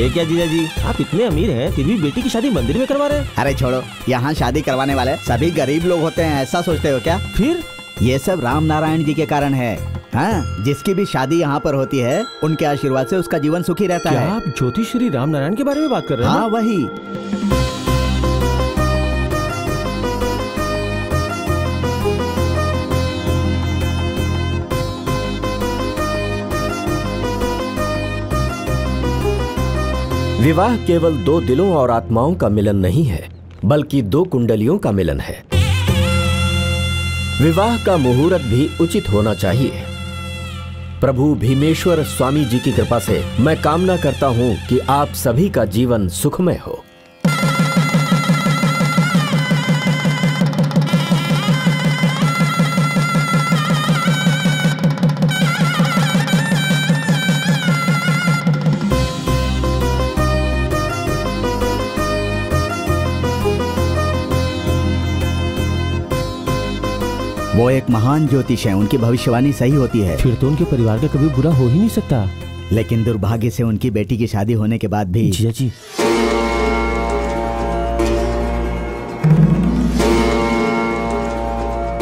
ये क्या जीजा जी आप इतने अमीर हैं फिर भी बेटी की शादी मंदिर में करवा रहे हैं। अरे छोड़ो यहाँ शादी करवाने वाले सभी गरीब लोग होते हैं ऐसा सोचते हो क्या? फिर? ये सब राम नारायण जी के कारण है। हाँ जिसकी भी शादी यहाँ पर होती है उनके आशीर्वाद से उसका जीवन सुखी रहता क्या है। आप ज्योतिष श्री राम नारायण के बारे में बात कर रहे हैं हाँ? वही। विवाह केवल दो दिलों और आत्माओं का मिलन नहीं है, बल्कि दो कुंडलियों का मिलन है। विवाह का मुहूर्त भी उचित होना चाहिए। प्रभु भीमेश्वर स्वामी जी की कृपा से मैं कामना करता हूँ कि आप सभी का जीवन सुखमय हो। वो एक महान ज्योतिष है उनकी भविष्यवाणी सही होती है। फिर तो उनके परिवार का कभी बुरा हो ही नहीं सकता। लेकिन दुर्भाग्य से उनकी बेटी की शादी होने के बाद भी जीजा जी।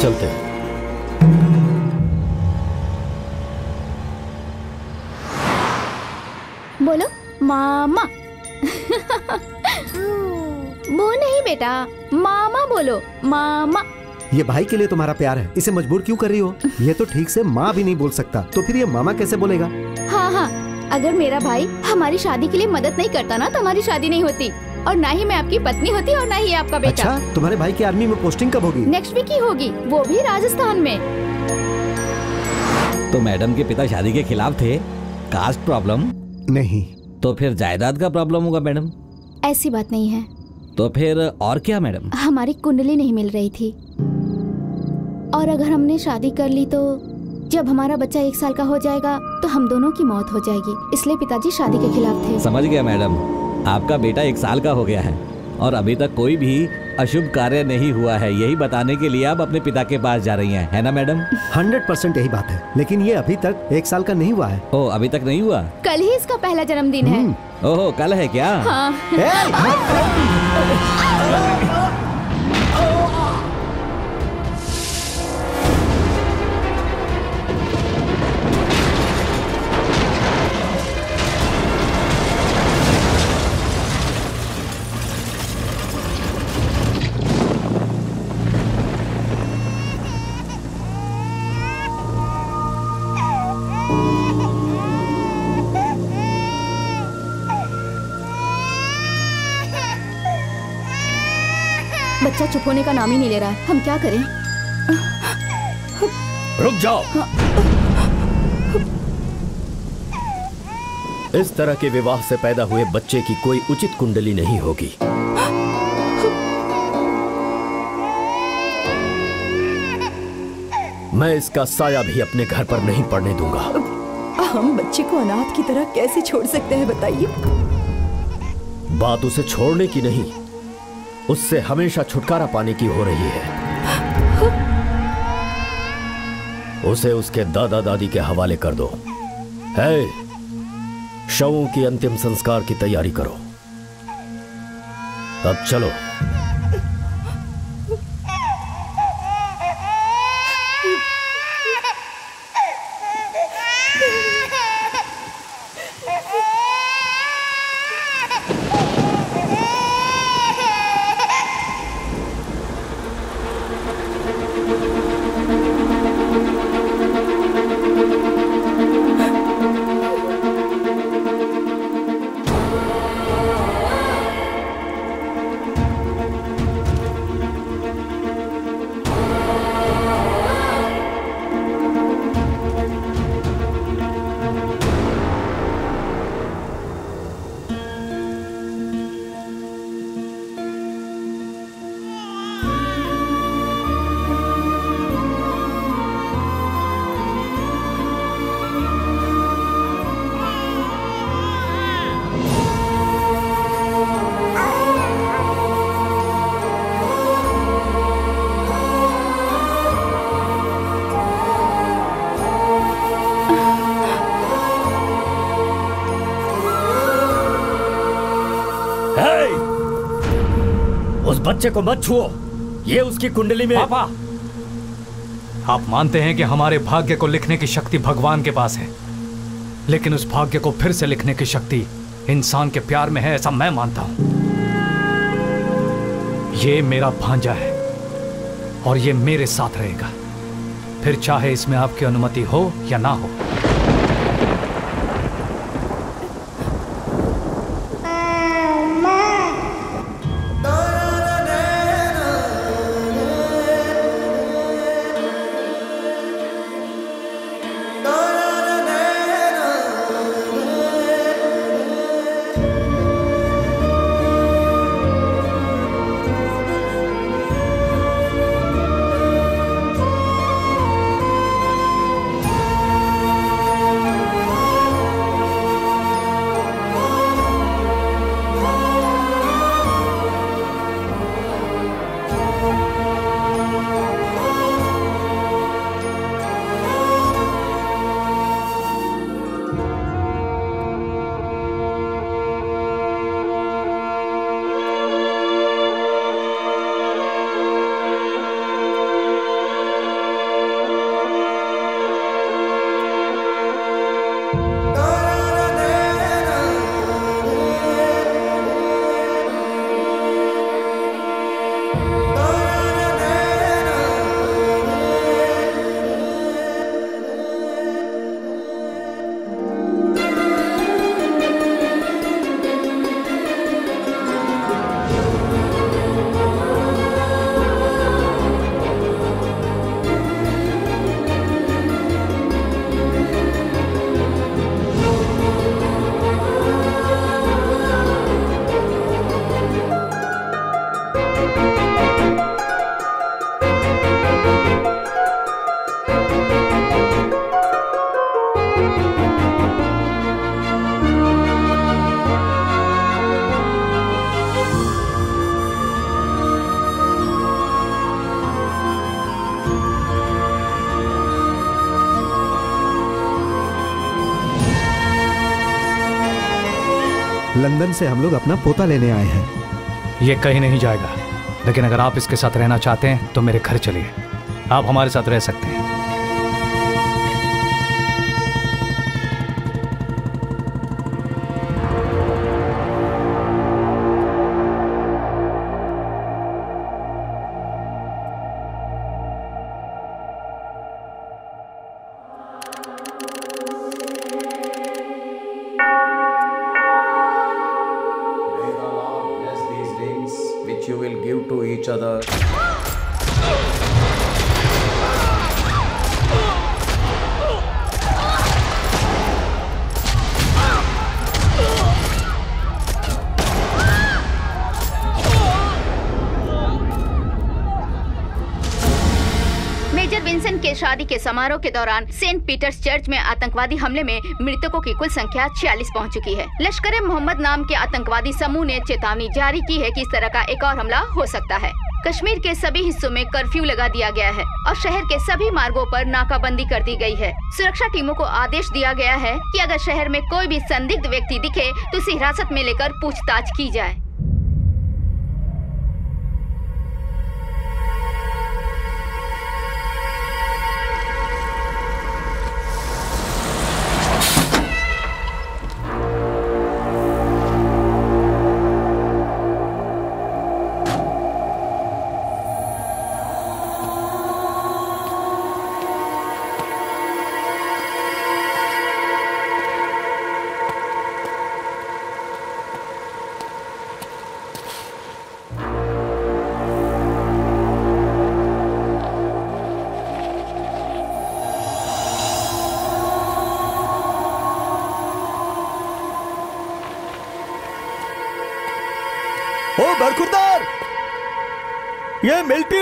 चलते हैं। बोलो मामा। वो नहीं बेटा मामा बोलो मामा। ये भाई के लिए तुम्हारा प्यार है। इसे मजबूर क्यों कर रही हो? ये तो ठीक से माँ भी नहीं बोल सकता। तो फिर ये मामा कैसे बोलेगा? हाँ हाँ। अगर मेरा भाई हमारी शादी के लिए मदद नहीं करता ना तो हमारी शादी नहीं होती। और ना ही मैं आपकी पत्नी होती और ना ही आपका बेटा। अच्छा तुम्हारे भाई की आर्मी में पोस्टिंग कब होगी? नेक्स्ट वीक ही होगी। वो भी राजस्थान में। तो मैडम के पिता शादी के खिलाफ थे? कास्ट प्रॉब्लम नहीं। तो फिर जायदाद का प्रॉब्लम होगा मैडम। ऐसी बात नहीं है। तो फिर और क्या मैडम? हमारी कुंडली नहीं मिल रही थी। और अगर हमने शादी कर ली तो जब हमारा बच्चा एक साल का हो जाएगा तो हम दोनों की मौत हो जाएगी। इसलिए पिताजी शादी के खिलाफ थे। समझ गया मैडम। आपका बेटा एक साल का हो गया है और अभी तक कोई भी अशुभ कार्य नहीं हुआ है। यही बताने के लिए आप अपने पिता के पास जा रही हैं है ना मैडम? हंड्रेड परसेंट यही बात है लेकिन ये अभी तक एक साल का नहीं हुआ है। ओ अभी तक नहीं हुआ? कल ही इसका पहला जन्मदिन है। ओहो कल है क्या? हाँ। बच्चा होने का नाम ही नहीं ले रहा है। हम क्या करें? रुक जाओ। इस तरह के विवाह से पैदा हुए बच्चे की कोई उचित कुंडली नहीं होगी। मैं इसका साया भी अपने घर पर नहीं पड़ने दूँगा। हम बच्चे को अनाथ की तरह कैसे छोड़ सकते हैं बताइए? बात उसे छोड़ने की नहीं। उससे हमेशा छुटकारा पाने की हो रही है। उसे उसके दादा दादी के हवाले कर दो। है शवों की अंतिम संस्कार की तैयारी करो। अब चलो। बच्चे को मत छुओ। ये उसकी कुंडली में पापा! आप मानते हैं कि हमारे भाग्य को लिखने की शक्ति भगवान के पास है। लेकिन उस भाग्य को फिर से लिखने की शक्ति इंसान के प्यार में है, ऐसा मैं मानता हूँ। ये मेरा भांजा है, और ये मेरे साथ रहेगा। फिर चाहे इसमें आपकी अनुमति हो या ना हो लंदन से हम लोग अपना पोता लेने आए हैं। ये कहीं नहीं जाएगा। लेकिन अगर आप इसके साथ रहना चाहते हैं तो मेरे घर चलिए। आप हमारे साथ रह सकते हैं। समारोह के दौरान सेंट पीटर्स चर्च में आतंकवादी हमले में मृतकों की कुल संख्या छियालीस पहुँच चुकी है। लश्कर मोहम्मद नाम के आतंकवादी समूह ने चेतावनी जारी की है की इस तरह का एक और हमला हो सकता है। कश्मीर के सभी हिस्सों में कर्फ्यू लगा दिया गया है और शहर के सभी मार्गों पर नाकाबंदी कर दी गई है। सुरक्षा टीमों को आदेश दिया गया है कि अगर शहर में कोई भी संदिग्ध व्यक्ति दिखे तो उसे हिरासत में लेकर पूछताछ की जाए।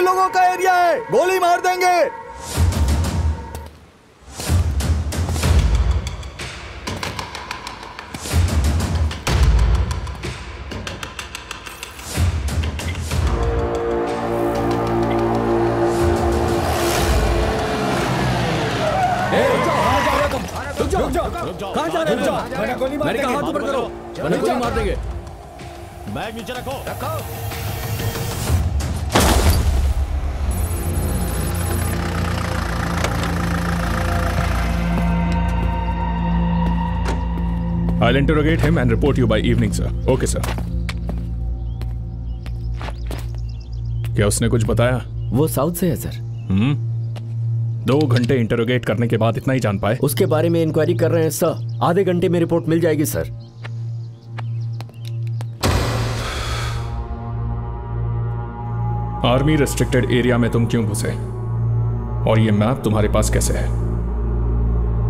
लोगों का एरिया है। गोली मार interrogate him and report you by evening, sir. Okay, sir. क्या उसने कुछ बताया? वो साउथ से है सर। हम्म। दो घंटे इंटरोगेट करने के बाद इतना ही जान पाए? उसके बारे में इंक्वायरी कर रहे हैं सर। आधे घंटे में रिपोर्ट मिल जाएगी सर। आर्मी रेस्ट्रिक्टेड एरिया में तुम क्यों घुसे? और ये मैप तुम्हारे पास कैसे है?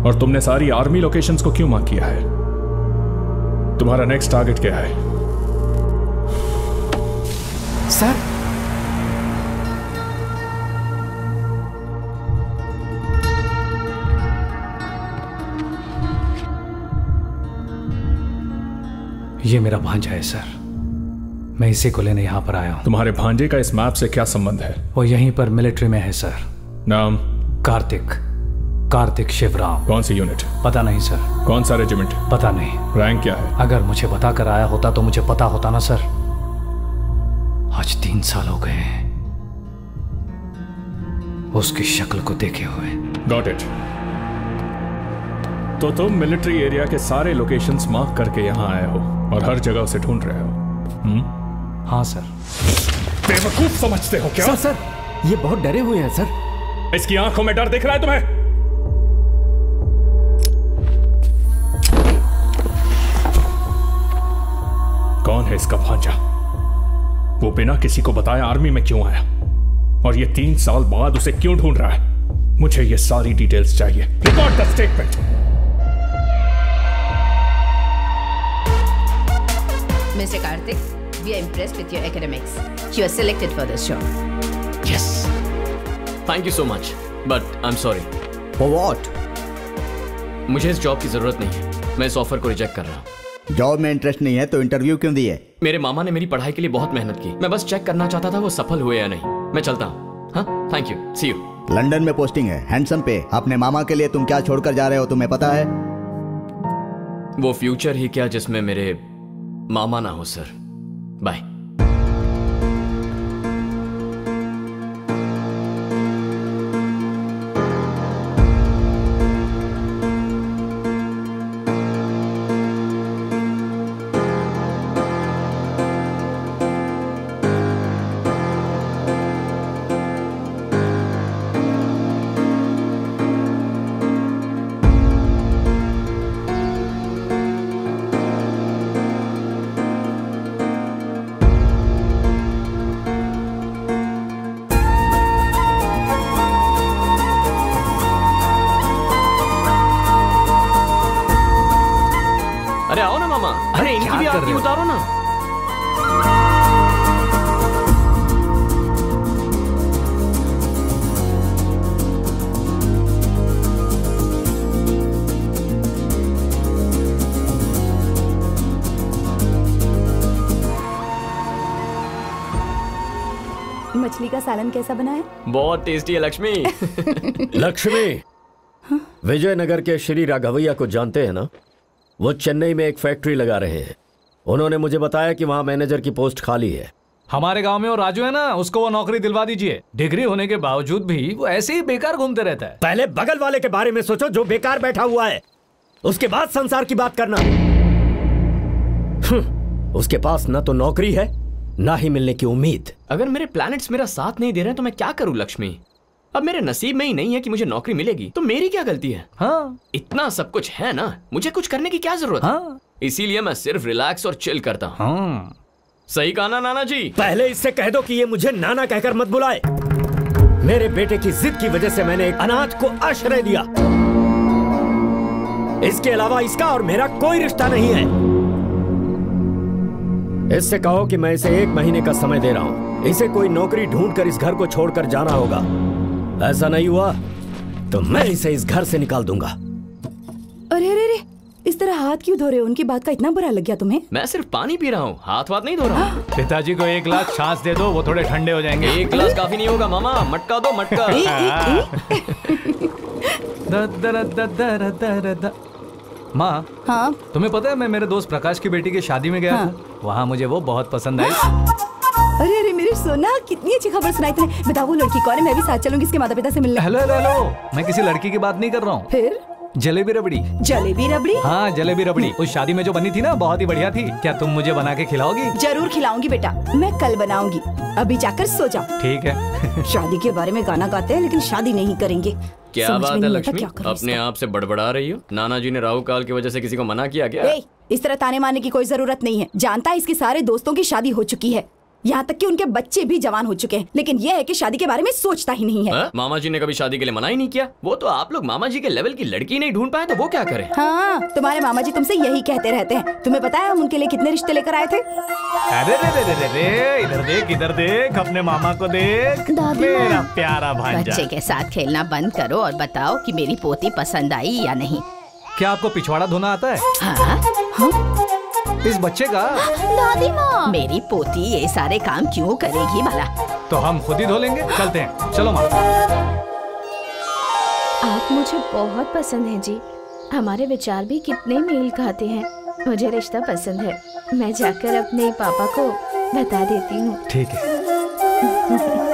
और तुमने सारी आर्मी लोकेशंस को क्यों मार्क किया है? तुम्हारा नेक्स्ट टारगेट क्या है? सर ये मेरा भांजा है सर मैं इसी को लेने यहाँ पर आया हूँ। तुम्हारे भांजे का इस मैप से क्या संबंध है? वो यहीं पर मिलिट्री में है सर नाम? कार्तिक। कार्तिक शिवराम। कौन सी यूनिट पता नहीं सर। कौन सा रेजिमेंट पता नहीं। रैंक क्या है? अगर मुझे बताकर आया होता तो मुझे पता होता ना सर। आज तीन साल हो गए हैं। उसकी शक्ल को देखे हुए। गॉट इट तो तुम मिलिट्री एरिया के सारे लोकेशंस मार्क करके यहाँ आए हो और हर जगह उसे ढूंढ रहे हो। हम्म? हाँ सर। बेवकूफ़ समझते हो क्या? सर सर ये बहुत डरे हुए हैं सर। इसकी आँखों में डर दिख रहा है तुम्हें? है इसका भांजा वो बिना किसी को बताए आर्मी में क्यों आया? और ये तीन साल बाद उसे क्यों ढूंढ रहा है? मुझे ये सारी डिटेल्स चाहिए। Record the statement mister Kartik we are impress with your academics you are selected for this show yes thank you so much but I am sorry for what मुझे इस जॉब की ज़रूरत नहीं है। मैं इस ऑफ़र को रिजेक्ट कर रहा हूँ। जॉब में इंटरेस्ट नहीं है तो इंटरव्यू क्यों दिए मेरे मामा ने मेरी पढ़ाई के लिए बहुत मेहनत की। मैं बस चेक करना चाहता था वो सफल हुए या नहीं। मैं चलता हूँ। हाँ? Thank you see you London में पोस्टिंग है। हैंडसम पे। अपने मामा के लिए तुम क्या छोड़कर जा रहे हो तुम्हें पता है? वो फ्यूचर ही क्या जिसमें मेरे मामा ना हो सर बाय सालन कैसा बना है? बहुत टेस्टी है लक्ष्मी। लक्ष्मी विजयनगर के श्री राघवैया को जानते हैं ना? वो चेन्नई में एक फैक्ट्री लगा रहे हैं। उन्होंने मुझे बताया कि वहाँ मैनेजर की पोस्ट खाली है। हमारे गाँव में वो राजू है ना उसको वो नौकरी दिलवा दीजिए। डिग्री होने के बावजूद भी वो ऐसे ही बेकार घूमते रहता है। पहले बगल वाले के बारे में सोचो जो बेकार बैठा हुआ है। उसके बाद संसार की बात करना। हम्म, उसके पास ना तो नौकरी है ना ही मिलने की उम्मीद। अगर मेरे प्लैनेट्स मेरा साथ नहीं दे रहे हैं तो मैं क्या करूँ लक्ष्मी? अब मेरे नसीब में ही नहीं है कि मुझे नौकरी मिलेगी तो मेरी क्या गलती है? हाँ। इतना सब कुछ है ना? मुझे कुछ करने की क्या ज़रूरत? है। हाँ इसीलिए मैं सिर्फ़ रिलैक्स और चिल करता हूँ। हाँ। सही कहा ना नाना जी? पहले इससे कह दो कि ये मुझे नाना कहकर मत बुलाए। मेरे बेटे की जिद की वजह से मैंने एक अनाथ को आश्रय दिया। इसके अलावा इसका और मेरा कोई रिश्ता नहीं है। इससे कहो कि मैं इसे एक महीने का समय दे रहा हूँ। इसे कोई नौकरी ढूंढकर इस घर को छोड़कर जाना होगा। ऐसा नहीं हुआ तो मैं इसे इस घर से निकाल दूँगा। अरे अरे अरे इस तरह हाथ क्यों धो रहे हो? उनकी बात का इतना बुरा लग गया तुम्हें। मैं सिर्फ़ पानी पी रहा हूँ हाथ वाथ नहीं धो रहा हूँ। पिताजी को एक लाख छाछ दे दो वो थोड़े ठंडे हो जाएँगे। एक गिलास काफ़ी नहीं होगा मामा मटका दो मटका। द- द- द- द- द- द- द- माँ हाँ। तुम्हें पता है मैं मेरे दोस्त प्रकाश की बेटी की शादी में गया हाँ। वहाँ मुझे वो बहुत पसंद आई। अरे अरे मेरे सोना कितनी अच्छी खबर सुनाई तुमने बताओ वो लड़की कौन है? मैं भी साथ चलूँगी इसके माता पिता से मिलने। Hello hello hello. मैं किसी लड़की की बात नहीं कर रहा हूँ। फिर? जलेबी रबड़ी। जलेबी रबड़ी? हाँ जलेबी रबड़ी। उस शादी में जो बनी थी ना बहुत ही बढ़िया थी। क्या तुम मुझे बना के खिलाओगी? ज़रूर खिलाऊँगी बेटा। मैं कल बनाऊँगी। अभी जाकर सो जाओ। ठीक है। शादी के बारे में गाना गाते हैं लेकिन शादी नहीं करेंगे। क्या बात है लक्ष्मी? अपने आप से बड़बड़ा रही हो। नाना जी ने राहु काल की वजह से किसी को मना किया क्या? ए, इस तरह ताने मारने की कोई ज़रूरत नहीं है। जानता है इसके सारे दोस्तों की शादी हो चुकी है। यहाँ तक कि उनके बच्चे भी जवान हो चुके हैं। लेकिन यह है कि शादी के बारे में सोचता ही नहीं है। हाँ? मामा जी ने कभी शादी के लिए मना ही नहीं किया? वो तो आप लोग मामा जी के लेवल की लड़की नहीं ढूंढ पाए तो वो क्या करें? हाँ तुम्हारे मामा जी तुमसे यही कहते रहते हैं। तुम्हें पता है हम उनके लिए कितने रिश्ते लेकर आए थे? अरे रे रे रे रे रे इधर देख इधर देख अपने मामा को देख। मेरा प्यारा भांजा। बच्चे के साथ खेलना बंद करो और बताओ कि मेरी पोती पसंद आई या नहीं। क्या आपको पिछवाड़ा धोना आता है। हाँ? इस बच्चे का। दादी माँ। मेरी पोती ये सारे काम क्यों करेगी भला तो हम खुद ही धो लेंगे। चलते हैं। चलो माँ। आप मुझे बहुत पसंद हैं जी। हमारे विचार भी कितने मेल खाते हैं। मुझे रिश्ता पसंद है। मैं जाकर अपने पापा को बता देती हूँ। ठीक है।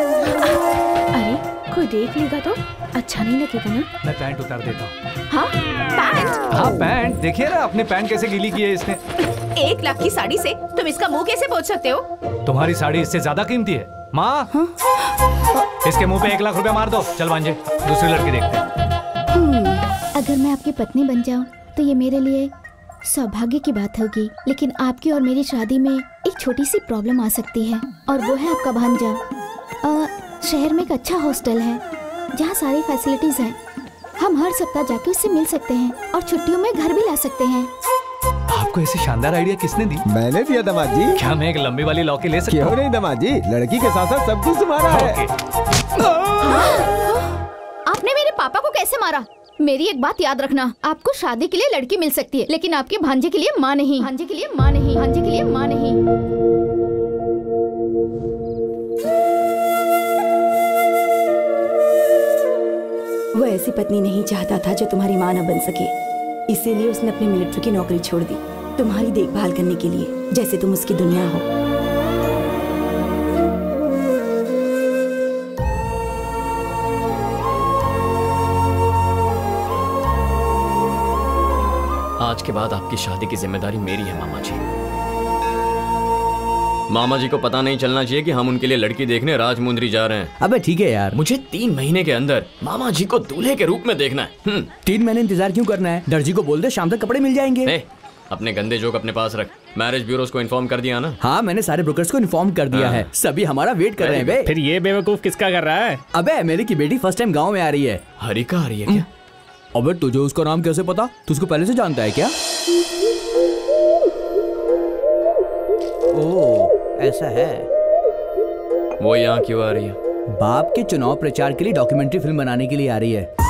अरे कोई देख लेगा तो? अच्छा नहीं लगेगा ना? मैं पैंट उतार देता हूँ। हाँ पैंट। हाँ पैंट। देखिए ना अपने पैंट कैसे गीली की है इसने। एक लाख की साड़ी से तुम इसका मुँह कैसे पोछ सकते हो? तुम्हारी साड़ी इससे ज़्यादा कीमती है। माँ इसके मुँह पे एक लाख रुपया मार दो। चल भांजे दूसरी लड़की देखते हैं। हम्म, अगर मैं आपकी पत्नी बन जाऊँ तो ये मेरे लिए सौभाग्य की बात होगी। लेकिन आपकी और मेरी शादी में एक छोटी सी प्रॉब्लम आ सकती है और वो है आपका भांजा। शहर में एक अच्छा हॉस्टल है जहाँ सारी फैसिलिटीज़ हैं। हम हर सप्ताह जाके उससे मिल सकते हैं और छुट्टियों में घर भी ला सकते हैं। आपको ऐसी शानदार आइडिया किसने दी? मैंने दिया दमाद जी। क्या मैं एक लंबी वाली लौकी ले सकता हूँ? नहीं दमाद जी? लड़की के साथ साथ सब कुछ तुम्हारा है। आपने मेरे पापा को कैसे मारा? मेरी एक बात याद रखना। आपको शादी के लिए लड़की मिल सकती है लेकिन आपके भांजे के लिए माँ नहीं। भांजे के लिए माँ नहीं। भांजे के लिए माँ नहीं। वो ऐसी पत्नी नहीं चाहता था जो तुम्हारी माँ न बन सके। इसीलिए उसने अपनी मिलिट्री की नौकरी छोड़ दी, तुम्हारी देखभाल करने के लिए, जैसे तुम उसकी दुनिया हो। आज के बाद आपकी शादी की ज़िम्मेदारी मेरी है, मामा जी। मामा जी को पता नहीं चलना चाहिए कि हम उनके लिए लड़की देखने राजमुंदरी जा रहे हैं। अबे ठीक है यार। मुझे तीन महीने के अंदर मामा जी को दूल्हे के रूप में देखना है। हम्म। तीन महीने इंतज़ार क्यों करना है? दर्जी को बोल दे शाम तक कपड़े मिल जाएँगे। ए, अपने गंदे जोक अपने पास रख। मैरिज ब्यूरोस को इन्फॉर्म कर दिया ना? हाँ मैंने सारे ब्रोकर्स को इन्फॉर्म कर दिया हाँ। है। सभी हमारा वेट कर रहे हैं बे फिर ये बेवकूफ़ किसका कर रहा है? अबे मेरी की बेटी फ़र्स्ट टाइम गाँव में आ रही है। हरिका आ रही है क्या? अबे तुझे उसका नाम कैसे पता? तू उसको पहले से जानता है क्या? ओ। ऐसा है। वो यहाँ क्यों आ रही है? बाप के चुनाव प्रचार के लिए डॉक्यूमेंट्री फ़िल्म बनाने के लिए आ रही है।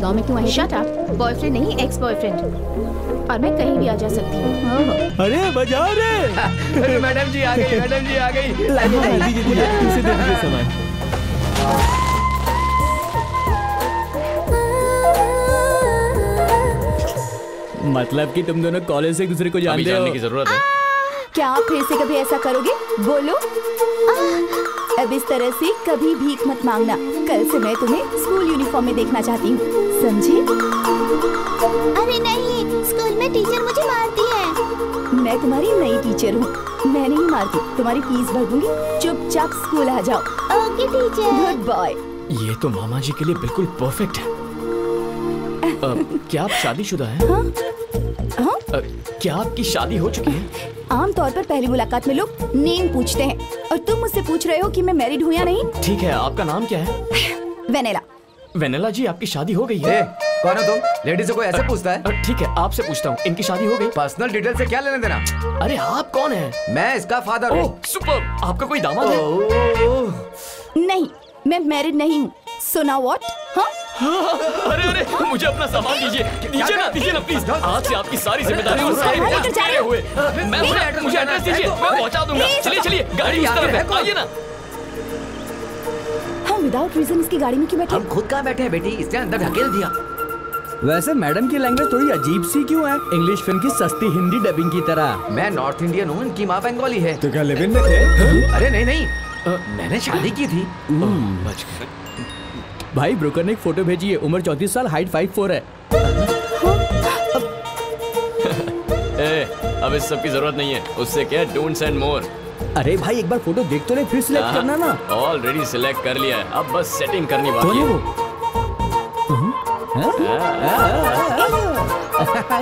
गाँव में क्यों आई शट अप बॉयफ्रेंड नहीं एक्स बॉयफ्रेंड और मैं कहीं भी आ जा सकती हूँ। अरे बजा रे मैडम जी आ गई मैडम जी आ गई। इसे दे दीजिए सामान। मतलब कि तुम दोनों कॉलेज से एक दूसरे को अभी जानते जानने हो की ज़रूरत है। क्या आप फिर से कभी ऐसा करोगे? बोलो। अब इस तरह से कभी भीख मत मांगना। कल से मैं तुम्हें स्कूल यूनिफॉर्म में देखना चाहती हूँ। समझे? अरे नहीं स्कूल में टीचर मुझे मारती है। मैं तुम्हारी नई टीचर हूँ। मैं नहीं मारती तुम्हारी फ़ीस भर दूँगी। चुपचाप स्कूल आ जाओ। Okay teacher. Good boy. ये तो मामा जी के लिए बिल्कुल परफेक्ट है। अ, क्या आप शादीशुदा हैं? हाँ? अ, क्या आपकी शादी हो चुकी है? आमतौर पर पहली मुलाकात में लोग नेम पूछते हैं। और तुम मुझसे पूछ रहे हो कि मैं मैरिड हूँ या नहीं? ठीक है आपका नाम क्या है? वेनेला। वेनेला जी आपकी शादी हो गई है। कौन हो तुम? लेडी से कोई ऐसे पूछता है? ठीक है आपसे पूछता हूँ। इनकी शादी हो गई? पर्सनल डिटेल से क्या लेने देना? अरे आप कौन है? मैं इसका फादर हूँ। सुपर! आपका कोई दामाद है? नहीं मैं मैरिड नहीं हूँ। सुना वॉट हाँ? अरे अरे मुझे अपना सामान दीजिए। दीजिए ना दीजिए ना प्लीज़ आज से आपकी सारी ज़िम्मेदारी और सारे हुए। मैं मुझे मुझे एड्रेस दीजिए। मैं पहुँचा दूँगा। चलिए चलिए गाड़ी इस तरफ़ है। आइए ना। हम विदाउट रीजन इसकी गाड़ी में क्यों बैठे? हम खुद कहाँ बैठे हैं बेटी? इसने अंदर ढकेल दिया। वैसे मैडम की लैंग्वेज थोड़ी अजीब सी क्यों है? इंग्लिश फ़िल्म की सस्ती हिंदी डबिंग की तरह। मैं नॉर्थ इंडियन हूँ इनकी माँ बंगाली है। तो क्या लिव इन में थे? अरे नहीं नहीं। मैंने शादी की थी। भाई ब्रोकर ने एक फ़ोटो भेजी है। उम्र चौतीस साल हाइट फाइव फोर है। ए, अब इस सब की ज़रूरत नहीं है। उससे क्या डोंट सेंड मोर अरे भाई एक बार फ़ोटो देख तो ले फिर सिलेक्ट करना ना। ऑलरेडी सिलेक्ट कर लिया है। अब बस सेटिंग करनी बाकी है। है वो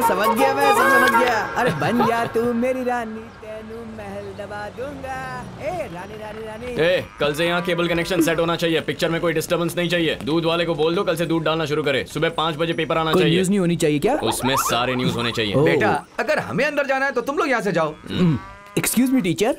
समझ गया मैं सब समझ गया। अरे बन जा तू मेरी रानी तेनू महल दबा दूँगा। ए रानी रानी रानी। ए, कल से यहाँ केबल कनेक्शन सेट होना चाहिए। पिक्चर में कोई डिस्टरबेंस नहीं चाहिए। दूध वाले को बोल दो कल से दूध डालना शुरू करे। सुबह पाँच बजे पेपर आना कोई चाहिए। न्यूज़ नहीं होनी चाहिए क्या? उसमें सारे न्यूज़ होने चाहिए। बेटा अगर हमें अंदर जाना है तो तुम लोग यहाँ से जाओ। एक्सक्यूज मी टीचर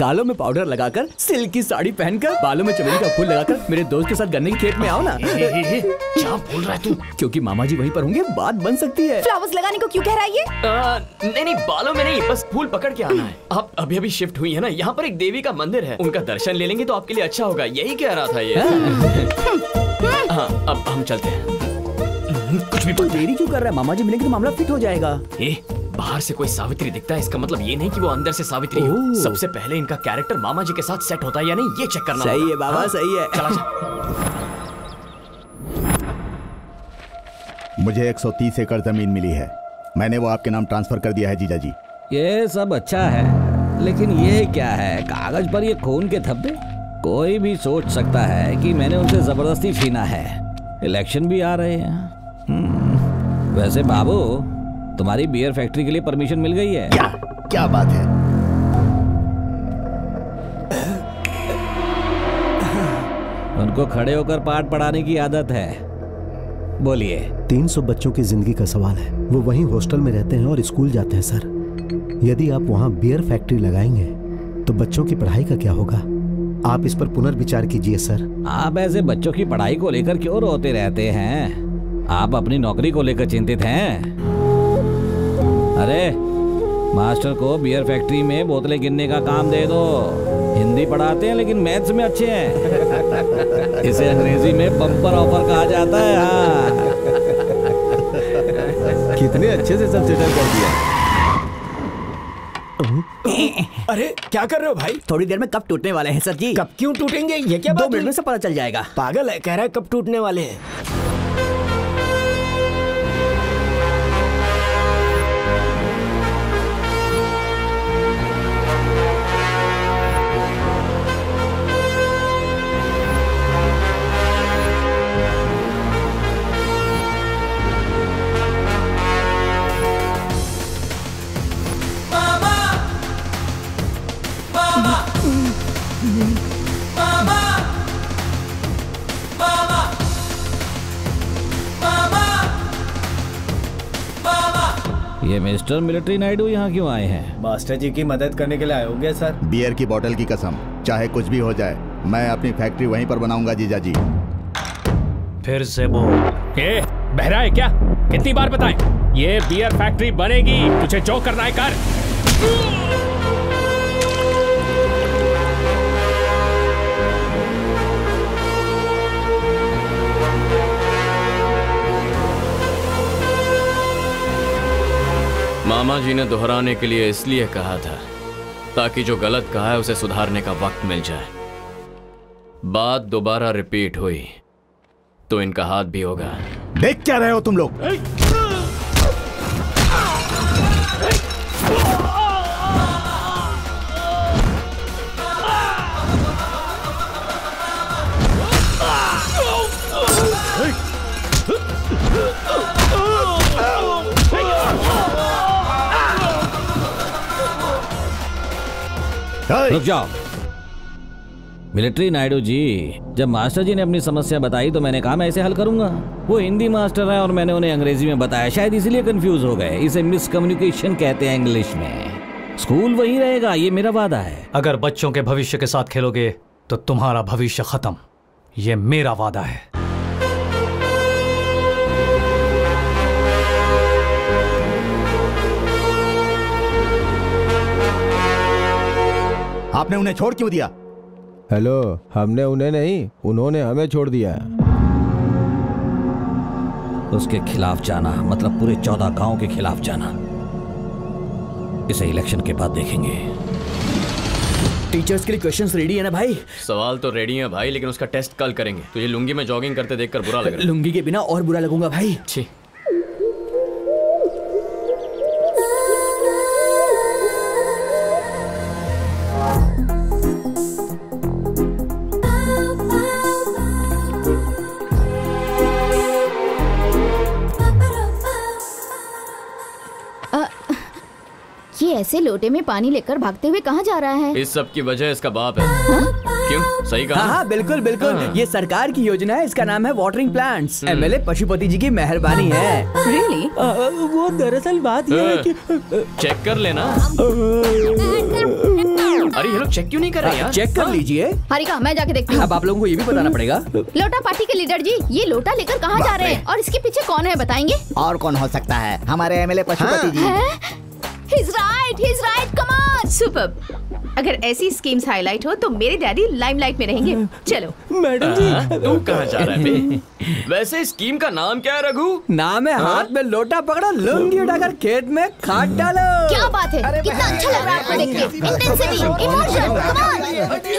गालों में पाउडर लगाकर सिल्क की साड़ी पहनकर बालों में चमेली का फूल लगाकर मेरे दोस्त के साथ गन्ने के खेत में आओ ना। क्या बोल रहा है तू? क्योंकि मामा जी वहीं पर होंगे बात बन सकती है। फ्लावर्स लगाने को क्यों कह रहा है ये? आ, नहीं नहीं बालों में नहीं बस फूल पकड़ के आना है। आप अभी अभी शिफ्ट हुई है ना यहाँ पर एक देवी का मंदिर है। उनका दर्शन ले लेंगे तो आपके लिए अच्छा होगा यही कह रहा था ये। हाँ अब हम चलते हैं। कुछ भी तो देरी क्यों कर रहा है? मामा जी मिलेंगे तो मामला फिट हो जाएगा। ए, बाहर से कोई सावित्री दिखता है इसका मतलब ये नहीं कि वो अंदर से सावित्री हो। सबसे पहले इनका कैरेक्टर मामा जी के साथ सेट होता है या नहीं ये चेक करना सही है बाबा, हाँ? सही है। चला जा। मुझे 130 एकड़ ज़मीन मिली है। मैंने वो आपके नाम ट्रांसफ़र कर दिया है जीजा जी। ये सब अच्छा है लेकिन ये क्या है? कागज़ पर ये खून के धब्बे? कोई भी सोच सकता है कि मैंने उनसे ज़बरदस्ती छीना है। इलेक्शन भी आ रहे हैं। हम्म, वैसे बाबू तुम्हारी बियर फैक्ट्री के लिए परमिशन मिल गई है। क्या? क्या बात है? उनको खड़े होकर पाठ पढ़ाने की आदत है। बोलिए। तीन सौ बच्चों की ज़िंदगी का सवाल है। वो वहीं हॉस्टल में रहते हैं और स्कूल जाते हैं सर। यदि आप वहाँ बियर फैक्ट्री लगाएँगे तो बच्चों की पढ़ाई का क्या होगा? आप इस पर पुनर्विचार कीजिए सर। आप ऐसे बच्चों की पढ़ाई को लेकर क्यों रोते रहते हैं? आप अपनी नौकरी को लेकर चिंतित हैं। अरे मास्टर को बियर फैक्ट्री में बोतलें गिनने का काम दे दो। हिंदी पढ़ाते हैं लेकिन मैथ्स में अच्छे हैं। इसे अंग्रेज़ी में बम्पर ऑफ़र कहा जाता है हाँ। कितने अच्छे से सब सेटल कर दिया। अरे क्या कर रहे हो भाई? थोड़ी देर में कब टूटने वाले हैं सर जी। कब क्यों टूटेंगे? ये क्या दो बात मिनट में से पता चल जाएगा। पागल है कह रहा है कब टूटने वाले हैं। ये मिस्टर मिलिट्री नायडू यहाँ क्यों आए हैं? मास्टर जी की मदद करने के लिए आए होंगे सर। बियर की बोतल की कसम चाहे कुछ भी हो जाए मैं अपनी फैक्ट्री वहीं पर बनाऊँगा जीजा जी। फिर से बोल। ए, बहरा है क्या? कितनी बार बताएँ? ये बियर फैक्ट्री बनेगी तुझे जो करना है कर मामा जी ने दोहराने के लिए इसलिए कहा था ताकि जो गलत कहा है उसे सुधारने का वक्त मिल जाए बात दोबारा रिपीट हुई तो इनका हाथ भी होगा देख क्या रहे हो तुम लोग रुक जाओ। मिलिट्री नायडू जी जब मास्टर जी ने अपनी समस्या बताई तो मैंने कहा मैं इसे हल करूँगा। वो हिंदी मास्टर है और मैंने उन्हें अंग्रेज़ी में बताया। शायद इसीलिए कंफ्यूज हो गए। इसे मिसकम्युनिकेशन कहते हैं इंग्लिश में। स्कूल वही रहेगा ये मेरा वादा है। अगर बच्चों के भविष्य के साथ खेलोगे तो तुम्हारा भविष्य खत्म। ये मेरा वादा है। आपने उन्हें छोड़ क्यों दिया? हेलो हमने उन्हें नहीं उन्होंने हमें छोड़ दिया उसके खिलाफ जाना मतलब पूरे चौदह गाँव के खिलाफ जाना। इसे इलेक्शन के बाद देखेंगे। टीचर्स के लिए क्वेश्चंस रेडी है ना भाई? सवाल तो रेडी है भाई लेकिन उसका टेस्ट कल करेंगे। तुझे लुंगी में जॉगिंग करते देखकर बुरा लग रहा है। लुंगी के बिना और बुरा लगूँगा भाई। ऐसे लोटे में पानी लेकर भागते हुए कहाँ जा रहा है? इस सब की वजह इसका बाप है। क्यों? सही कहा? हाँ हाँ बिल्कुल बिल्कुल। हाँ। ये सरकार की योजना है इसका नाम है watering plants MLA Pashupati ji की मेहरबानी है। रियली वो दरअसल बात यह है कि चेक कर लेना। अरे ये लोग चेक क्यों नहीं कर रहे यार? चेक कर लीजिए। हरिका मैं जाके देखती हूँ। अब आप लोगों को ये भी बताना पड़ेगा। लोटा पार्टी के लीडर जी ये लोटा लेकर कहाँ जा रहे हैं? और इसके पीछे कौन है बताएँगे? और कौन हो सकता है? हमारे MLA Pashupati ji. He's right, he's right, come on! Superb. अगर ऐसी स्कीम्स हाईलाइट हो तो मेरे डैडी लाइमलाइट में रहेंगे। चलो। मैडम हाँ? तू कहाँ जा रहा है वैसे स्कीम का नाम क्या है रघु? नाम है हाथ में लोटा पकड़ो लुंगी उठाकर खेत में खाद डालो। क्या बात है? कितना अच्छा लग रहा है आपको देख के intensity emotion come on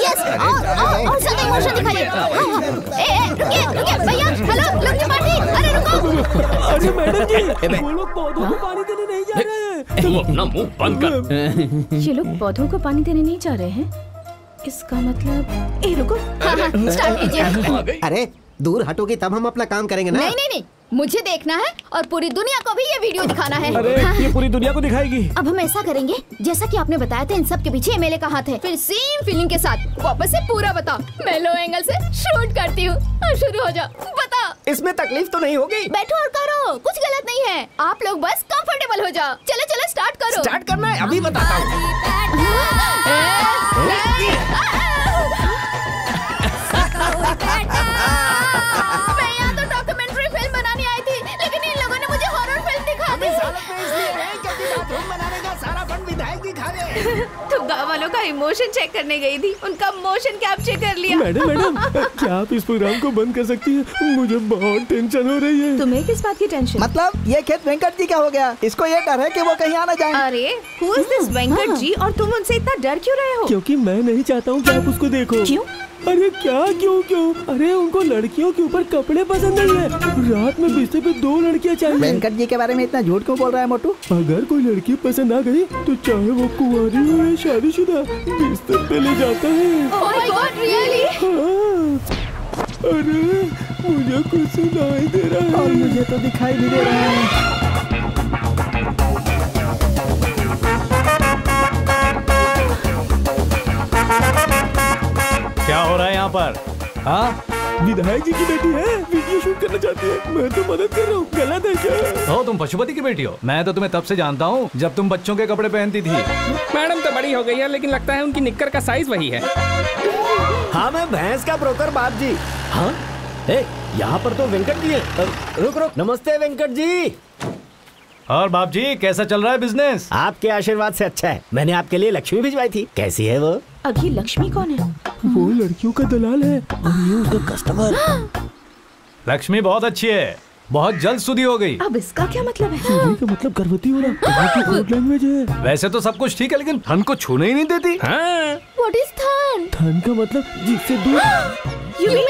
yes और और और ज़्यादा इमोशन दिखाइए। हाँ, हाँ। ए ए रुकिए रुकिए भैया हेलो लुंगी पार्टी। अरे रुको। अरे मैडम जी वो लोग पौधों को पानी देने नहीं जा रहे हैं। तू अपना मुँह बंद कर। ये लोग पौधों को पानी देने नहीं जा रहे हैं। इसका मतलब ए रुको। हाँ हाँ स्टार्ट कीजिए। अरे दूर हटोगे तब हम अपना काम करेंगे ना। नहीं नहीं नहीं। मुझे देखना है और पूरी दुनिया को भी ये वीडियो दिखाना है। अरे ये पूरी दुनिया को दिखाएगी। अब हम ऐसा करेंगे जैसा कि आपने बताया था इन सब के पीछे एमएलए का हाथ है। फिर सेम फीलिंग के साथ वापस से पूरा बता मैं लो एंगल से शूट करती हूँ। और शुरू हो जाओ। बता इसमें तकलीफ़ तो नहीं होगी। बैठो और करो। कुछ गलत नहीं है। आप लोग बस कम्फर्टेबल हो जाओ। चलो चलो स्टार्ट करो। स्टार्ट करना है अभी बताता हूँ। दिखा दी सारा फंड विधायक जी खा रहे तो गाँव वालों का इमोशन चेक करने गई थी। उनका मोशन कैप्चर कर लिया? मैडम मैडम क्या आप इस प्रोग्राम को बंद कर सकती हैं? मुझे बहुत टेंशन हो रही है। तुम्हें किस बात की टेंशन मतलब ये खेत वेंकट जी का हो गया। इसको ये डर है कि वो कहीं आना जाए। अरे who is this Venkat ji और तुम उनसे इतना डर क्यों रहे हो? क्योंकि मैं नहीं चाहता हूँ कि आप उसको देखो। क्यों? अरे क्या क्यों क्यों? अरे उनको लड़कियों के ऊपर कपड़े पसंद नहीं है। रात में बिस्तर पे दो लड़कियाँ चाहिए। वेंकट जी के बारे में इतना झूठ क्यों बोल रहा है मोटू? अगर कोई लड़की पसंद आ गई तो चाहे वो कुंवारी हो या शादीशुदा बिस्तर पे ले जाता है। ओह माय गॉड रियली हाँ। अरे मुझे कुछ सुनाई दे रहा है। और मुझे तो दिखाई भी दे रहा है। क्या हो रहा है यहाँ पर? हाँ? विधायक जी की बेटी है वीडियो शूट करना चाहती है। मैं तो मदद कर रहा हूँ गलत है क्या? ओ तुम पशुपति की बेटी हो। मैं तो तुम्हें तब से जानता हूँ जब तुम बच्चों के कपड़े पहनती थी। मैडम तो बड़ी हो गई है लेकिन लगता है उनकी निक्कर का साइज़ वही है। हाँ मैं भैंस का ब्रोकर बाप जी हाँ यहाँ पर तो वेंकट जी है। रुक रुक। नमस्ते वेंकट जी। और बाप जी कैसा चल रहा है बिज़नेस आपके आशीर्वाद से अच्छा है। मैंने आपके लिए लक्ष्मी भिजवाई थी। कैसी है वो? अभी लक्ष्मी कौन है? वो लड़कियों का दलाल है। और ये उसका कस्टमर लक्ष्मी बहुत अच्छी है। बहुत जल्द सुधी हो गई। अब इसका क्या मतलब है? सुधी का मतलब गर्भवती होना। लैंग्वेज है। वैसे तो सब कुछ ठीक है लेकिन धन को छूने ही नहीं देती। हाँ। व्हाट इज़ थन का मतलब जिससे दूर यू मीन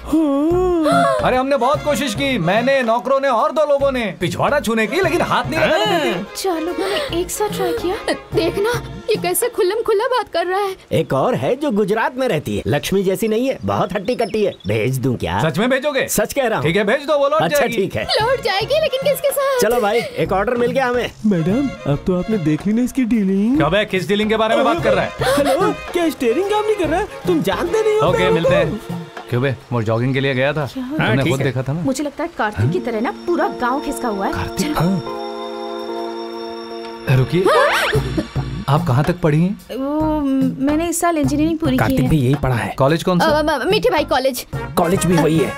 अरे हमने बहुत कोशिश की। मैंने नौकरों ने और दो लोगों ने। पिछवाड़ा छूने की लेकिन हाथ नहीं देती। चार लोगों ने एक साथ ट्राई किया। देखना ये कैसे खुल्लम खुल्ला बात कर रहा है। एक और है जो गुजरात में रहती है। लक्ष्मी जैसी नहीं है बहुत हट्टी कट्टी है। भेज दूँ क्या? सच में भेजोगे? सच कह रहा हूँ। ठीक है भेज दो वो लौट अच्छा ठीक है। लौट जाएगी लेकिन किसके साथ? चलो भाई एक ऑर्डर मिल गया हमें। मैडम अब तो आपने देख ली ना इसकी डीलिंग कब है? किस डीलिंग के बारे में बात कर रहा है? हेलो क्या स्टेयरिंग काम नहीं कर रहा है? तुम जानते नहीं हो ओके मिलते हैं। क्यों बे वो जॉगिंग के लिए गया था। तुमने ठीक खुद देखा था ना? मुझे लगता है कार्तिक की तरह ना पूरा गाँव खिसका हुआ है। चलो। रुकिए। आप कहाँ तक पढ़ी हैं? वो मैंने इस साल इंजीनियरिंग पूरी की है। भी यही पढ़ा है। कॉलेज कौन सा? मीठे भाई कॉलेज। कॉलेज भी वही है।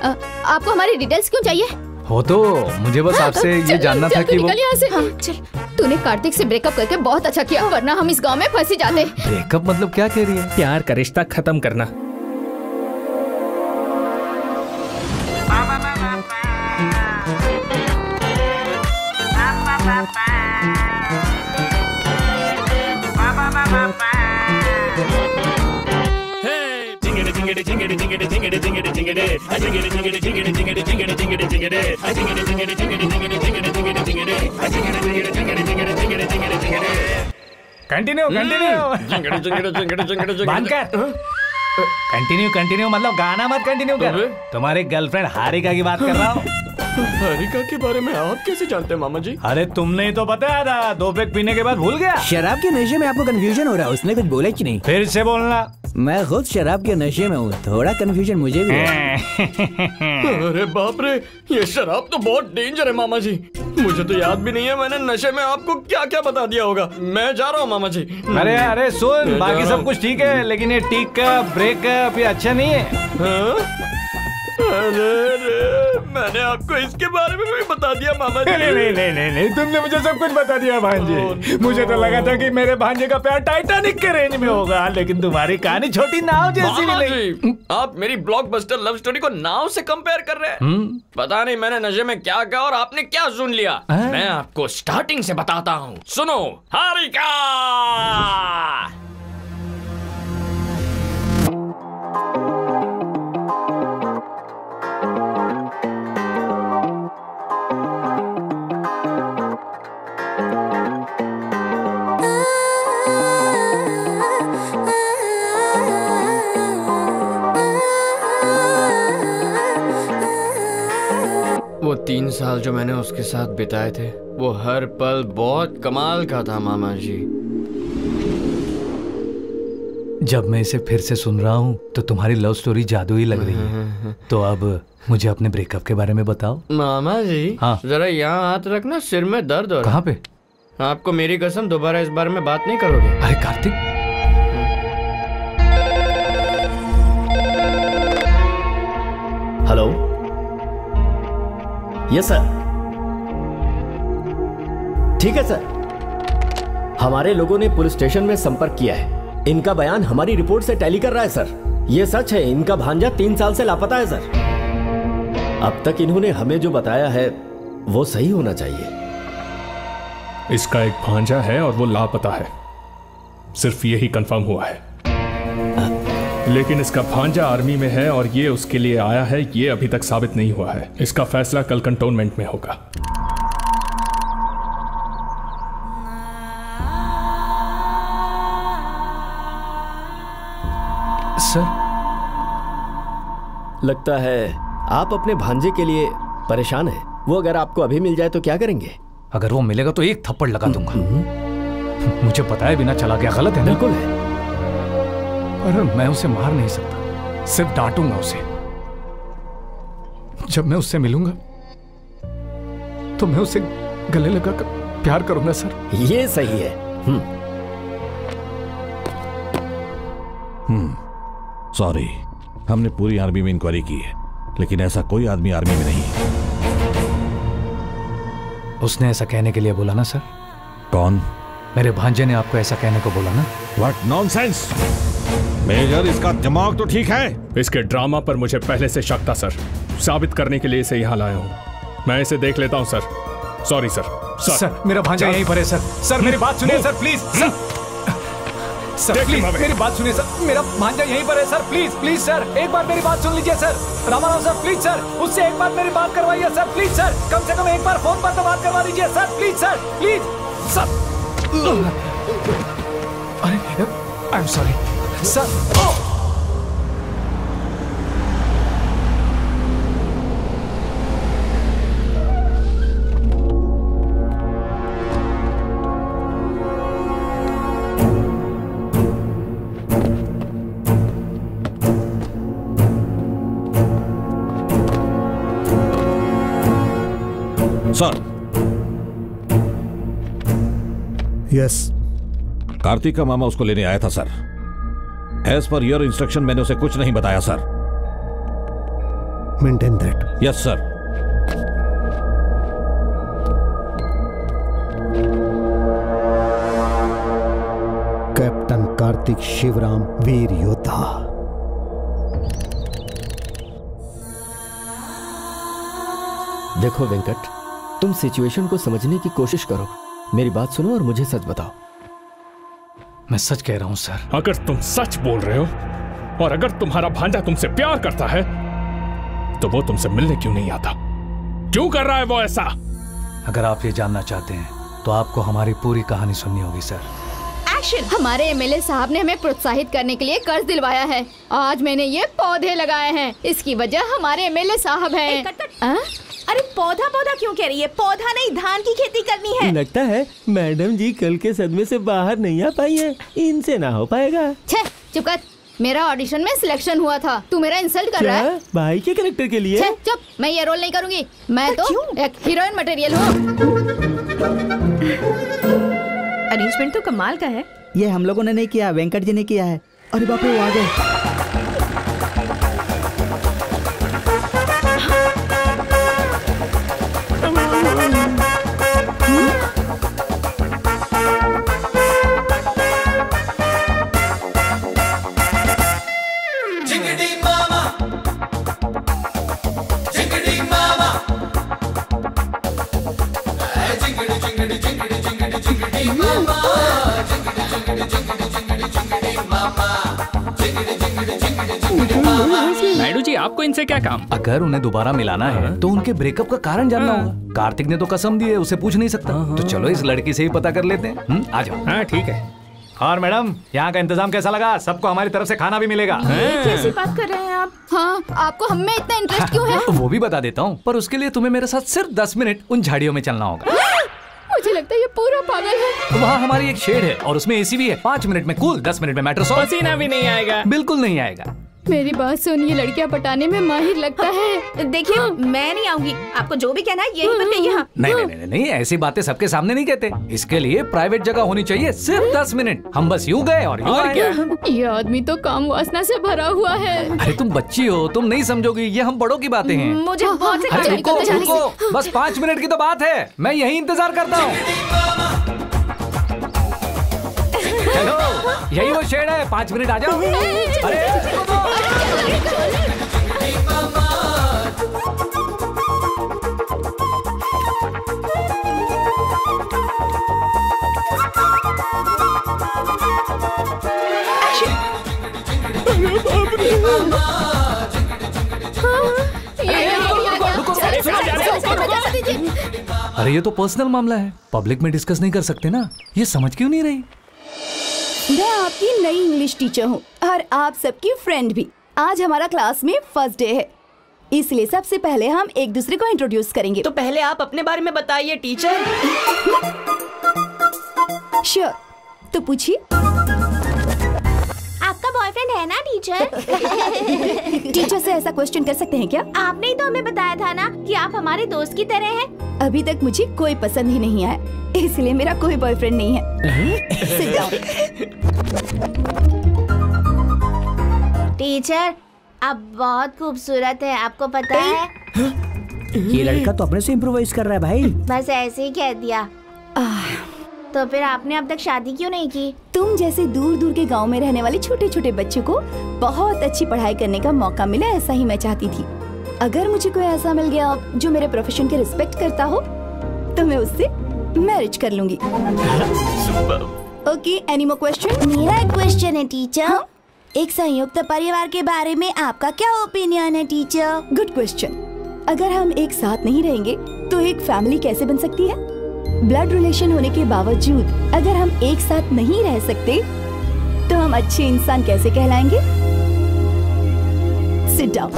आपको हमारी डिटेल्स क्यों चाहिए? हो तो मुझे बस आपसे ये जानना था कि वो से। हाँ, चल। तूने कार्तिक से ब्रेकअप करके बहुत अच्छा किया वरना हम इस गाँव में फंसी जाते। ब्रेकअप मतलब क्या कह रही है? प्यार का रिश्ता खत्म करना। Continue, continue. Jingity. Bankar. Continue continue मतलब गाना मत कंटिन्यू कर। तुम्हारी गर्लफ्रेंड हारिका की बात कर रहा हूँ। हारिका के बारे में आप कैसे जानते हैं मामा जी अरे तुमने ही तो बताया था दो पैक पीने के बाद भूल गया। शराब के नशे में आपको कंफ्यूजन हो रहा है उसने कुछ बोला कि नहीं। फिर से बोलना। मैं खुद शराब के नशे में हूँ थोड़ा कंफ्यूजन मुझे भी है। अरे बाप रे ये शराब तो बहुत डेंजर है मामा जी मुझे तो याद भी नहीं है मैंने नशे में आपको क्या क्या बता दिया होगा। मैं जा रहा हूँ मामा जी अरे अरे सुन बाकी सब कुछ ठीक है लेकिन ये टीक का ब्रेक का भी अच्छा नहीं है। हाँ? अरे अरे मैंने आपको इसके बारे में भी बता दिया मामा जी। नहीं नहीं नहीं नहीं नहीं तुमने मुझे सब कुछ बता दिया भांजे। मुझे तो लगा था कि मेरे भांजे का प्यार टाइटैनिक के रेंज में होगा लेकिन तुम्हारी कहानी छोटी नाव जैसी मिली जी आप मेरी ब्लॉकबस्टर लव स्टोरी को नाव से कंपेयर कर रहे हैं। पता नहीं मैंने नशे में क्या कहा और आपने क्या सुन लिया। मैं आपको स्टार्टिंग से बताता हूँ। सुनो हारिका! तीन साल जो मैंने उसके साथ बिताए थे वो हर पल बहुत कमाल का था मामा जी। जब मैं इसे फिर से सुन रहा हूँ तो तुम्हारी लव स्टोरी जादू ही लग रही है। तो अब मुझे अपने ब्रेकअप के बारे में बताओ। मामा जी हाँ। जरा यहाँ हाथ रखना सिर में दर्द हो। कहाँ पे? आपको मेरी कसम दोबारा इस बारे में बात नहीं करोगे। अरे कार्तिक! यस सर ठीक है सर हमारे लोगों ने पुलिस स्टेशन में संपर्क किया है। इनका बयान हमारी रिपोर्ट से टैली कर रहा है सर ये सच है, इनका भांजा तीन साल से लापता है सर अब तक इन्होंने हमें जो बताया है, वो सही होना चाहिए। इसका एक भांजा है और वो लापता है। सिर्फ़ यही कंफर्म हुआ है। लेकिन इसका भांजा आर्मी में है और ये उसके लिए आया है ये अभी तक साबित नहीं हुआ है। इसका फैसला कल कंटोनमेंट में होगा। सर लगता है आप अपने भांजे के लिए परेशान हैं। वो अगर आपको अभी मिल जाए तो क्या करेंगे? अगर वो मिलेगा तो एक थप्पड़ लगा दूँगा। मुझे पता है बिना चला गया गलत है बिल्कुल है। पर मैं उसे मार नहीं सकता। सिर्फ़ डांटूँगा उसे। जब मैं उससे मिलूँगा तो मैं उसे गले लगाकर प्यार करूँगा सर। ये सही है। हम्म। हम्म। सॉरी हमने पूरी आर्मी में इंक्वायरी की है लेकिन ऐसा कोई आदमी आर्मी में नहीं उसने ऐसा कहने के लिए बोला ना सर? कौन? मेरे भांजे ने आपको ऐसा कहने को बोला ना? व्हाट नॉनसेंस मेजर इसका दिमाग तो ठीक है। इसके ड्रामा पर मुझे पहले से शक था सर। साबित करने के लिए इसे यहाँ लाया हूँ। मैं इसे देख लेता हूँ sir. Sorry sir sir sir मेरा भांजा यहीं पर है सर। सर मेरी बात सुनिए sir please sir. Sir please मेरी बात सुनिए सर। मेरा भांजा यहीं पर है सर प्लीज़ प्लीज़ सर एक बार मेरी बात सुन लीजिए sir. Ramarao sir please sir उससे एक बार मेरी बात करवाइए सर प्लीज़ सर कम से कम एक बार फ़ोन पर तो बात करवा दीजिए sir please sir please sir अरे I am sorry sir sir yes Kartik का मामा उसको लेने आया था sir as per your instruction मैंने उसे कुछ नहीं बताया sir maintain that yes sir captain Kartik Shivram वीर योद्धा देखो वेंकट तुम सिचुएशन को समझने की कोशिश करो। मेरी बात सुनो और मुझे सच बताओ। मैं सच कह रहा हूँ सर। अगर तुम सच बोल रहे हो और अगर तुम्हारा भांजा तुमसे प्यार करता है तो वो तुमसे मिलने क्यों नहीं आता? क्यों कर रहा है वो ऐसा? अगर आप ये जानना चाहते हैं तो आपको हमारी पूरी कहानी सुननी होगी सर। एक्शन हमारे एमएलए साहब ने हमें प्रोत्साहित करने के लिए कर्ज दिलवाया है। आज मैंने ये पौधे लगाए हैं। इसकी वजह हमारे एमएलए साहब हैं। हाँ? अरे पौधा पौधा क्यों कह रही है? पौधा नहीं धान की खेती करनी है। लगता है मैडम जी कल के सदमे से बाहर नहीं आ पाई है। इनसे ना हो पाएगा। छे चुप कर। मेरा ऑडिशन में सिलेक्शन हुआ था। तू मेरा इंसल्ट कर रहा है। भाई के करेक्टर के लिए? चुप। मैं ये रोल नहीं करूँगी। मैं तो एक हीरोइन मटेरियल हूँ। अरेंजमेंट तो कमाल का है। ये हम लोगों ने नहीं किया वेंकट जी ने किया है। अरे बाप आ गए jiggity नायडू जी आपको इनसे क्या काम? अगर उन्हें दोबारा मिलाना है तो उनके ब्रेकअप का कारण जानना होगा। कार्तिक ने तो कसम दी है उसे पूछ नहीं सकता। तो चलो इस लड़की से ही पता कर लेते हैं। हम्म, आ जाओ। हाँ ठीक है। और मैडम यहाँ का इंतज़ाम कैसा लगा? सबको हमारी तरफ़ से खाना भी मिलेगा। कैसी बात कर रहे हैं आप? हाँ आपको हम में इतना इंटरेस्ट क्यों है? वो भी बता देता हूँ पर उसके लिए तुम्हें मेरे साथ सिर्फ़ दस मिनट उन झाड़ियों में चलना होगा। मुझे लगता है ये पूरा पागल है। वहाँ हमारी एक शेड है और उसमें एसी भी है। पाँच मिनट में कूल दस मिनट में मेट्रो सॉल्व पसीना भी नहीं आएगा। बिल्कुल नहीं आएगा। मेरी बात सुन ये लड़कियाँ पटाने में माहिर लगता है। देखिए मैं नहीं आऊँगी। आपको जो भी कहना है यही पर कहिए हाँ। नहीं नहीं नहीं नहीं ऐसी बातें सबके सामने नहीं कहते। इसके लिए प्राइवेट जगह होनी चाहिए सिर्फ़ दस मिनट। हम बस यूँ गए और यूँ और क्या? ये आदमी तो काम वासना से भरा हुआ है। अरे तुम बच्ची हो तुम नहीं समझोगी ये हम बड़ों की बातें हैं। मुझे अरे रुको रुको बस पाँच मिनट की तो बात है। मैं यही इंतज़ार करता हूँ। हेलो यही वो शेड है पाँच मिनट आ जाओ। अरे अरे, ये तो पर्सनल मामला है। पब्लिक में डिस्कस नहीं कर सकते ना। ये समझ क्यों नहीं रही? मैं आपकी नई इंग्लिश टीचर हूँ और आप सबकी फ्रेंड भी। आज हमारा क्लास में फ़र्स्ट डे है। इसलिए सबसे पहले हम एक दूसरे को इंट्रोड्यूस करेंगे। तो पहले आप अपने बारे में बताइए टीचर श्योर तो पूछिए। आपका बॉयफ्रेंड है ना टीचर टीचर से ऐसा क्वेश्चन कर सकते हैं क्या? आपने ही तो हमें बताया था ना कि आप हमारे दोस्त की तरह हैं। अभी तक मुझे कोई पसंद ही नहीं आया इसलिए मेरा कोई बॉयफ्रेंड नहीं है. टीचर आप बहुत खूबसूरत है आपको पता है। ये लड़का तो अपने से इम्प्रोवाइज कर रहा है भाई। बस ऐसे ही कह दिया। तो फिर आपने अब तक शादी क्यों नहीं की? तुम जैसे दूर दूर के गाँव में रहने वाले छोटे छोटे बच्चों को बहुत अच्छी पढ़ाई करने का मौका मिला ऐसा ही मैं चाहती थी। अगर मुझे कोई ऐसा मिल गया जो मेरे प्रोफेशन के रिस्पेक्ट करता हो तो मैं उससे मैरिज कर लूँगी। ओके एनी मोर क्वेश्चन मेरा एक क्वेश्चन है टीचर एक संयुक्त परिवार के बारे में आपका क्या ओपिनियन है टीचर गुड क्वेश्चन अगर हम एक साथ नहीं रहेंगे तो एक फैमिली कैसे बन सकती है? ब्लड रिलेशन होने के बावजूद अगर हम एक साथ नहीं रह सकते तो हम अच्छे इंसान कैसे कहलाएँगे? सिट डाउन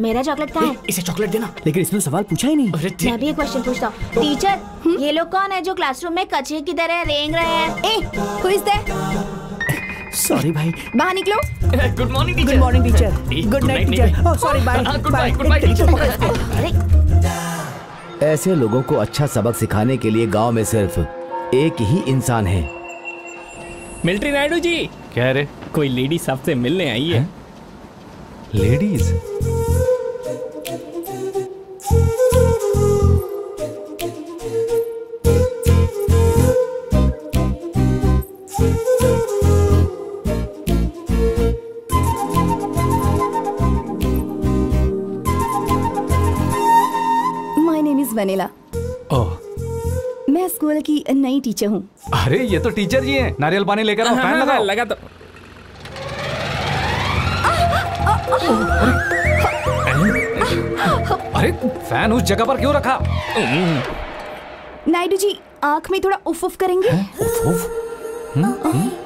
मेरा चॉकलेट कहाँ है? इसे चॉकलेट देना। लेकिन इसने सवाल पूछा ही नहीं। मैं भी एक क्वेश्चन पूछता हूँ। टीचर ये लोग कौन है जो क्लासरूम में कचरे की तरह रेंग रहे हैं? ए सॉरी भाई बाहर निकलो good morning teacher good morning teacher good night teacher oh sorry bye goodbye goodbye ऐसे लोगों को अच्छा सबक सिखाने के लिए गाँव में सिर्फ़ एक ही इंसान है। मिलिट्री नायडू जी। कह रहे? कोई लेडी सबसे मिलने आई है? लेडीज़? नेम वनीला ओह मैं स्कूल की नई टीचर हूँ। अरे ये तो टीचर जी हैं। नारियल पानी लेकर आओ फ़ैन लगाओ। लगा तो अरे फ़ैन उस जगह पर क्यों रखा? नायडू जी आँख में थोड़ा उफ उफ करेंगे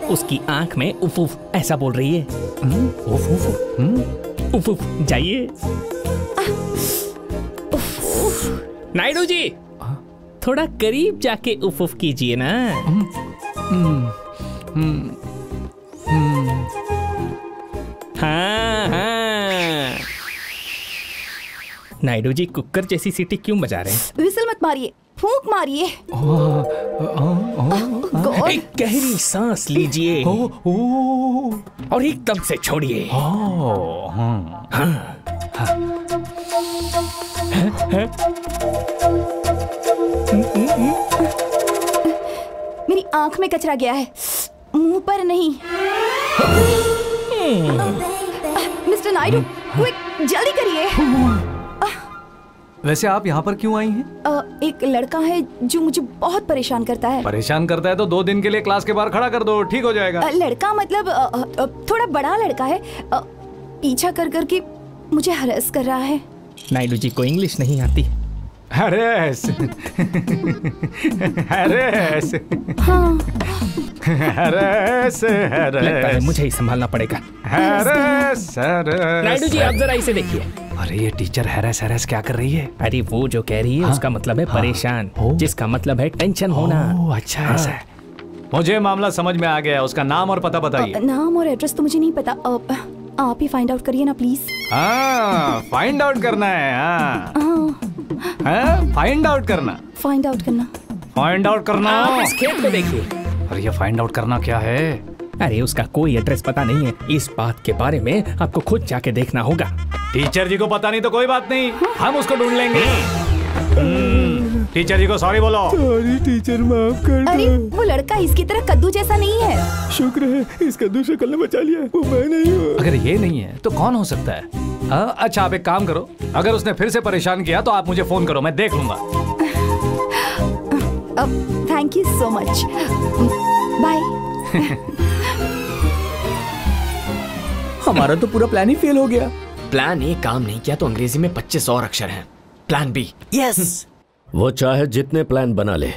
उसकी आँख में उफ उफ ऐसा बोल रही है। उफ उफ उफ उफ जाइए। नायडू जी थोड़ा करीब जाके उफ उफ कीजिए ना। हाँ हाँ। नायडू जी कुकर जैसी सीटी क्यों बजा रहे हैं? विसल मत मारिए फूंक मारिए। एक गहरी सांस लीजिए। और एकदम से छोड़िए। हाँ। मेरी आँख में कचरा गया है। मुँह पर नहीं। मिस्टर नायडू क्विक जल्दी करिए। वैसे आप यहाँ पर क्यों आई हैं? एक लड़का है जो मुझे बहुत परेशान करता है। परेशान करता है तो दो दिन के लिए क्लास के बाहर खड़ा कर दो ठीक हो जाएगा। लड़का मतलब थोड़ा बड़ा लड़का है। पीछा कर कर के मुझे हरस कर रहा है। नायडू जी को इंग्लिश नहीं आती। अरे ऐसे हाँ। अरे अरे है मुझे ही संभालना पड़ेगा। अरे सर नायडू जी आप जरा इसे देखिए। अरे ये टीचर हैरस हैरस क्या कर रही है? अरे वो जो कह रही है हाँ? उसका मतलब है हाँ। परेशान जिसका मतलब है टेंशन होना। ओह, अच्छा ऐसा है। मुझे मामला समझ में आ गया उसका नाम और पता बताइए। नाम और एड्रेस तो मुझे नहीं पता। आप ही फाइंड आउट करिए ना प्लीज़ हाँ फाइंड आउट करना है हाँ। हाँ। फाइंड आउट करना। फाइंड आउट करना। फाइंड आउट करना। इस खेत को देखिए। अरे ये फाइंड आउट करना क्या है? अरे उसका कोई एड्रेस पता नहीं है। इस बात के बारे में आपको खुद जाके देखना होगा। टीचर जी को पता नहीं तो कोई बात नहीं। हम उसको ढूंढ लेंगे। हम्म, टीचर जी को सॉरी बोलो। सॉरी टीचर माफ़ कर अरे वो लड़का इसकी तरह कद्दू जैसा नहीं है। शुक्र है इस कद्दू शक्ल ने बचा लिया वो मैं नहीं हूँ। अगर ये नहीं है तो कौन हो सकता है? हाँ, अच्छा आप एक काम करो। अगर उसने फिर से परेशान किया तो आप मुझे फ़ोन करो मैं देख लूँगा। Thank you so much bye हमारा तो पूरा प्लान ही फेल हो गया। प्लान ए काम नहीं किया तो अंग्रेज़ी में पच्चीस और अक्षर हैं। प्लान बी यस वो चाहे जितने प्लान बना ले।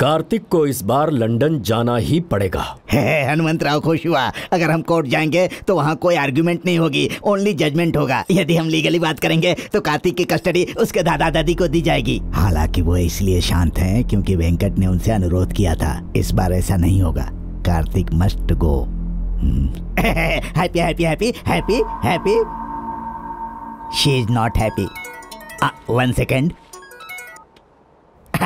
कार्तिक को इस बार लंदन जाना ही पड़ेगा। हनुमंत राव खुश हुआ। अगर हम कोर्ट जाएँगे तो वहाँ कोई आर्गुमेंट नहीं होगी ओनली जजमेंट होगा। यदि हम लीगली बात करेंगे तो कार्तिक की कस्टडी उसके दादा दादी को दी जाएगी। हालाँकि वो इसलिए शांत हैं, क्योंकि वेंकट ने उनसे अनुरोध किया था। इस बार ऐसा नहीं होगा। Kartik must go happy happy happy happy she is not happy one second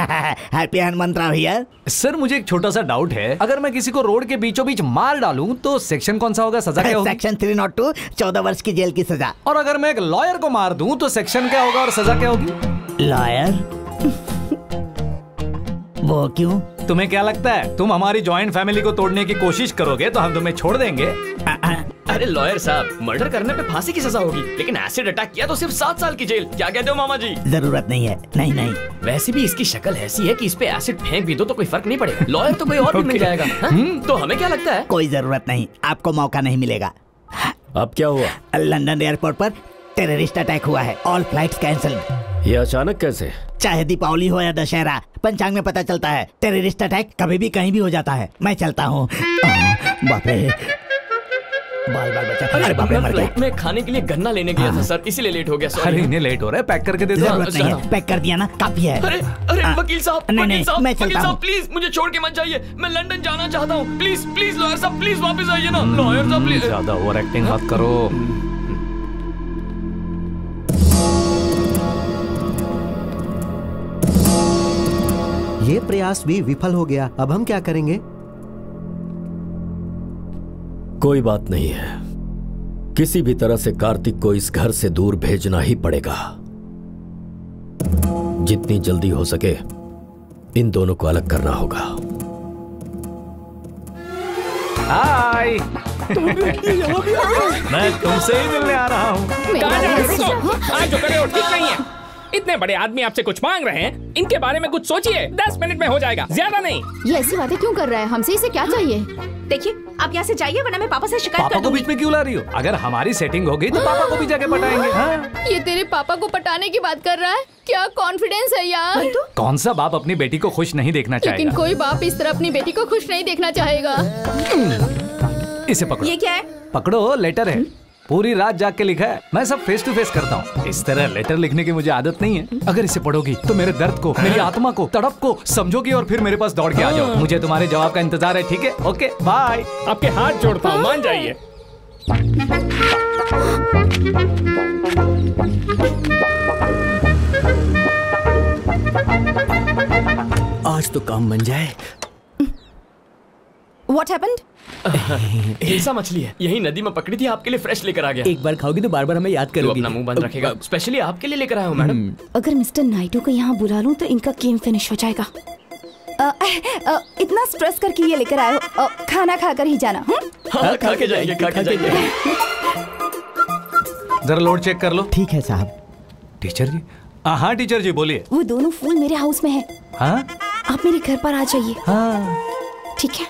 happy हनुमंतरा भैया। सर मुझे एक छोटा सा डाउट है। अगर मैं किसी को रोड के बीचों बीच मार डालूं तो सेक्शन कौन सा होगा? सजा क्या होगी? सेक्शन थ्री नॉट टू चौदह वर्ष की जेल की सजा। और अगर मैं एक लॉयर को मार दूँ तो सेक्शन क्या होगा और सजा क्या होगी? लॉयर वो क्यों? तुम्हें क्या लगता है? तुम हमारी जॉइंट फैमिली को तोड़ने की कोशिश करोगे तो हम तुम्हें छोड़ देंगे। अरे लॉयर साहब मर्डर करने पे फांसी की सजा होगी लेकिन एसिड अटैक किया तो सिर्फ़ सात साल की जेल। क्या कहते हो मामा जी? ज़रूरत नहीं है। नहीं नहीं। वैसे भी इसकी शक्ल ऐसी है कि इस पे एसिड फेंक भी दो तो कोई फ़र्क नहीं पड़ेगा। लॉयर तो कोई और भी मिल जाएगा हाँ? तो हमें क्या लगता है? कोई ज़रूरत नहीं आपको मौका नहीं मिलेगा। अब क्या हुआ? लंदन एयरपोर्ट पर टेररिस्ट अटैक हुआ है ऑल फ़्लाइट कैंसल्ड ये अचानक कैसे? चाहे दीपावली हो या दशहरा पंचांग में पता चलता है टेररिस्ट अटैक कभी भी कहीं भी हो जाता है। मैं चलता हूँ। बाप रे। बाल बाल बचा अरे बाप रे मर गया। में खाने के लिए गन्ना लेने गया था सर। इसीलिए लेट हो गया अरे इन्हें लेट हो रहा है पैक करके दे दो। ज़रूरत नहीं है। पैक कर दिया ना काफ़ी है। अरे अरे। वकील साहब नहीं वकील नहीं साहब मैं चलता हूँ। प्लीज़ मुझे छोड़ के मत जाइए। मैं लंदन जाना चाहता हूँ। प्लीज़ प्लीज़ लॉयर साहब प्लीज़ वापस आइए ना। लॉयर साहब प्लीज़ ज़्यादा ओवर एक्टिंग मत करो। ये प्रयास भी विफल हो गया। अब हम क्या करेंगे? कोई बात नहीं है। किसी भी तरह से कार्तिक को इस घर से दूर भेजना ही पड़ेगा। जितनी जल्दी हो सके इन दोनों को अलग करना होगा। हाय! मैं तुमसे ही मिलने आ रहा हूँ। कहाँ जा रहे हो? रुको। आज जो करे हो ठीक नहीं है। इतने बड़े आदमी आपसे कुछ मांग रहे हैं। इनके बारे में कुछ सोचिए। दस मिनट में हो जाएगा। ज़्यादा नहीं। ये ऐसी बातें क्यों कर रहा है? हमसे इसे क्या चाहिए? देखिए आप यहाँ से जाइए वरना मैं पापा से शिकायत पापा को बीच में क्यों ला रही हो? अगर हमारी सेटिंग हो गई तो पापा को भी जाके पटाएँगे। हाँ? ये तेरे पापा को पटाने की बात कर रहा है? क्या कॉन्फिडेंस है यार? तो? कौन सा बाप अपनी बेटी को खुश नहीं देखना चाहेगा? लेकिन कोई बाप इस तरह अपनी बेटी को खुश नहीं देखना चाहेगा। इसे पकड़ो। ये क्या है? पकड़ो लेटर है। पूरी रात जाग के लिखा है। मैं सब फेस टू फेस करता हूँ। इस तरह लेटर लिखने की मुझे आदत नहीं है। अगर इसे पढ़ोगी तो मेरे दर्द को मेरी आत्मा को तड़प को समझोगी और फिर मेरे पास दौड़ के आ जाओ। मुझे तुम्हारे जवाब का इंतज़ार है ठीक है? ओके बाय आपके हाथ जोड़ता हूँ मान जाइए। आज तो काम बन जाए। What happened? हिलसा मछली है। यही नदी में पकड़ी थी आपके लिए फ्रेश लेकर आ गया। एक बार खाओगी तो बार बार हमें याद करोगी। अपना मुँह बंद रखेगा। स्पेशली आपके लिए लेकर आया हूँ मैडम। अगर मिस्टर नाइडू को यहाँ बुला लूँ तो इनका गेम फिनिश हो जाएगा। अ, अ, इतना स्ट्रेस करके ये लेकर आए हो। खाना खाकर ही जाना हम्म? हाँ खा के जाएँगे खा के जाएँगे। जरा लोड चेक कर लो। ठीक है साहब। टीचर जी? हाँ हाँ टीचर जी बोलिए। वो दोनों फूल मेरे हाउस में है। हाँ? आप मेरे घर पर आ जाइए। हाँ। ठीक है।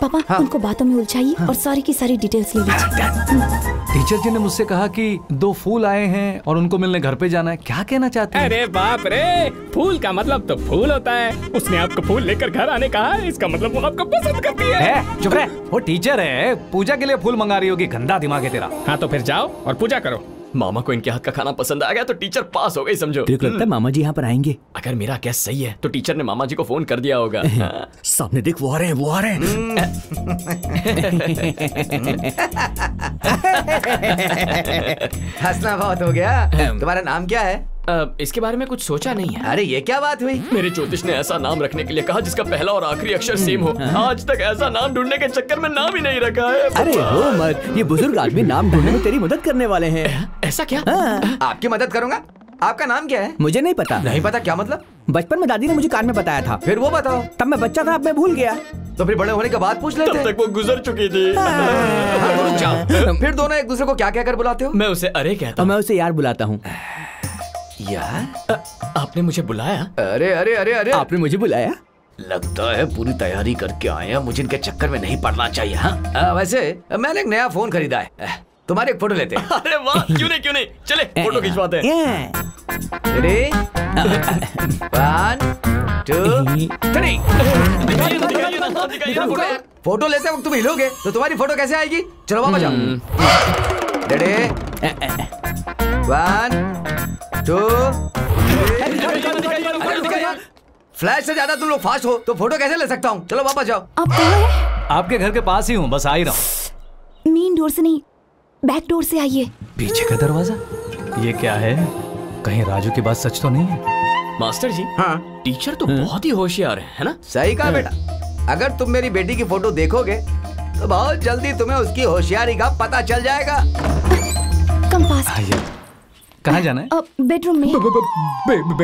पापा हाँ। उनको बातों में उलझाइए हाँ। और सारी की सारी डिटेल्स ले लीजिए। टीचर जी ने मुझसे कहा कि दो फूल आए हैं और उनको मिलने घर पे जाना है। क्या कहना चाहते हैं? अरे बाप रे! फूल का मतलब तो फूल होता है। उसने आपको फूल लेकर घर आने कहा इसका मतलब वो आपको पसंद करती है। है? चुप रहे। वो टीचर है। पूजा के लिए फूल मंगा रही होगी गंदा दिमाग है तेरा। हाँ तो फिर जाओ और पूजा करो। मामा को इनके हाथ का खाना पसंद आ गया तो टीचर पास हो गई समझो। तेरे को लगता है मामा जी यहाँ पर आएँगे? अगर मेरा गैस सही है तो टीचर ने मामा जी को फ़ोन कर दिया होगा। सामने देख वो आ रहे हैं वो आ रहे हैं। हंसना बहुत हो गया। तुम्हारा नाम क्या है? अब इसके बारे में कुछ सोचा नहीं है? अरे ये क्या बात हुई? मेरे ज्योतिष ने ऐसा नाम रखने के लिए कहा जिसका पहला और आखिरी अक्षर सेम हो। आज तक ऐसा नाम ढूँढने के चक्कर में नाम ही नहीं रखा है। अरे हो मत। ये बुज़ुर्ग आदमी नाम ढूँढने में तेरी मदद करने वाले हैं। ऐसा क्या? आपकी मदद करूँगा? आपका नाम क्या है? मुझे नहीं पता। नहीं पता क्या मतलब? बचपन में दादी ने मुझे कान में बताया था। फिर वो बताओ। तब मैं बच्चा था अब मैं भूल गया। तो फिर बड़े होने के बाद पूछ लेते तब तक वो गुजर चुकी थी। हाँ, जाओ। फिर दोनों एक दूसरे को क्या कहकर बुलाते हो? मैं उसे अरे कहता और मैं उसे यार बुलाता हूँ। यार आपने मुझे बुलाया? अरे अरे अरे अरे। आपने मुझे बुलाया? लगता है पूरी तैयारी करके आए हैं मुझे इनके चक्कर में नहीं पड़ना चाहिए हाँ? आ, वैसे मैंने एक नया फ़ोन खरीदा है। तुम्हारे एक फ़ोटो लेते हैं। अरे वाह क्यों नहीं क्यों नहीं? चले फ़ोटो खिंचवाते हैं। Ready one two three photo photo लेते वक्त तुम हिलोगे तो तुम्हारी फ़ोटो कैसे आएगी? चलो वापस जाओ। रेडी वन टू फ्लैश से ज़्यादा तुम लोग फास्ट हो तो फ़ोटो कैसे ले सकता हूँ? चलो वापस जाओ। आप हैं? आपके घर के पास ही हूँ बस आ ही रहा हूँ। मेन डोर से नहीं बैक डोर से आइए। पीछे का दरवाज़ा? ये क्या है? कहीं राजू की बात सच तो नहीं है? मास्टर जी हाँ। टीचर तो बहुत ही होशियार है है ना? सही कहा बेटा। अगर तुम मेरी बेटी की फ़ोटो देखोगे तो बहुत जल्दी तुम्हें उसकी होशियारी का पता चल जाएगा। कम फास्ट आइए। कहाँ जाना है? बेडरूम में।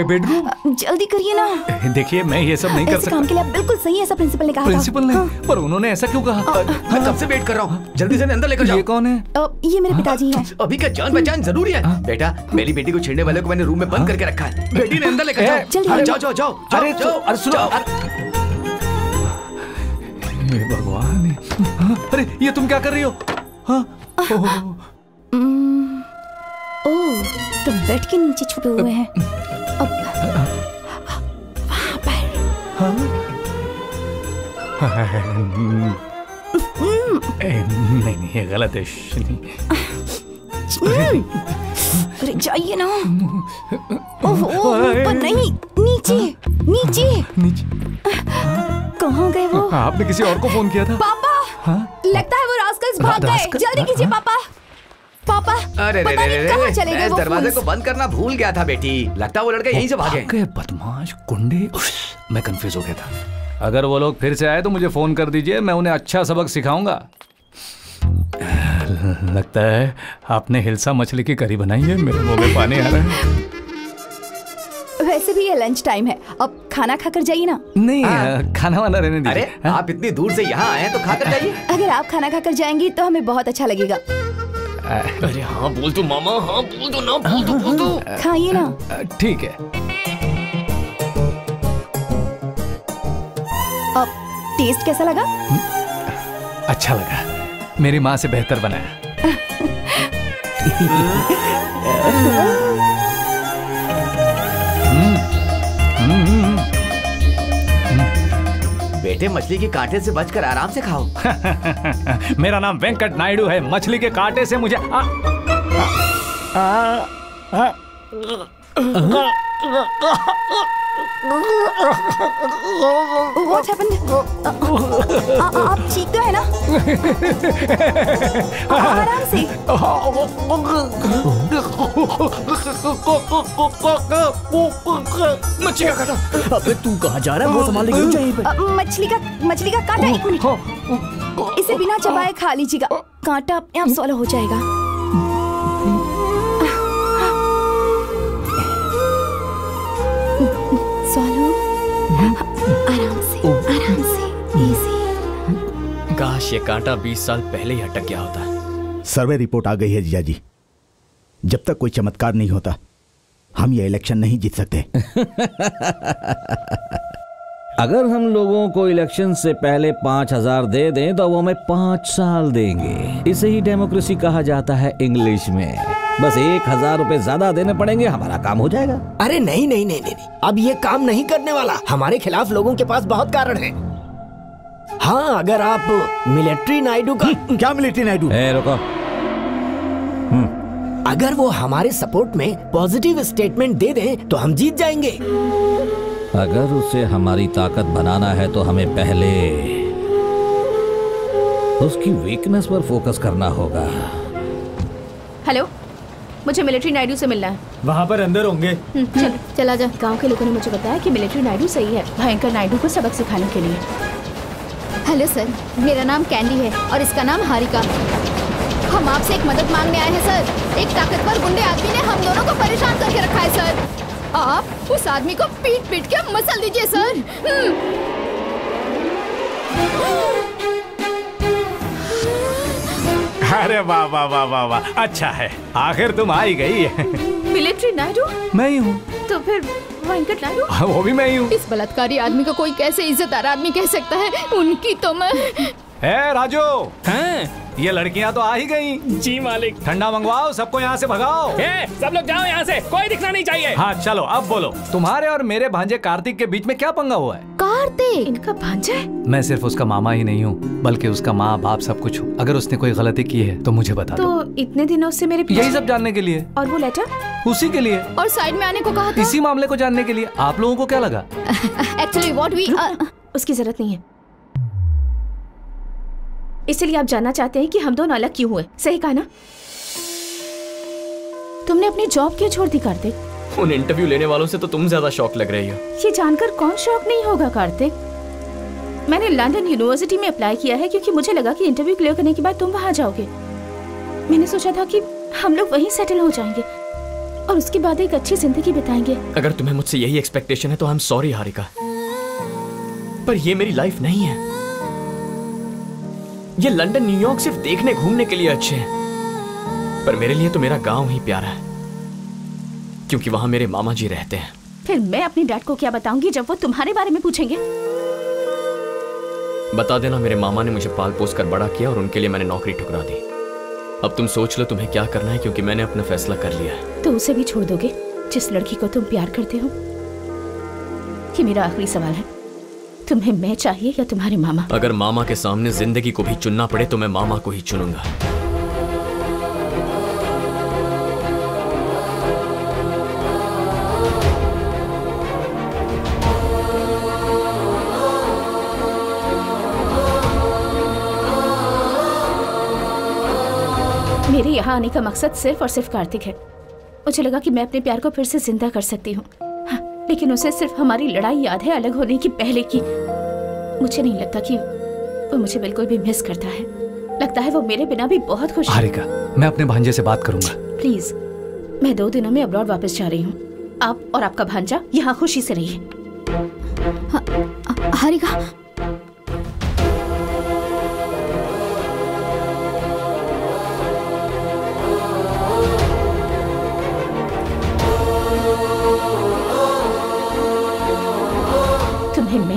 बेडरूम जल्दी करिए ना। देखिए मैं ये सब नहीं कर ऐसे काम के लिए बिल्कुल सही है ऐसा प्रिंसिपल ने कहा प्रिंसिपल ने? पर उन्होंने ऐसा क्यों कहा? मैं कब से वेट कर रहा हूँ? जल्दी से अंदर लेकर जाओ। ये कौन है? ये मेरे पिताजी हैं। अभी का जान पहचान ज़रूरी है। बेटा मेरी बेटी को छेड़ने वाले को मैंने रूम में बंद करके रखा है। बेटी ने अंदर लेकर जाओ। अरे जाओ जाओ जाओ जाओ अरे अरे सुनो। हे भगवान। अरे ये तुम क्या कर रही हो? हाँ? ओह, हम्म, तो बेड के नीचे छुपे हुए हैं। अब वहाँ पर। हम्म, नहीं नहीं गलत है अरे जाइए ना। ओह ओह, ऊपर नहीं नीचे नीचे। नीचे। कहाँ गए वो? आपने किसी और को फ़ोन किया था? पापा हाँ? लगता है वो रास्कल्स भाग गए। जल्दी कीजिए पापा। पापा अरे रे पता रे नहीं रे कहाँ रे चले गए वो दरवाजे को बंद करना भूल गया था बेटी। लगता वो लड़के यहीं से भागे। गए बदमाश उफ, मैं कंफ्यूज हो गया था। अगर वो लोग फिर से आए तो मुझे फ़ोन कर दीजिए मैं उन्हें अच्छा सबक सिखाऊँगा। लगता है आपने हिलसा मछली की करी बनाई है मेरे मुँह में पानी आ रहा है। वैसे भी ये लंच टाइम है। अब खाना खाकर जाइए ना। नहीं अ, खाना वाना रहने दीजिए। अरे आप इतनी दूर से यहाँ आए हैं तो खाकर जाइए। अगर आप खाना खाकर जाएँगी तो हमें बहुत अच्छा लगेगा। अरे हाँ बोल तू मामा हाँ बोल दो ना बोल दो बोल दो खाइए ना। ठीक है। अब टेस्ट कैसा लगा? अच्छा लगा। मेरी माँ से बेहतर बनाया बेटे मछली के कांटे से बचकर आराम से खाओ मेरा नाम वेंकट नायडू है मछली के कांटे से मुझे आ, आ, आ, आ, आ, आ, आ, अ, अ, अ, आप ठीक तो है ना? आराम से। मच्छी का काटा। अबे तू कहाँ जा रहा है? वो संभाल लेगी चाहिए मछली का मछली का कांटा एक मिनट। इसे बिना चबाए खा लीजिएगा। कांटा अपने आप सॉल्व हो जाएगा। काश ये कांटा 20 साल पहले ही अटक गया होता। सर्वे रिपोर्ट आ गई है जिया जी। जब तक कोई चमत्कार नहीं होता हम ये इलेक्शन नहीं जीत सकते। अगर हम लोगों को इलेक्शन से पहले पाँच हज़ार दे दें तो वो हमें पाँच साल देंगे। इसे ही डेमोक्रेसी कहा जाता है इंग्लिश में। बस एक हज़ार रूपए ज़्यादा देने पड़ेंगे हमारा काम हो जाएगा। अरे नहीं नहीं नहीं नहीं नहीं। अब ये काम नहीं करने वाला। हमारे खिलाफ लोगों के पास बहुत कारण है। हाँ अगर आप मिलिट्री नायडू का क्या मिलिट्री नायडू? ए रुको। अगर वो हमारे सपोर्ट में पॉजिटिव स्टेटमेंट दे दें तो हम जीत जाएँगे। अगर उसे हमारी ताकत बनाना है तो हमें पहले उसकी वीकनेस पर फोकस करना होगा। हेलो मुझे मिलिट्री नायडू से मिलना है। वहाँ पर अंदर होंगे। हम्म, चल। चला जा गाँव के लोगों ने मुझे बताया कि मिलिट्री नायडू सही है। भयंकर नायडू को सबक सिखाने के लिए। हेलो सर मेरा नाम कैंडी है और इसका नाम हारिका। हम आपसे एक मदद मांगने आए हैं सर। एक ताकतवर गुंडे आदमी ने हम दोनों को परेशान करके रखा है सर। आप उस आदमी को पीट पीट के मसल दीजिए सर। हम्म। अरे वाह वाह वाह वाह वाह। अच्छा है आखिर तुम आई ही गई मिलिट्री नायडू? मैं ही हूँ। तो फिर वेंकट नायडू हाँ, वो भी मैं ही हूँ। इस बलात्कारी आदमी को कोई कैसे इज्जतदार आदमी कह सकता है? उनकी तो मैं ए राजू। हैं। ये लड़कियाँ तो आ ही गई। जी मालिक। ठंडा मंगवाओ सबको यहाँ से भगाओ। ए, सब लोग जाओ यहाँ से। कोई दिखना नहीं चाहिए। हाँ चलो अब बोलो। तुम्हारे और मेरे भांजे कार्तिक के बीच में क्या पंगा हुआ है? कार्तिक इनका भांजा है? मैं सिर्फ़ उसका मामा ही नहीं हूँ बल्कि उसका माँ बाप सब कुछ हूँ। अगर उसने कोई गलती की है तो मुझे बता तो इतने दिनों से मेरे यही सब जानने के लिए। और वो लेटर उसी के लिए। और साइड में आने को कहा इसी मामले को जानने के लिए। आप लोगों को क्या लगा? एक्चुअली व्हाट वी उसकी ज़रूरत नहीं है। इसलिए आप जानना चाहते हैं कि हम दोनों अलग क्यों हुए। सही कहा ना? तुमने अपनी जॉब क्यों छोड़ दी कार्तिक? उन इंटरव्यू लेने वालों से तो तुम ज़्यादा शौक लग रही हो। ये जानकर कौन शौक नहीं होगा कार्तिक? मैंने लंदन यूनिवर्सिटी में अप्लाई किया है क्योंकि मुझे लगा कि इंटरव्यू क्लियर करने के बाद तुम वहाँ जाओगे। मैंने सोचा था कि हम लोग वहीं सेटल हो जाएँगे और उसके बाद एक अच्छी ज़िंदगी बिताएँगे। अगर तुम्हें मुझसे यही एक्सपेक्टेशन है तो आई एम सॉरी हारिका। पर ये मेरी लाइफ नहीं है। ये लंदन न्यूयॉर्क सिर्फ़ देखने घूमने के लिए अच्छे हैं। पर मेरे लिए तो मेरा गाँव ही प्यारा है क्योंकि वहाँ मेरे मामा जी रहते हैं। फिर मैं अपनी डैड को क्या बताऊँगी जब वो तुम्हारे बारे में पूछेंगे? बता देना मेरे मामा ने मुझे पाल पोस कर बड़ा किया और उनके लिए मैंने नौकरी ठुकरा दी। अब तुम सोच लो तुम्हें क्या करना है क्योंकि मैंने अपना फैसला कर लिया है। तो उसे भी छोड़ दोगे जिस लड़की को तुम प्यार करते हो? ये मेरा आखिरी सवाल है। तुम्हें मैं चाहिए या तुम्हारे मामा? अगर मामा के सामने ज़िंदगी को भी चुनना पड़े तो मैं मामा को ही चुनूँगा। मेरे यहाँ आने का मकसद सिर्फ़ और सिर्फ़ कार्तिक है। मुझे लगा कि मैं अपने प्यार को फिर से ज़िंदा कर सकती हूँ। लेकिन उसे सिर्फ़ हमारी लड़ाई याद है अलग होने की पहले की। मुझे नहीं लगता कि वो मुझे बिल्कुल भी मिस करता है। लगता है वो मेरे बिना भी बहुत खुश है। हारिका मैं अपने भांजे से बात करूँगा। प्लीज़ मैं दो दिनों में अब्रॉड वापस जा रही हूँ। आप और आपका भांजा यहाँ खुशी से रहिए। हारिका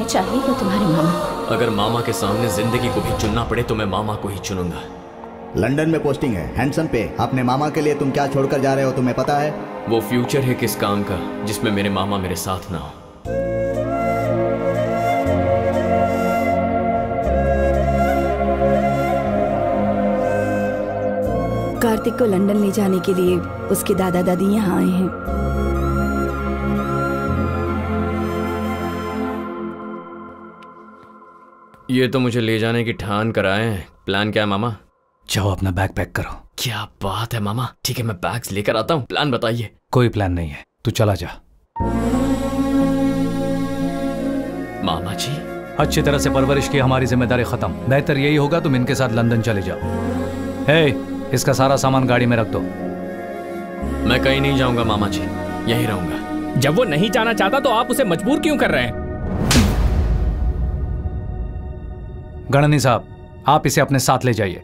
चाहिए या तुम्हारे मामा अगर मामा के सामने ज़िंदगी को भी चुनना पड़े तो मैं मामा को ही चुनूँगा। लंदन में पोस्टिंग है हैंडसम पे। अपने मामा के लिए तुम क्या छोड़कर जा रहे हो तुम्हें पता है? वो फ्यूचर है किस काम का जिसमें मेरे मामा मेरे साथ ना हो। कार्तिक को लंदन ले जाने के लिए उसके दादा दादी यहाँ आए हैं। ये तो मुझे ले जाने की ठान कराए हैं। प्लान क्या है मामा? जाओ अपना बैग पैक करो। क्या बात है मामा? ठीक है मैं बैग्स लेकर आता हूँ। प्लान बताइए। कोई प्लान नहीं है। तू चला जा। मामा जी? अच्छी तरह से परवरिश की हमारी ज़िम्मेदारी खत्म। बेहतर यही होगा तुम इनके साथ लंदन चले जाओ। हे इसका सारा सामान गाड़ी में रख दो। मैं कहीं नहीं जाऊँगा मामा जी। यहीं रहूँगा। जब वो नहीं जाना चाहता तो आप उसे मजबूर क्यों कर रहे हैं? गणनी साहब आप इसे अपने साथ ले जाइए।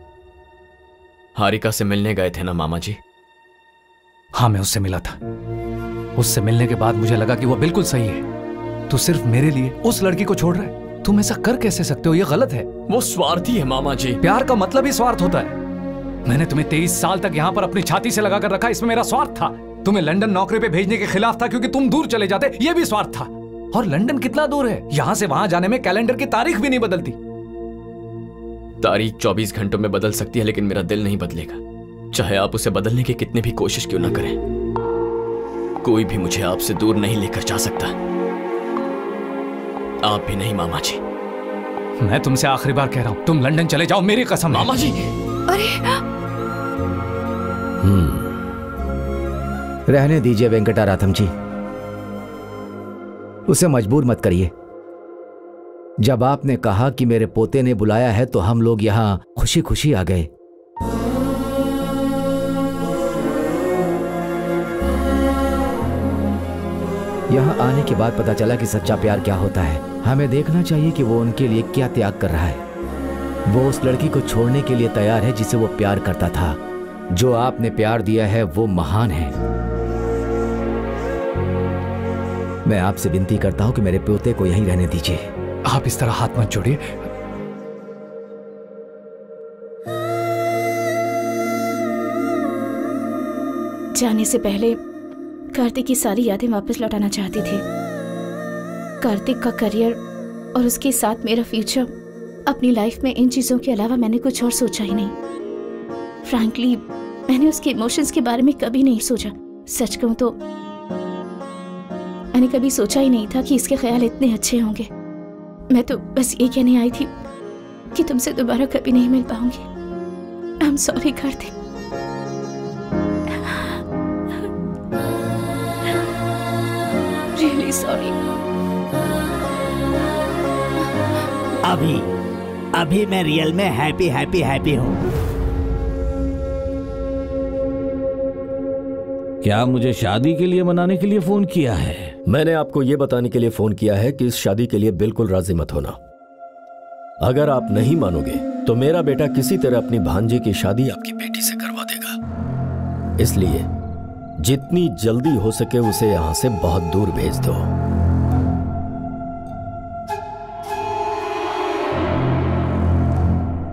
हारिका से मिलने गए थे ना मामा जी हाँ मैं उससे मिला था। उससे मिलने के बाद मुझे लगा कि वो बिल्कुल सही है। तू सिर्फ़ मेरे लिए उस लड़की को छोड़ रहा है। तुम ऐसा कर कैसे सकते हो? ये गलत है। वो स्वार्थी है मामा जी प्यार का मतलब ही स्वार्थ होता है। मैंने तुम्हें तेईस साल तक यहाँ पर अपनी छाती से लगाकर रखा इसमें मेरा स्वार्थ था। तुम्हें लंदन नौकरी पे भेजने के खिलाफ था क्योंकि तुम दूर चले जाते ये भी स्वार्थ था। और लंदन कितना दूर है? यहाँ से वहाँ जाने में कैलेंडर की तारीख भी नहीं बदलती। तारीख 24 घंटों में बदल सकती है लेकिन मेरा दिल नहीं बदलेगा। चाहे आप उसे बदलने की कितनी भी कोशिश क्यों ना करें कोई भी मुझे आपसे दूर नहीं लेकर जा सकता। आप भी नहीं मामा जी मैं तुमसे आखिरी बार कह रहा हूँ तुम लंदन चले जाओ मेरी कसम मामा जी अरे! रहने दीजिए वेंकटा वेंकटाराथम जी। उसे मजबूर मत करिए। जब आपने कहा कि मेरे पोते ने बुलाया है तो हम लोग यहाँ खुशी खुशी आ गए। यहाँ आने के बाद पता चला कि सच्चा प्यार क्या होता है। हमें देखना चाहिए कि वो उनके लिए क्या त्याग कर रहा है। वो उस लड़की को छोड़ने के लिए तैयार है जिसे वो प्यार करता था। जो आपने प्यार दिया है, वो महान है। मैं आपसे विनती करता हूँ कि मेरे पोते को यहीं रहने दीजिए। आप इस तरह हाथ मत जोड़िए। जाने से पहले कार्तिक की सारी यादें वापस लौटाना चाहती थी। कार्तिक का करियर और उसके साथ मेरा फ्यूचर अपनी लाइफ में इन चीज़ों के अलावा मैंने कुछ और सोचा ही नहीं। फ्रैंकली मैंने उसके इमोशंस के बारे में कभी नहीं सोचा। सच कहूँ तो मैंने कभी सोचा ही नहीं था कि इसके ख्याल इतने अच्छे होंगे। मैं तो बस ये कहने आई थी कि तुमसे दोबारा कभी नहीं मिल पाऊँगी। I am sorry Kartik. Really sorry अभी अभी मैं रियल में हैप्पी हैप्पी हैप्पी हूँ। क्या मुझे शादी के लिए मनाने के लिए फ़ोन किया है? मैंने आपको यह बताने के लिए फ़ोन किया है कि इस शादी के लिए बिल्कुल राज़ी मत होना। अगर आप नहीं मानोगे तो मेरा बेटा किसी तरह अपनी भांजी की शादी आपकी बेटी से करवा देगा। इसलिए, जितनी जल्दी हो सके उसे यहाँ से बहुत दूर भेज दो।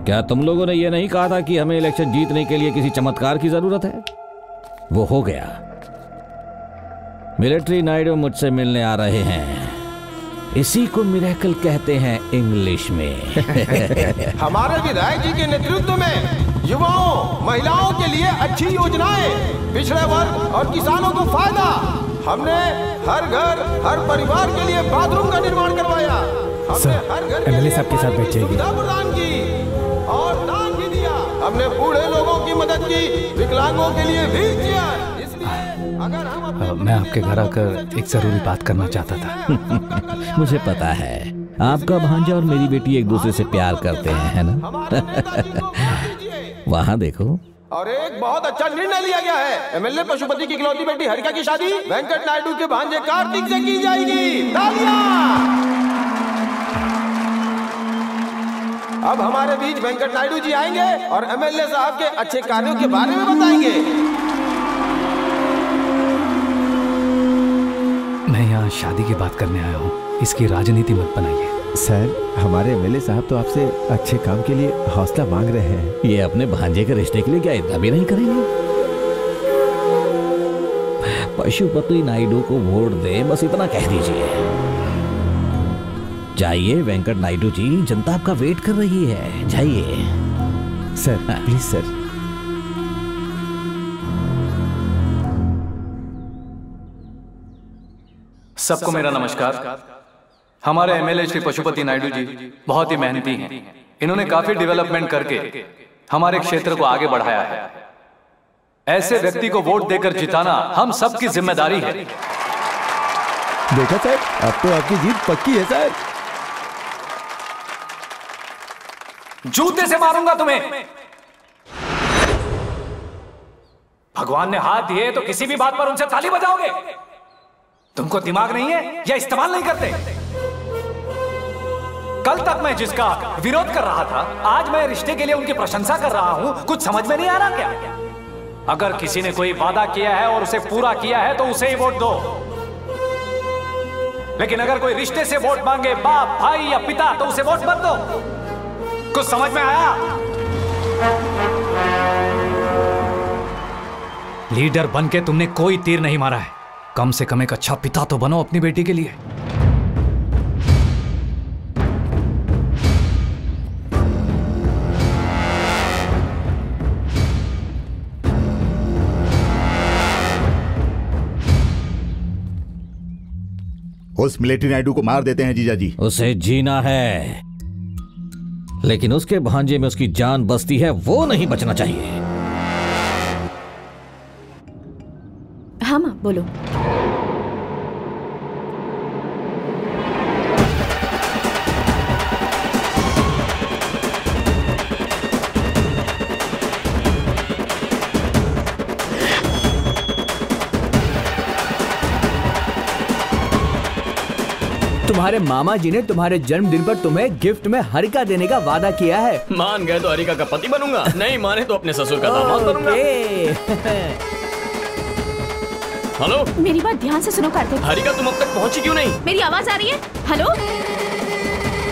क्या तुम लोगों ने यह नहीं कहा था कि हमें इलेक्शन जीतने के लिए किसी चमत्कार की ज़रूरत है? वो हो गया। मिलिट्री नायडू मुझसे मिलने आ रहे हैं। इसी को मिरेकल कहते हैं इंग्लिश में। हमारे विधायक जी के नेतृत्व में युवाओं महिलाओं के लिए अच्छी योजनाएँ पिछड़े वर्ग और किसानों को फ़ायदा। हमने हर घर हर परिवार के लिए बाथरूम का निर्माण करवाया। हमने हर घर के एमएलए लिए साहब के साथ प्रदान की और दान भी दिया। हमने बूढ़े लोगों की मदद की विकलांगों के लिए व्हील चेयर मैं आपके घर आकर एक ज़रूरी बात करना चाहता था। मुझे पता है। आपका भांजा और मेरी बेटी एक दूसरे से प्यार करते हैं है ना? वहाँ देखो। और एक बहुत अच्छा निर्णय लिया गया है। एमएलए पशुपति की इकलौती बेटी हरिका की शादी वेंकट नायडू के भांजे कार्तिक से की जाएगी। अब हमारे बीच वेंकट नायडू जी आएँगे और एमएलए साहब के अच्छे कार्यों के बारे में बताएँगे। यहाँ शादी की बात करने आया हूँ। इसकी राजनीति मत बनाइए। सर हमारे एमएलए साहब तो आपसे अच्छे काम के लिए हौसला मांग रहे हैं। ये अपने भांजे के रिश्ते के लिए क्या इतना भी नहीं करेंगे? पशुपति नायडू को वोट दे बस इतना कह दीजिए। जाइए वेंकट नायडू जी जनता आपका वेट कर रही है। जाइए। Sir please sir. सबको मेरा नमस्कार। हमारे एमएलए श्री पशुपति नायडू जी बहुत ही मेहनती हैं। इन्होंने काफ़ी डेवलपमेंट करके हमारे क्षेत्र को आगे बढ़ाया है। ऐसे व्यक्ति को वोट देकर जिताना हम सबकी ज़िम्मेदारी है। देखा सर अब तो आपकी जीत पक्की है सर। जूते से मारूँगा तुम्हें। भगवान ने हाथ दिए तो किसी भी बात पर उनसे ताली बजाओगे। तुमको दिमाग नहीं है? या इस्तेमाल नहीं करते। कल तक मैं जिसका विरोध कर रहा था, आज मैं रिश्ते के लिए उनकी प्रशंसा कर रहा हूँ। कुछ समझ में नहीं आ रहा क्या? अगर किसी ने कोई वादा किया है और उसे पूरा किया है तो उसे ही वोट दो। लेकिन अगर कोई रिश्ते से वोट मांगे, बाप, भाई या पिता तो उसे वोट मत दो। कुछ समझ में आया? लीडर बन के तुमने कोई तीर नहीं मारा है। कम से कम एक अच्छा पिता तो बनो अपनी बेटी के लिए। उस मिलिट्री नायडू को मार देते हैं जीजा जी। उसे जीना है। लेकिन उसके भांजे में उसकी जान बसती है वो नहीं बचना चाहिए। हाँ माँ बोलो। तुम्हारे मामा जी ने तुम्हारे जन्मदिन पर तुम्हें गिफ्ट में हरिका देने का वादा किया है। मान गए तो हरिका का पति बनूँगा। नहीं माने तो अपने ससुर का दामाद बनूँगा। हेलो? मेरी बात ध्यान से सुनो कार्तिक। हरिका तुम अब तक पहुँची क्यों नहीं? मेरी आवाज़ आ रही है? हेलो?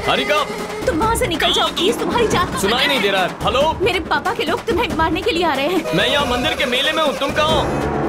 हरिका! तुम वहाँ से निकल जाओ प्लीज़ तुम्हारी जान सुनाई नहीं दे रहा है। हेलो? मेरे पापा के लोग तुम्हें मारने के लिए आ रहे हैं। मैं यहाँ मंदिर के मेले में हूँ तुम कहाँ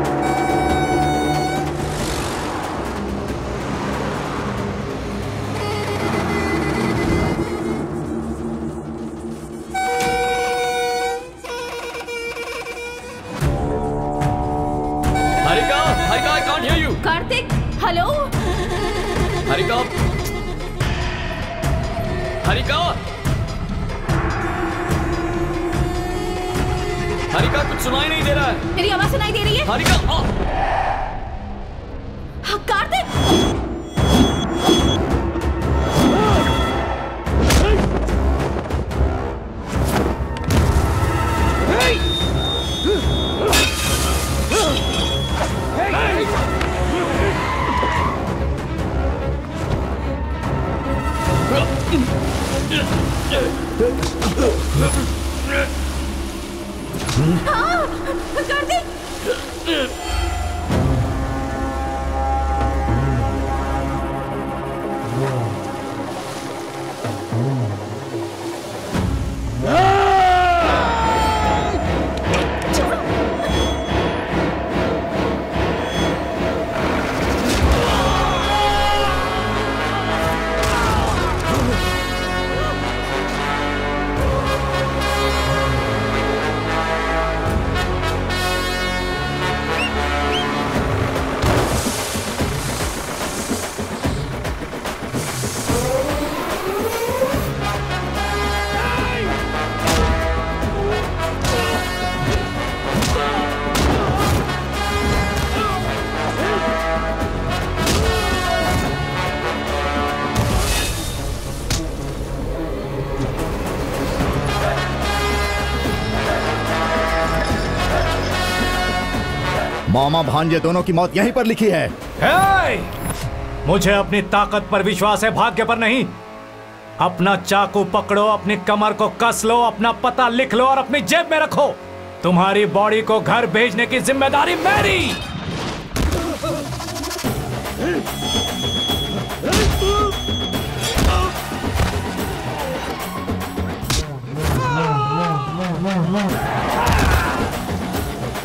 मामा भांजे दोनों की मौत यहीं पर लिखी है। हे! मुझे अपनी ताकत पर विश्वास है भाग्य पर नहीं। अपना चाकू पकड़ो अपनी कमर को कस लो अपना पता लिख लो और अपनी जेब में रखो। तुम्हारी बॉडी को घर भेजने की ज़िम्मेदारी मेरी।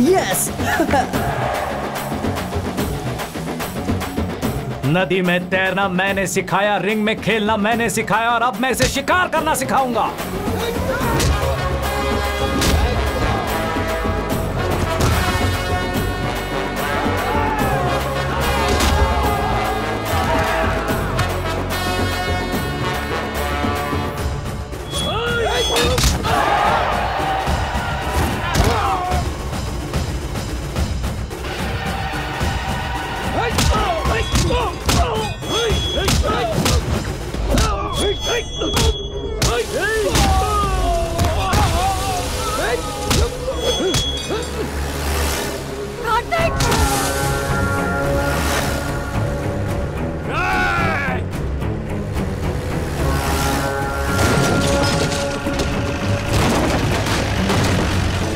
यस नदी में तैरना मैंने सिखाया, रिंग में खेलना मैंने सिखाया और अब मैं इसे शिकार करना सिखाऊँगा।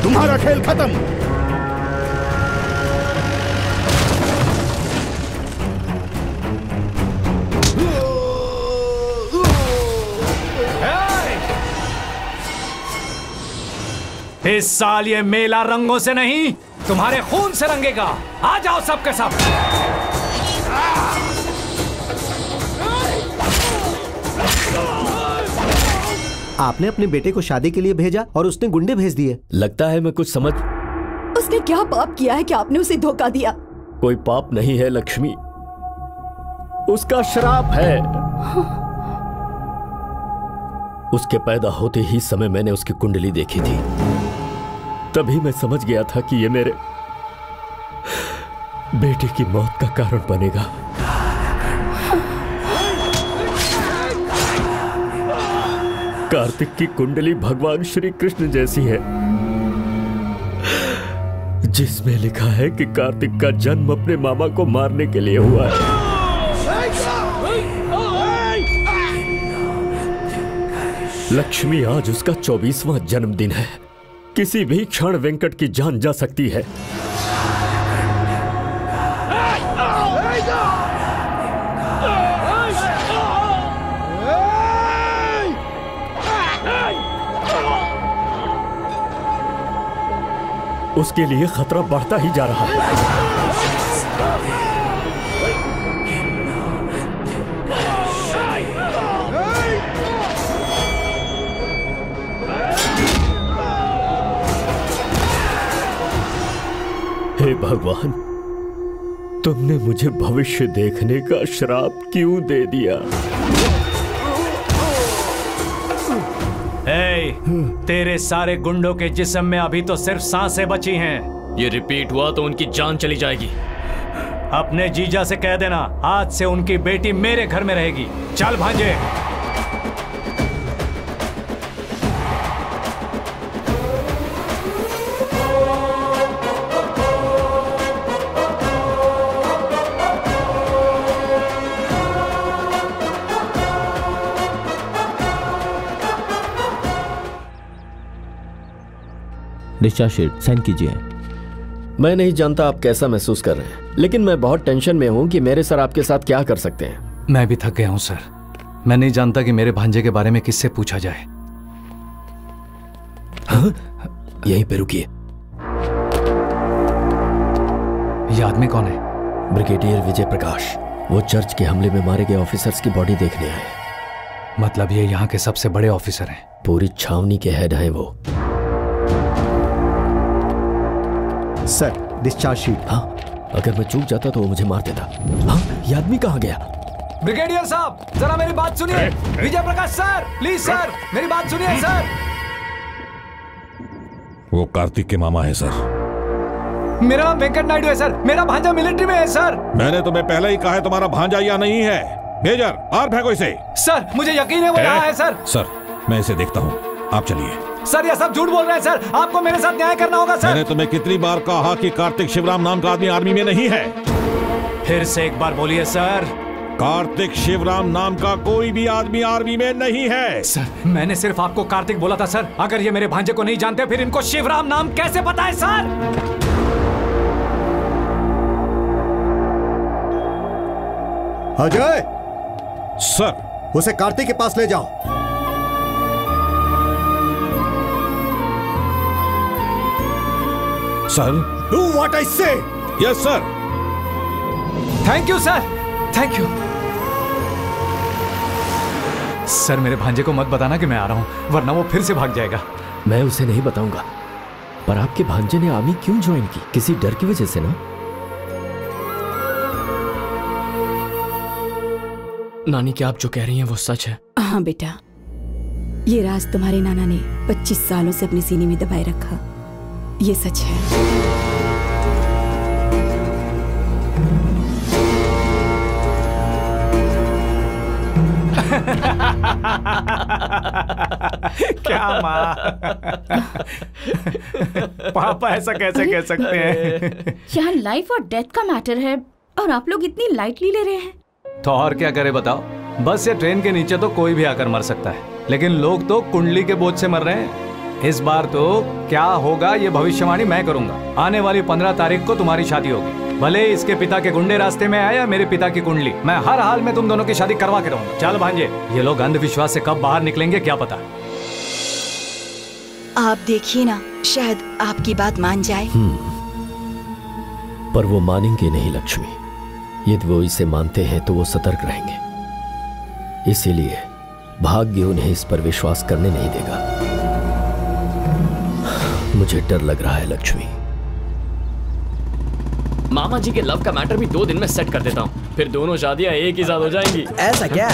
तुम्हारा खेल खत्म। इस साल ये मेला रंगों से नहीं, तुम्हारे खून से रंगेगा। आ जाओ सबके सब आपने अपने बेटे को शादी के लिए भेजा और उसने गुंडे भेज दिए। लगता है मैं कुछ समझ उसने क्या पाप किया है कि आपने उसे धोखा दिया? कोई पाप नहीं है लक्ष्मी। उसका श्राप है। उसके पैदा होते ही समय मैंने उसकी कुंडली देखी थी। तभी मैं समझ गया था कि ये मेरे बेटे की मौत का कारण बनेगा। कार्तिक की कुंडली भगवान श्री कृष्ण जैसी है। जिसमें लिखा है कि कार्तिक का जन्म अपने मामा को मारने के लिए हुआ है। लक्ष्मी आज उसका चौबीसवां जन्मदिन है। किसी भी क्षण वेंकट की जान जा सकती है। उसके लिए खतरा बढ़ता ही जा रहा है। हे भगवान, तुमने मुझे भविष्य देखने का श्राप क्यों दे दिया? ए, तेरे सारे गुंडों के जिसम में अभी तो सिर्फ़ साँसें बची हैं। ये रिपीट हुआ तो उनकी जान चली जाएगी। अपने जीजा से कह देना आज से उनकी बेटी मेरे घर में रहेगी। चल भांजे। डिस्चार्ज शीट साइन कीजिए। मैं नहीं जानता आप कैसा महसूस कर रहे हैं लेकिन मैं बहुत टेंशन में हूँ कि मेरे सर आपके साथ क्या कर सकते हैं। मैं भी थक गया हूँ सर। मैं नहीं जानता कि मेरे भांजे के बारे में किससे पूछा जाए। हाँ? यहीं पे रुकिए। ये आदमी कौन है? ब्रिगेडियर विजय प्रकाश वो चर्च के हमले में मारे गए ऑफिसर्स की बॉडी देखने आए। मतलब ये यहाँ के सबसे बड़े ऑफिसर हैं। पूरी छावनी के हेड हैं वो। सर डिस्चार्ज शीट हाँ? अगर मैं चूक जाता तो वो मुझे मार देता। हाँ? ये आदमी कहाँ गया? ब्रिगेडियर साहब जरा मेरी बात सुनिए। Vijay Prakash sir please sir मेरी बात सुनिए सर वो कार्तिक के मामा है सर। मेरा नाम वेंकट नायडू है सर मेरा भांजा मिलिट्री में है सर मैंने तुम्हें पहले ही कहा है तुम्हारा भांजा या नहीं है। मेजर मार फेंको इसे। सर मुझे यकीन है वो यहाँ है सर सर मैं इसे देखता हूँ। आप चलिए। सर ये सब झूठ बोल रहे हैं सर। आपको मेरे साथ न्याय करना होगा सर। मैंने तुम्हें कितनी बार कहा कि कार्तिक शिवराम नाम का आदमी आर्मी में नहीं है? फिर से एक बार बोलिए सर। कार्तिक शिवराम नाम का कोई भी आदमी आर्मी में नहीं है। सर मैंने सिर्फ़ आपको कार्तिक बोला था सर। अगर ये मेरे भांजे को नहीं जानते फिर इनको शिवराम नाम कैसे पता है सर? अजय! सर। उसे कार्तिक के पास ले जाओ। Sir do what I say yes sir thank you sir thank you sir मेरे भांजे को मत बताना कि मैं आ रहा हूँ वरना वो फिर से भाग जाएगा। मैं उसे नहीं बताऊँगा। पर आपके भांजे ने आर्मी क्यों ज्वाइन की? किसी डर की वजह से ना? नानी क्या आप जो कह रही हैं वो सच है? हाँ बेटा। ये राज तुम्हारे नाना ने 25 सालों से अपने सीने में दबाए रखा। ये सच है। क्या माँ? पापा ऐसा कैसे कह सकते हैं? यहाँ लाइफ और डेथ का मैटर है और आप लोग इतनी लाइटली ले रहे हैं। तो और क्या करे बताओ? बस या ट्रेन के नीचे तो कोई भी आकर मर सकता है लेकिन लोग तो कुंडली के बोझ से मर रहे हैं। इस बार तो क्या होगा ये भविष्यवाणी मैं करूँगा। आने वाली पंद्रह तारीख को तुम्हारी शादी होगी। भले इसके पिता के गुंडे रास्ते में आए या मेरे पिता की कुंडली मैं हर हाल में तुम दोनों की शादी करवा के रहूँगा। चल भांजे ये लोग अंधविश्वास से कब बाहर निकलेंगे क्या पता? आप देखिए ना शायद आपकी बात मान जाए। पर वो मानेंगे नहीं लक्ष्मी। यदि वो इसे मानते हैं तो वो सतर्क रहेंगे। इसीलिए भाग्य उन्हें इस पर विश्वास करने नहीं देगा। मुझे डर लग रहा है लक्ष्मी। मामा जी के लव का मैटर भी दो दिन में सेट कर देता हूँ। फिर दोनों शादियाँ एक ही साथ हो जाएँगी। ऐसा क्या?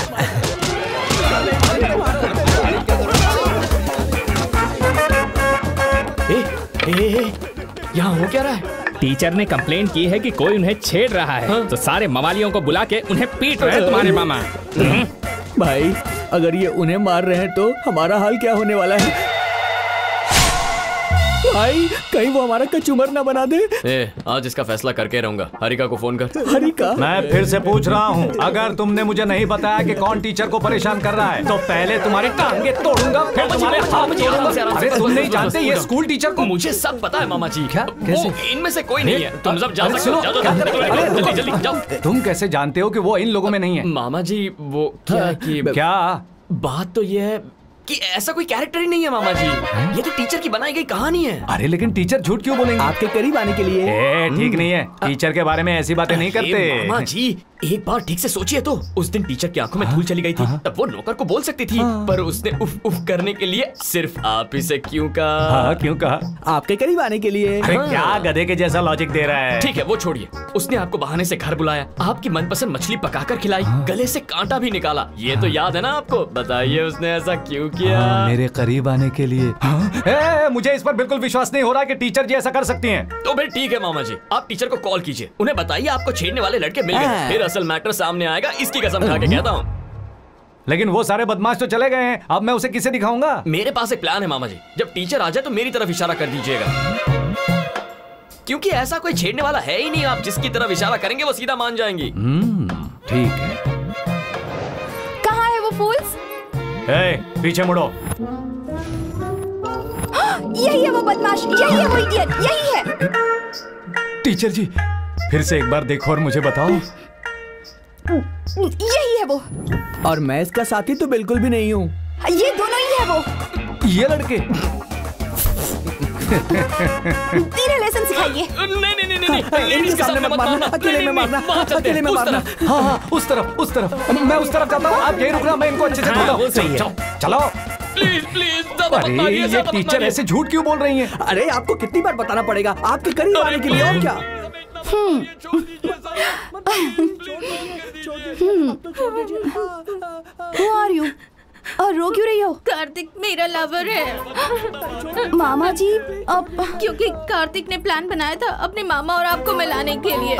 ए, ए, ए, यहाँ हो क्या रहा है? टीचर ने कंप्लेन की है कि कोई उन्हें छेड़ रहा है। तो सारे मवालियों को बुला के उन्हें पीट रहे हैं तुम्हारे मामा। भाई अगर ये उन्हें मार रहे हैं तो हमारा हाल क्या होने वाला है? भाई कहीं वो हमारा कचूमर ना बना दे। ए, आज इसका फैसला करके रहूँगा। हरिका को फ़ोन कर। हरिका? मैं फिर से पूछ रहा हूँ अगर तुमने मुझे नहीं बताया कि कौन टीचर को परेशान कर रहा है तो पहले तुम्हारी टांगे तोड़ूँगा फिर तुम्हारे हाथ तोड़ूँगा अरे तुम नहीं जानते ये स्कूल टीचर को मुझे सब पता है मामा जी। क्या? कैसे? इनमें से कोई नहीं है। तुम सब जा सकते हो। हो? तुम कैसे जानते हो कि वो इन लोगों में नहीं है? मामा जी वो क्या क्या? बात तो ये है कि ऐसा कोई कैरेक्टर ही नहीं है मामा जी। ये तो टीचर की बनाई गई कहानी है। अरे लेकिन टीचर झूठ क्यों बोलेंगे? आपके करीब आने के लिए। ठीक नहीं है। टीचर के बारे में ऐसी बातें नहीं करते। मामा जी एक बार ठीक से सोचिए तो। उस दिन टीचर की आँखों में धूल चली गई थी। तब वो नौकर को बोल सकती थी पर उसने उफ उफ करने के लिए सिर्फ़ आप ही से क्यों कहा? हाँ क्यों कहा? आपके करीब आने के लिए। अरे क्या गधे के जैसा लॉजिक दे रहा है? ठीक है वो छोड़िए। उसने आपको बहाने से घर बुलाया आपकी मनपसंद मछली पकाकर खिलाई गले से कांटा भी निकाला। ये तो याद है ना आपको? बताइए उसने ऐसा क्यों किया? हाँ, मेरे करीब आने के लिए। हाँ? मुझे इस पर बिल्कुल विश्वास नहीं हो रहा कि टीचर जी ऐसा कर सकती हैं। तो फिर ठीक है मामा जी आप टीचर को कॉल कीजिए। उन्हें बताइए आपको छेड़ने वाले लड़के मिल गए। हाँ। फिर असल मैटर सामने आएगा इसकी कसम खा के कहता हूँ। लेकिन वो सारे बदमाश तो चले गए हैं अब मैं उसे किसे दिखाऊँगा? मेरे पास एक प्लान है मामा जी। जब टीचर आ जाए तो मेरी तरफ़ इशारा कर दीजिएगा। क्योंकि ऐसा कोई छेड़ने वाला है ही नहीं आप जिसकी तरफ़ इशारा करेंगे वो सीधा मान जाएँगी। ठीक है। कहाँ है वो फूल्स ए, पीछे मुड़ो। यही है वो बदमाश यही है वो इडियट यही है। टीचर जी फिर से एक बार देखो और मुझे बताओ। यही है वो। और मैं इसका साथी तो बिल्कुल भी नहीं हूँ। ये दोनों ही है वो। ये लड़के। तीनों लेसन सिखाइए। नहीं नहीं नहीं नहीं इनके सामने मत मारना अकेले में मारना अकेले में मारना। हाँ हाँ उस तरफ़ उस तरफ़। मैं उस तरफ़ जाता हूँ। आप यही रुकना मैं इनको अच्छे से हाँ, हूँ सही है। चलो चलो। प्लीज़ प्लीज़ अरे ये टीचर ऐसे झूठ क्यों बोल रही हैं? अरे आपको कितनी बार बताना पड़ेगा? आपके करीब आने के लिए और क्या? हम्म हु आर यू और रो क्यों रही हो? कार्तिक मेरा लवर है। मामा जी अब क्योंकि कार्तिक ने प्लान बनाया था अपने मामा और आपको मिलाने के लिए।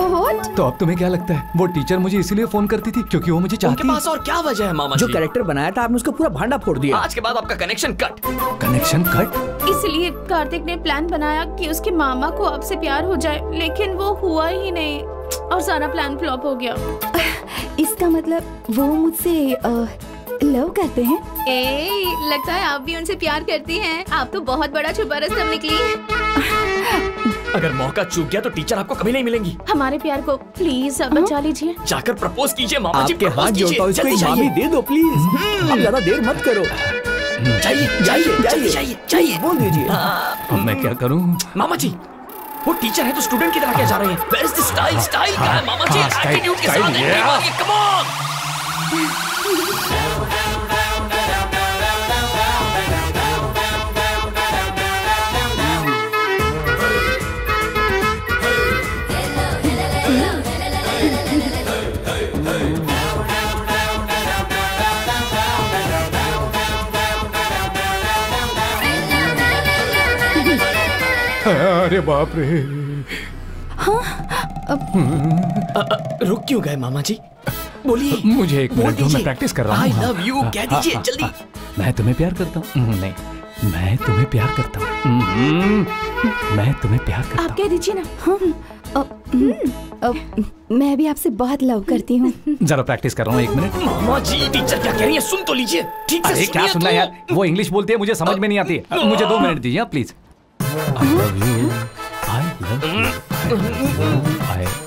तो अब तुम्हें क्या लगता है? वो टीचर मुझे इसीलिए फ़ोन करती थी क्योंकि वो मुझे चाहती पास और क्या वजह है मामा जो कैरेक्टर बनाया था आपने उसका पूरा भांडा फोड़ दिया। आज के बाद आपका कनेक्शन कट कनेक्शन कट इसलिए कार्तिक ने प्लान बनाया कि उसके मामा को आपसे प्यार हो जाए लेकिन वो हुआ ही नहीं और सारा प्लान फ्लॉप हो गया। इसका मतलब वो मुझसे लव करते हैं। ए लगता है आप भी उनसे प्यार करती हैं। आप तो बहुत बड़ा छुपा रस्तम निकली। अगर मौका चूक गया तो टीचर आपको कभी नहीं मिलेंगी। हमारे प्यार को प्लीज़ अब बचा लीजिए। जाकर प्रपोज कीजिए मामा जी आपके हाथ जोड़ता हूँ इसको मामी दे दो प्लीज़ अब ज़्यादा देर मत करो। जाइए बोल दीजिए। अब मैं क्या करूँ? मामा जी वो टीचर है तो स्टूडेंट की तरह क्या जा रहे हैं? स्टाइल स्टाइल का है मामा जी? हाँ, एटीट्यूड के साथ. कम ऑन अरे बाप रे। रुक क्यों गए मामा जी बोलिए। मुझे एक बोल मिनट मैं प्रैक्टिस कर रहा हूँ। Love you, हाँ, कह हाँ, दीजिए, हाँ, जल्दी। हाँ, मैं तुम्हें प्यार करता हूँ। हम्म, नहीं मैं तुम्हें प्यार करता हूँ। हम्म, मैं तुम्हें प्यार करता आप कह दीजिए ना। अब, मैं भी आपसे बहुत लव करती हूँ। हूँ जरा प्रैक्टिस कर रहा हूँ एक मिनट। मामा जी टीचर क्या कह रही है? सुन तो लीजिए। ठीक से अरे क्या सुनना तो। यार? वो इंग्लिश बोलती है मुझे समझ में नहीं आती है। मुझे दो मिनट दीजिए प्लीज़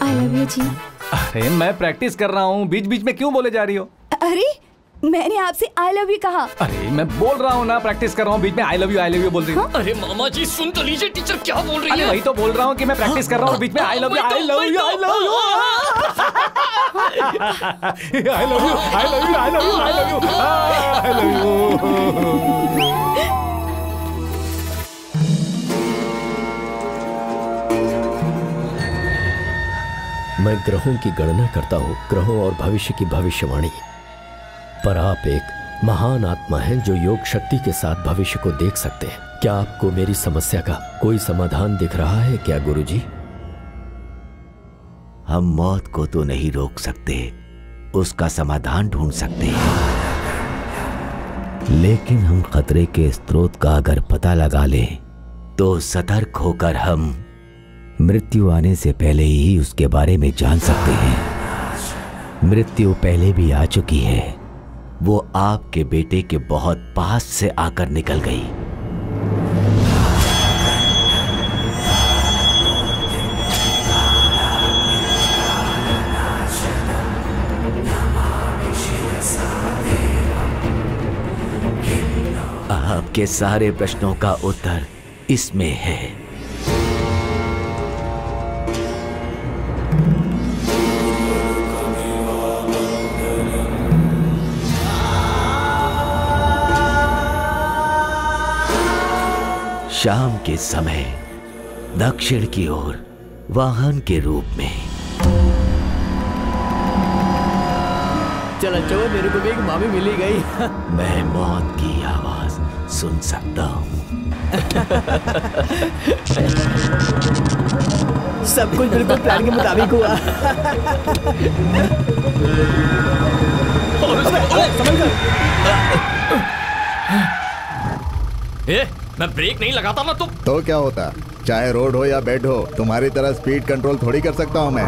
आई लव यू जी अरे मैं प्रैक्टिस कर रहा हूँ बीच बीच में क्यों बोले जा रही हो अरे मैंने आपसे आई लव यू कहा अरे मैं बोल रहा हूँ ना प्रैक्टिस कर रहा हूँ बीच में I love you I love you बोल रही हूँ अरे मामा जी सुन तो लीजिए टीचर क्या बोल रही है वही तो बोल रहा हूँ कि मैं प्रैक्टिस कर रहा हूँ बीच में I love you I love you I love you I love you I love you I love you I love you I love you मैं ग्रहों की गणना करता हूँ ग्रहों और भविष्य की भविष्यवाणी। पर आप एक महान आत्मा हैं जो योग शक्ति के साथ भविष्य को देख सकते हैं। क्या आपको मेरी समस्या का कोई समाधान दिख रहा है क्या गुरुजी? हम मौत को तो नहीं रोक सकते उसका समाधान ढूंढ सकते हैं। लेकिन हम खतरे के स्रोत का अगर पता लगा लें तो सतर्क होकर हम मृत्यु आने से पहले ही उसके बारे में जान सकते हैं। मृत्यु पहले भी आ चुकी है। वो आपके बेटे के बहुत पास से आकर निकल गई। आपके सारे प्रश्नों का उत्तर इसमें है। शाम के समय दक्षिण की ओर वाहन के रूप में। चलो चलो मेरे को भी एक मामी मिली गई। मैं मौत की आवाज़ सुन सकता हूँ। सब कुछ बिल्कुल प्लान के मुताबिक हुआ। ए, मैं ब्रेक नहीं लगाता ना तो तो क्या होता? चाहे रोड हो या बेड हो तुम्हारी तरह स्पीड कंट्रोल थोड़ी कर सकता हूँ मैं।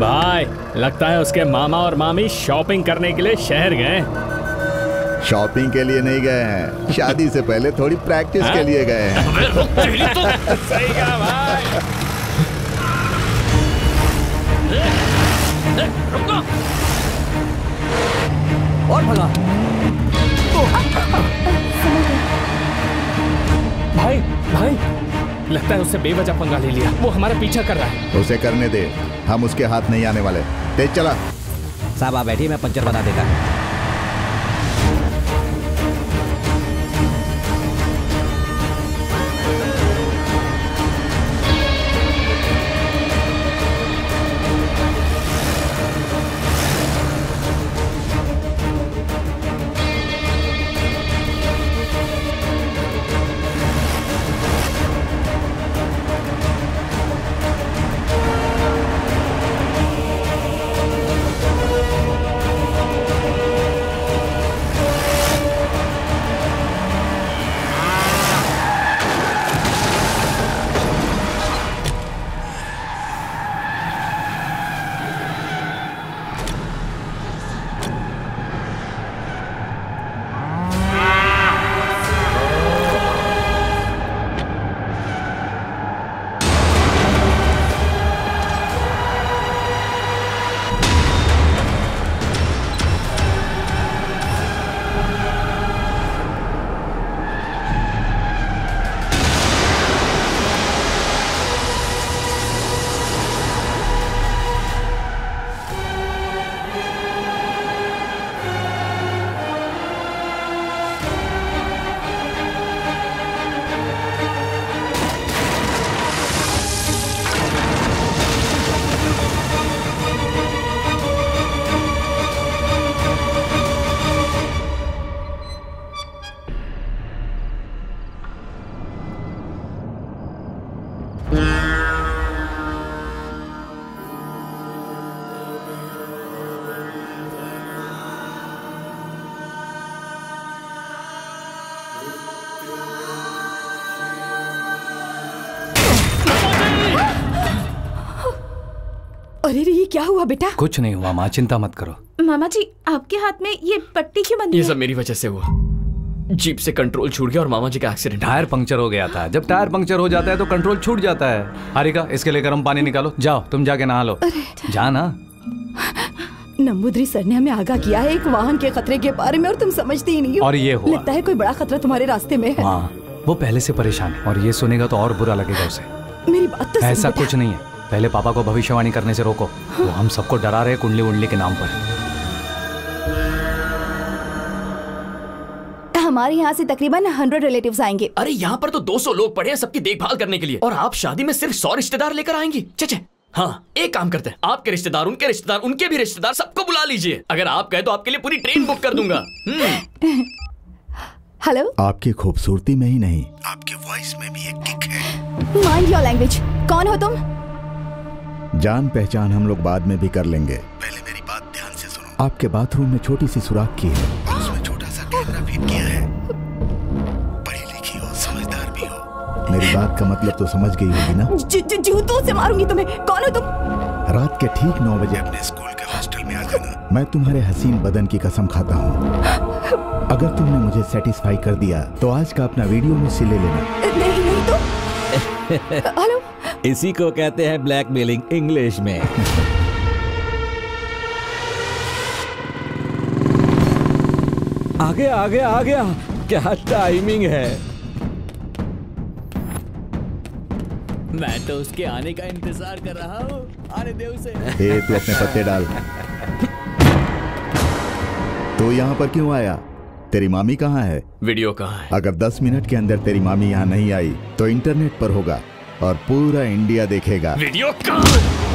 भाई लगता है उसके मामा और मामी शॉपिंग करने के लिए शहर गए शॉपिंग के लिए नहीं गए हैं। शादी से पहले थोड़ी प्रैक्टिस के लिए गए हैं। अबे रुक तेरी तो। सही कहा भाई। और भगा भाई भाई लगता है उससे बेवजह पंगा ले लिया। वो हमारा पीछा कर रहा है। उसे करने दे। हम उसके हाथ नहीं आने वाले। तेज चला। साहब आप बैठिए मैं पंचर बना देता। क्या हुआ बेटा? कुछ नहीं हुआ माँ चिंता मत करो। मामा जी आपके हाथ में ये पट्टी क्यों बंधी ये सब मेरी वजह से हुआ। जीप से कंट्रोल छूट गया और मामा जी का एक्सीडेंट टायर पंक्चर हो गया था। जब टायर पंक्चर हो जाता है तो कंट्रोल छूट जाता है। हारिका इसके लिए गर्म पानी निकालो। जाओ तुम जाके नहा लो। जा ना नंबूदरी सर ने हमें आगाह किया है एक वाहन के खतरे के बारे में और तुम समझते ही नहीं हो। और ये हुआ। लगता है कोई बड़ा खतरा तुम्हारे रास्ते में है। हाँ वो पहले से परेशान है और ये सुनेगा तो और बुरा लगेगा उसे। मेरी बात तो ऐसा कुछ नहीं है। पहले पापा को भविष्यवाणी करने से रोको। वो हम सबको डरा रहे कुंडली उंडली के नाम पर। हमारे यहाँ से तकरीबन हंड्रेड रिलेटिव्स आएँगे। अरे यहाँ पर तो 200 लोग पड़े हैं सबकी देखभाल करने के लिए। और आप शादी में सिर्फ़ सौ रिश्तेदार लेकर आएँगी। चचे हाँ एक काम करते हैं। आपके रिश्तेदार उनके रिश्तेदार उनके भी रिश्तेदार सबको बुला लीजिए। अगर आप कहे तो आपके लिए पूरी ट्रेन बुक कर दूँगा। हम्म। हेलो आपकी खूबसूरती में ही नहीं। आपके वॉइस में भी एक किक है। माइंड योर लैंग्वेज कौन हो तुम? जान पहचान हम लोग बाद में भी कर लेंगे। पहले मेरी बात ध्यान से सुनो। आपके बाथरूम में छोटी सी सुराख की है। उसमें छोटा सा कैमरा फिट किया है। पढ़ी लिखी हो समझदार भी हो। मेरी बात का मतलब तो समझ गई होगी ना? जूतों से मारूँगी तुम्हें। कौन हो तुम? रात के ठीक नौ बजे अपने स्कूल के हॉस्टल में आ जाना मैं तुम्हारे हसीन बदन की कसम खाता हूँ। अगर तुमने मुझे सेटिस्फाई कर दिया तो आज का अपना वीडियो मुझसे ले लेना। नहीं नहीं तो? हेलो इसी को कहते हैं ब्लैकमेलिंग इंग्लिश में। आ गया आ गया आ गया क्या टाइमिंग है? मैं तो उसके आने का इंतज़ार कर रहा हूँ। आने दे उसे। ए तू अपने पत्ते डाल। तू यहाँ पर क्यों आया? तेरी मामी कहाँ है? वीडियो कहाँ है? अगर 10 मिनट के अंदर तेरी मामी यहाँ नहीं आई तो इंटरनेट पर होगा। और पूरा इंडिया देखेगा। वीडियो कहाँ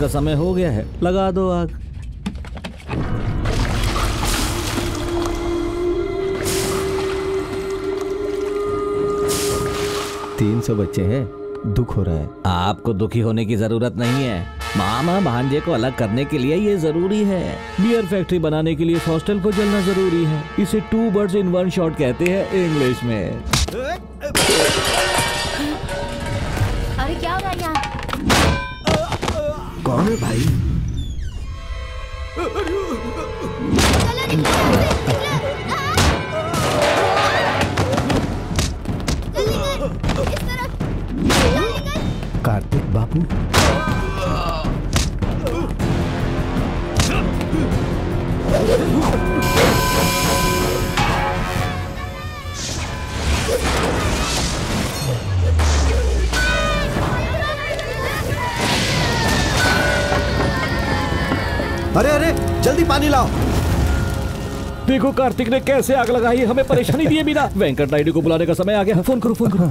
का समय हो गया है। लगा दो आग। तीन सौ बच्चे हैं। दुख हो रहा है। आपको दुखी होने की ज़रूरत नहीं है। मामा भांजे को अलग करने के लिए ये ज़रूरी है। बियर फैक्ट्री बनाने के लिए हॉस्टल को जलना ज़रूरी है। इसे two birds in one shot कहते हैं इंग्लिश में। कौन है भाई? कार्तिक बाबू अरे अरे जल्दी पानी लाओ। देखो कार्तिक ने कैसे आग लगाई हमें परेशानी दिए बिना वेंकट नायडू को बुलाने का समय आ गया फ़ोन करो फ़ोन करो।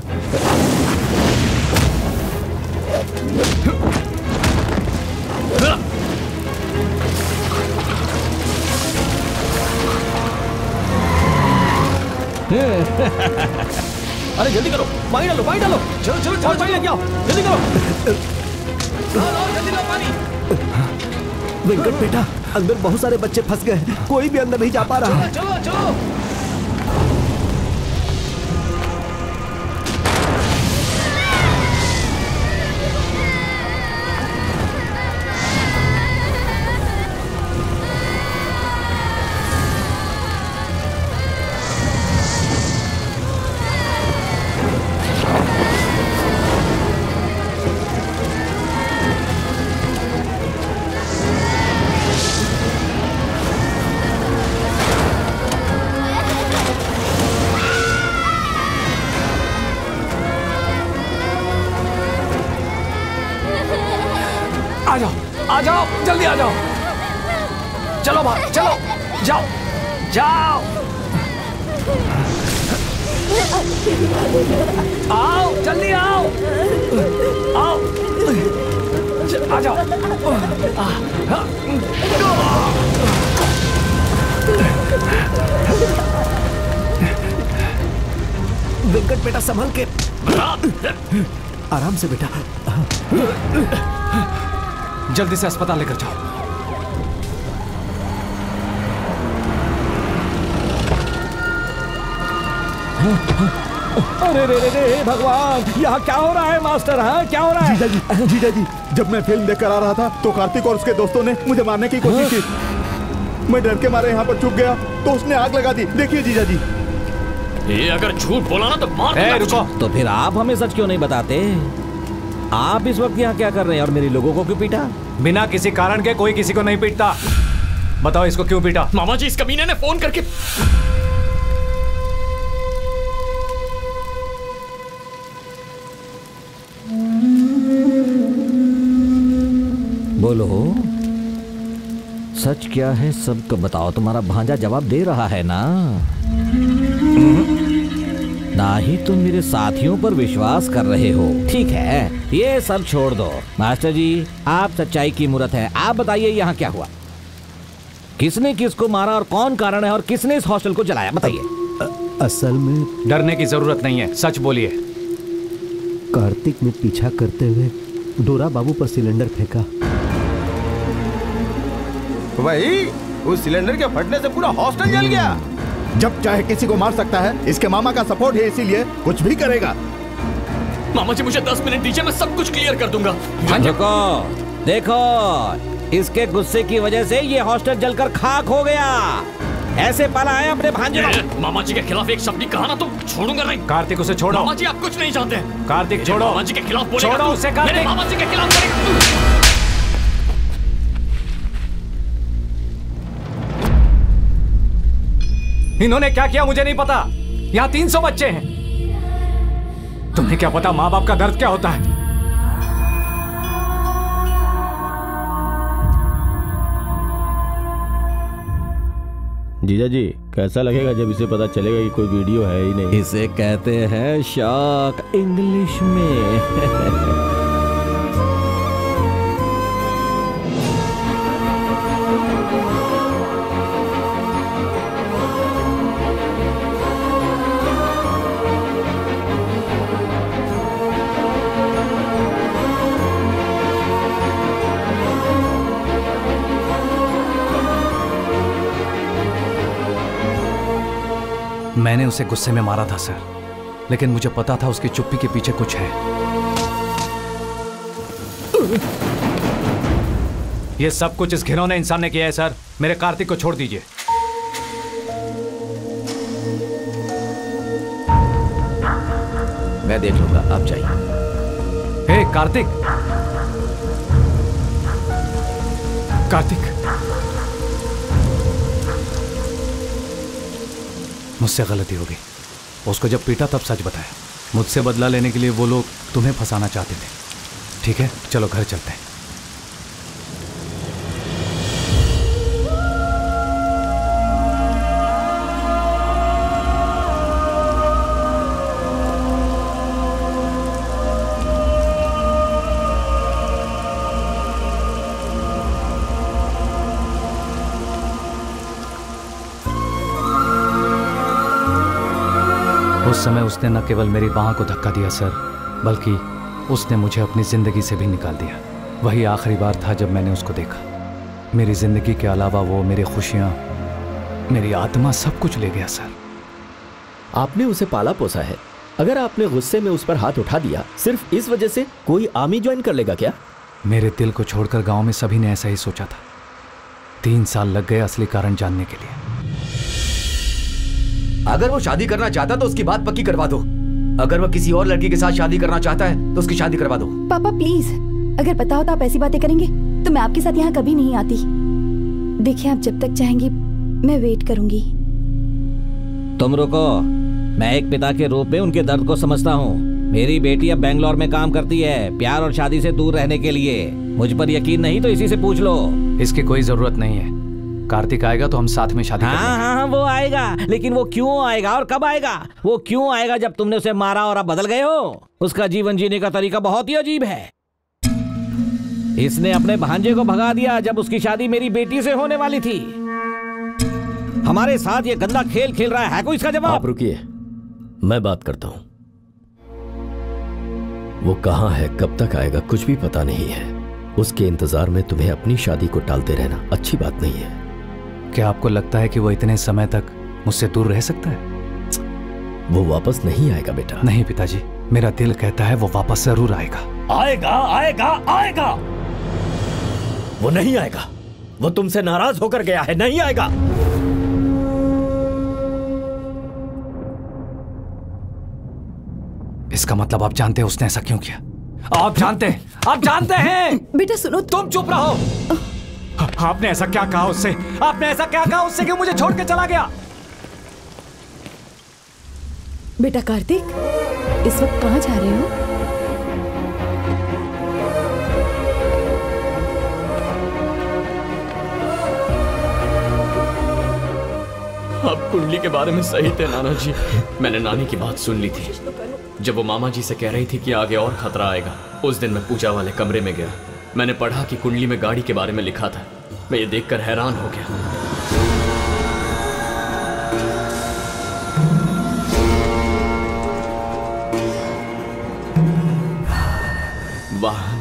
अरे जल्दी करो। पानी डालो पानी डालो। चलो चलो चलो पानी लेके आओ। जल्दी करो। जल्दी लाओ पानी। वेंकट बेटा अंदर बहुत सारे बच्चे फंस गए कोई भी अंदर नहीं जा पा रहा। चलो, चलो चलो। से बेटा। जल्दी से अस्पताल लेकर जाओ। अरे रे रे रे भगवान यहाँ क्या हो रहा है मास्टर हाँ? क्या हो रहा है? जीजा जी जीजा जी जब मैं फ़िल्म देखकर आ रहा था तो कार्तिक और उसके दोस्तों ने मुझे मारने की कोशिश की। मैं डर के मारे यहाँ पर चुप गया तो उसने आग लगा दी। देखिए जीजा जी ये अगर झूठ बोला ना तो मार ए, रुको। तो फिर आप हमें सच क्यों नहीं बताते? आप इस वक्त यहाँ क्या कर रहे हैं और मेरे लोगों को क्यों पीटा? बिना किसी कारण के कोई किसी को नहीं पीटता। बताओ इसको क्यों पीटा? मामा जी इस कमीने ने फ़ोन करके बोलो। सच क्या है? सबको बताओ। तुम्हारा भांजा जवाब दे रहा है ना? ना ही तुम मेरे साथियों पर विश्वास कर रहे हो। ठीक है। ये सब छोड़ दो। मास्टर जी आप सच्चाई की मूर्त है। आप बताइए यहाँ क्या हुआ? किसने किसको मारा और कौन कारण है और किसने इस हॉस्टल को जलाया? बताइए। असल में डरने की ज़रूरत नहीं है सच बोलिए। कार्तिक ने पीछा करते हुए डोरा बाबू पर सिलेंडर फेंका। वही उस सिलेंडर के फटने से पूरा हॉस्टल जल गया। जब चाहे किसी को मार सकता है इसके मामा का सपोर्ट है इसीलिए कुछ भी करेगा। मामा जी मुझे दस मिनट दीजिए मैं सब कुछ क्लियर कर दूँगा। देखो देखो इसके गुस्से की वजह से ये हॉस्टल जलकर खाक हो गया। ऐसे पाला है अपने भांजे को मामा जी के खिलाफ एक शब्द कहा ना तो छोड़ूँगा नहीं। कार्तिक उसे छोड़ो। मामा जी आप कुछ नहीं जानते। हैं कार्तिक छोड़ो। मामा जी के खिलाफ छोड़ो। उसे कार्तिक। मामा जी के खिलाफ इन्होंने क्या किया मुझे नहीं पता। यहाँ तीन सौ बच्चे हैं। तुम्हें क्या पता माँ बाप का दर्द क्या होता है? जीजा जी कैसा लगेगा जब इसे पता चलेगा कि कोई वीडियो है ही नहीं? इसे कहते हैं शॉक इंग्लिश में। मैंने उसे गुस्से में मारा था सर। लेकिन मुझे पता था उसकी चुप्पी के पीछे कुछ है। ये सब कुछ इस घिनौने इंसान ने किया है सर। मेरे कार्तिक को छोड़ दीजिए। मैं देख लूँगा आप जाइए। हे कार्तिक! कार्तिक! मुझसे गलती हो गई। उसको जब पीटा तब सच बताया। मुझसे बदला लेने के लिए वो लोग तुम्हें फंसाना चाहते थे। ठीक है? चलो घर चलते हैं। उस समय उसने न केवल मेरी बाह को धक्का दिया सर बल्कि उसने मुझे अपनी ज़िंदगी से भी निकाल दिया। वही आखिरी बार था जब मैंने उसको देखा। मेरी ज़िंदगी के अलावा वो मेरी खुशियाँ मेरी आत्मा सब कुछ ले गया सर। आपने उसे पाला पोसा है। अगर आपने गुस्से में उस पर हाथ उठा दिया सिर्फ़ इस वजह से कोई आर्मी ज्वाइन कर लेगा क्या? मेरे दिल को छोड़कर गाँव में सभी ने ऐसा ही सोचा था। तीन साल लग गए असली कारण जानने के लिए। अगर वो शादी करना चाहता है तो उसकी बात पक्की करवा दो। अगर वो किसी और लड़की के साथ शादी करना चाहता है तो उसकी शादी करवा दो। पापा प्लीज़ अगर पता होता आप ऐसी बातें करेंगे तो मैं आपके साथ यहाँ कभी नहीं आती। देखिए आप जब तक चाहेंगी मैं वेट करूँगी। तुम रुको। मैं एक पिता के रूप में उनके दर्द को समझता हूँ। मेरी बेटी अब बेंगलोर में काम करती है प्यार और शादी से दूर रहने के लिए। मुझ पर यकीन नहीं तो इसी से पूछ लो। इसकी कोई ज़रूरत नहीं है। कार्तिक आएगा तो हम साथ में शादी हाँ हाँ हाँ वो आएगा लेकिन वो क्यों आएगा और कब आएगा? वो क्यों आएगा जब तुमने उसे मारा और अब बदल गए हो? उसका जीवन जीने का तरीका बहुत ही अजीब है। इसने अपने भांजे को भगा दिया जब उसकी शादी मेरी बेटी से होने वाली थी। हमारे साथ ये गंदा खेल खेल रहा है कोई इसका जवाब? आप रुकिए। मैं बात करता हूँ। वो कहाँ है कब तक आएगा कुछ भी पता नहीं है। उसके इंतज़ार में तुम्हें अपनी शादी को टालते रहना अच्छी बात नहीं है। क्या आपको लगता है कि वो इतने समय तक मुझसे दूर रह सकता है? वो वापस नहीं आएगा बेटा। नहीं पिताजी मेरा दिल कहता है वो वापस ज़रूर आएगा। आएगा आएगा आएगा। वो नहीं आएगा। वो तुमसे नाराज़ होकर गया है नहीं आएगा। इसका मतलब आप जानते हैं उसने ऐसा क्यों किया? आप जानते हैं आप जानते हैं। बेटा सुनो। तुम चुप रहो। आपने ऐसा क्या कहा उससे? आपने ऐसा क्या कहा उससे कि मुझे छोड़ के चला गया? बेटा कार्तिक इस वक्त कहाँ जा रहे हो? आप कुंडली के बारे में सही थे नाना जी मैंने नानी की बात सुन ली थी। जब वो मामा जी से कह रही थी कि आगे और खतरा आएगा उस दिन मैं पूजा वाले कमरे में गया। मैंने पढ़ा कि कुंडली में गाड़ी के बारे में लिखा था। मैं ये देखकर हैरान हो गया। वाहन।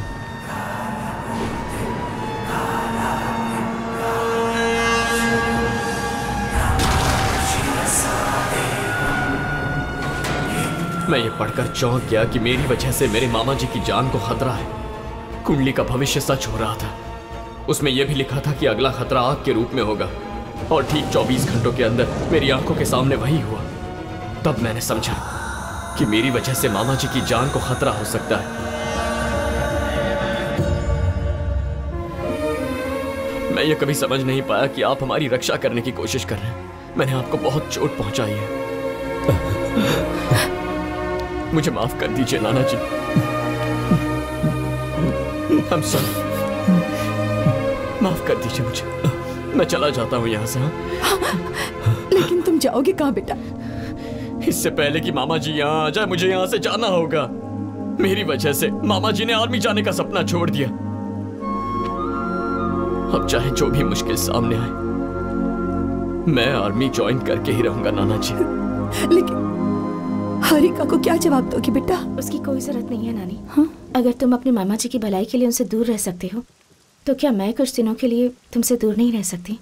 मैं ये पढ़कर चौंक गया कि मेरी वजह से मेरे मामा जी की जान को खतरा है। कुंडली का भविष्य सच हो रहा था। उसमें यह भी लिखा था कि अगला खतरा आग के रूप में होगा। और ठीक 24 घंटों के अंदर मेरी आँखों के सामने वही हुआ। तब मैंने समझा कि मेरी वजह से मामा जी की जान को खतरा हो सकता है। मैं ये कभी समझ नहीं पाया कि आप हमारी रक्षा करने की कोशिश कर रहे हैं। मैंने आपको बहुत चोट पहुंचाई है। मुझे माफ़ कर दीजिए नाना जी हम सॉरी माफ़ कर दीजिए मुझे। मैं चला जाता हूँ यहाँ से हाँ? लेकिन तुम जाओगे कहाँ बेटा? इससे पहले कि मामा जी यहाँ आ जाए मुझे यहाँ से जाना होगा। मेरी वजह से मामा जी ने आर्मी जाने का सपना छोड़ दिया। अब चाहे जो भी मुश्किल सामने आए मैं आर्मी ज्वाइन करके ही रहूँगा नाना जी। लेकिन हरिका को क्या जवाब दोगे बेटा? उसकी कोई ज़रूरत नहीं है नानी। हाँ? अगर तुम अपने मामा जी की भलाई के लिए उनसे दूर रह सकते हो तो क्या मैं कुछ दिनों के लिए तुमसे दूर नहीं रह सकती?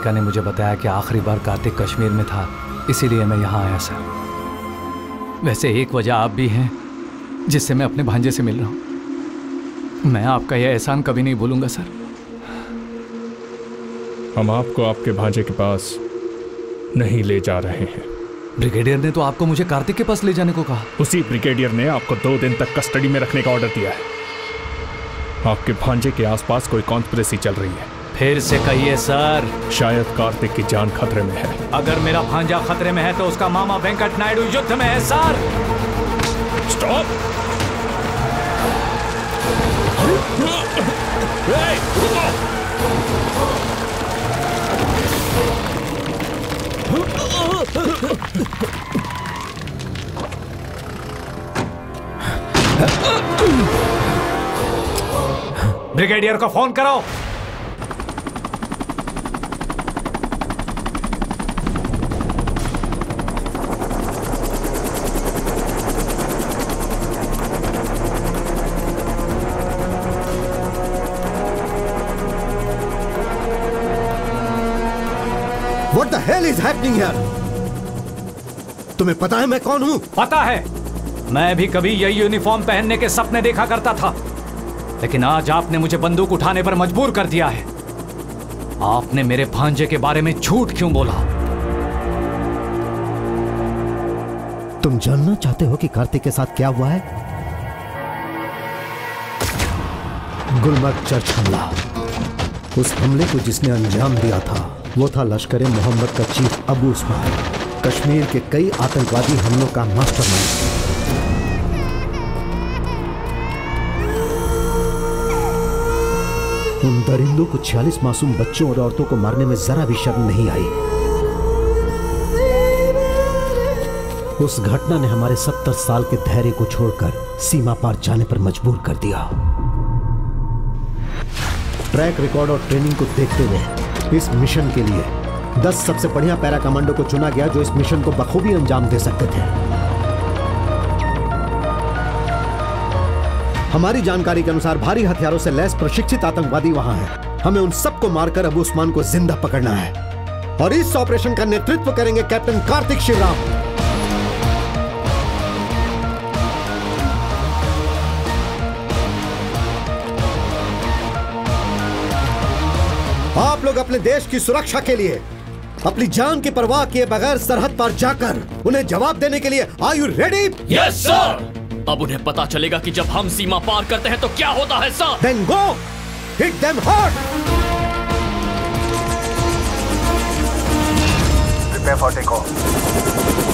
हारिका ने मुझे बताया कि आखिरी बार कार्तिक कश्मीर में था इसीलिए मैं यहाँ आया सर। वैसे एक वजह आप भी हैं जिससे मैं अपने भांजे से मिल रहा हूँ। मैं आपका यह एहसान कभी नहीं भूलूँगा सर। हम आपको आपके भांजे के पास नहीं ले जा रहे हैं। ब्रिगेडियर ने तो आपको मुझे कार्तिक के पास ले जाने को कहा। उसी ब्रिगेडियर ने आपको दो दिन तक कस्टडी में रखने का ऑर्डर दिया है। आपके भांजे के आसपास कोई कॉन्स्पिरेसी चल रही है। फिर से कहिए सर शायद कार्तिक की जान खतरे में है। अगर मेरा भांजा खतरे में है तो उसका मामा वेंकट नायडू युद्ध में है सर। स्टॉप ब्रिगेडियर को फ़ोन करो What the hell is happening here? तुम्हें पता है मैं कौन हूँ? पता है। मैं भी कभी यही यूनिफॉर्म पहनने के सपने देखा करता था। लेकिन आज आपने मुझे बंदूक उठाने पर मजबूर कर दिया है। आपने मेरे भांजे के बारे में झूठ क्यों बोला? तुम जानना चाहते हो कि कार्तिक के साथ क्या हुआ है? गुलमर्ग चर्च हमला। उस हमले को जिसने अंजाम दिया था वो था लश्कर मोहम्मद का चीफ अबू उस्मान। कश्मीर के कई आतंकवादी हमलों का मास्टरमाइंड। उन दरिंदों को 46 मासूम बच्चों और औरतों को मारने में जरा भी शर्म नहीं आई। उस घटना ने हमारे 70 साल के धैर्य को छोड़कर सीमा पार जाने पर मजबूर कर दिया। ट्रैक रिकॉर्ड और ट्रेनिंग को देखते हुए इस मिशन के लिए। 10 सबसे बढ़िया पैरा कमांडो को चुना गया जो इस मिशन को बखूबी अंजाम दे सकते थे। हमारी जानकारी के अनुसार भारी हथियारों से लैस प्रशिक्षित आतंकवादी वहाँ हैं। हमें उन सबको मारकर अबू उस्मान को ज़िंदा पकड़ना है। और इस ऑपरेशन का नेतृत्व करेंगे कैप्टन कार्तिक शिवराम लोग अपने देश की सुरक्षा के लिए अपनी जान की परवाह किए बगैर सरहद पर जाकर उन्हें जवाब देने के लिए are you ready yes sir अब उन्हें पता चलेगा कि जब हम सीमा पार करते हैं तो क्या होता है sir then go hit them hard prepare for take takeoff.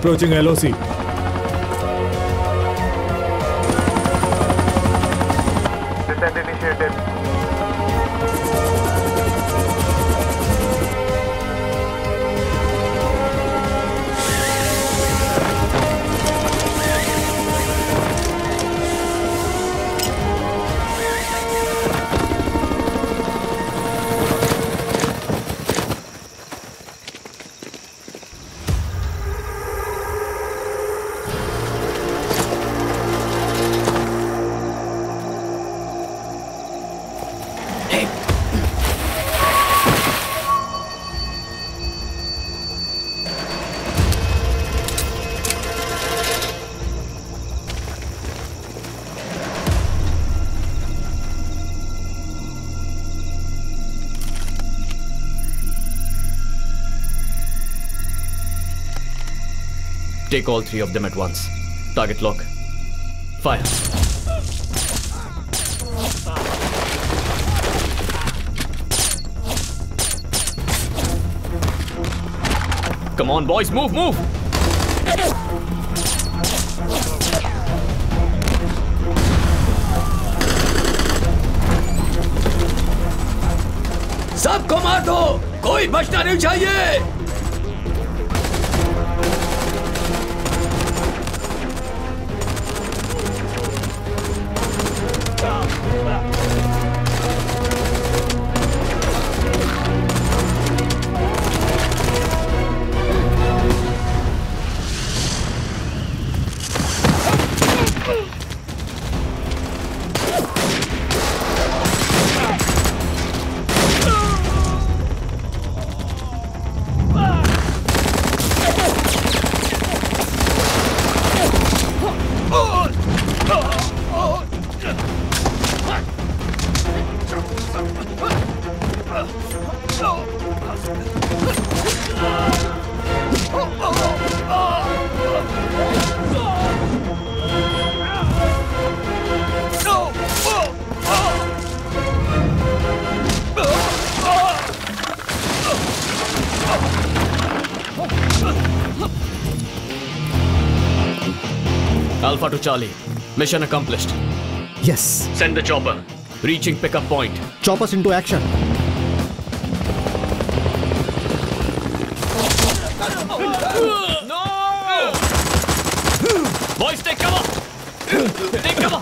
Approaching LOC. All three of them at once. Target lock. Fire. Come on, boys, move, move! सबको मार दो कोई बचना नहीं चाहिए Charlie. Mission accomplished. Yes. Send the chopper. Reaching pickup point. Chop us into action. No! Boys, take cover! Take cover!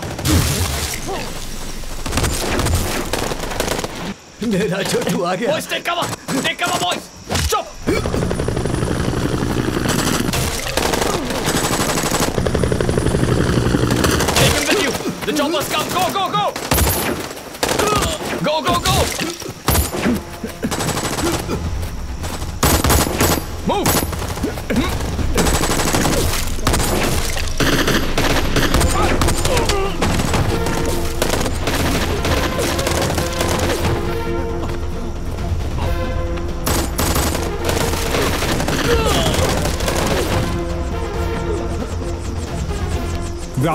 मेरा छोटू आ गया Boys, take cover! Take cover, boys!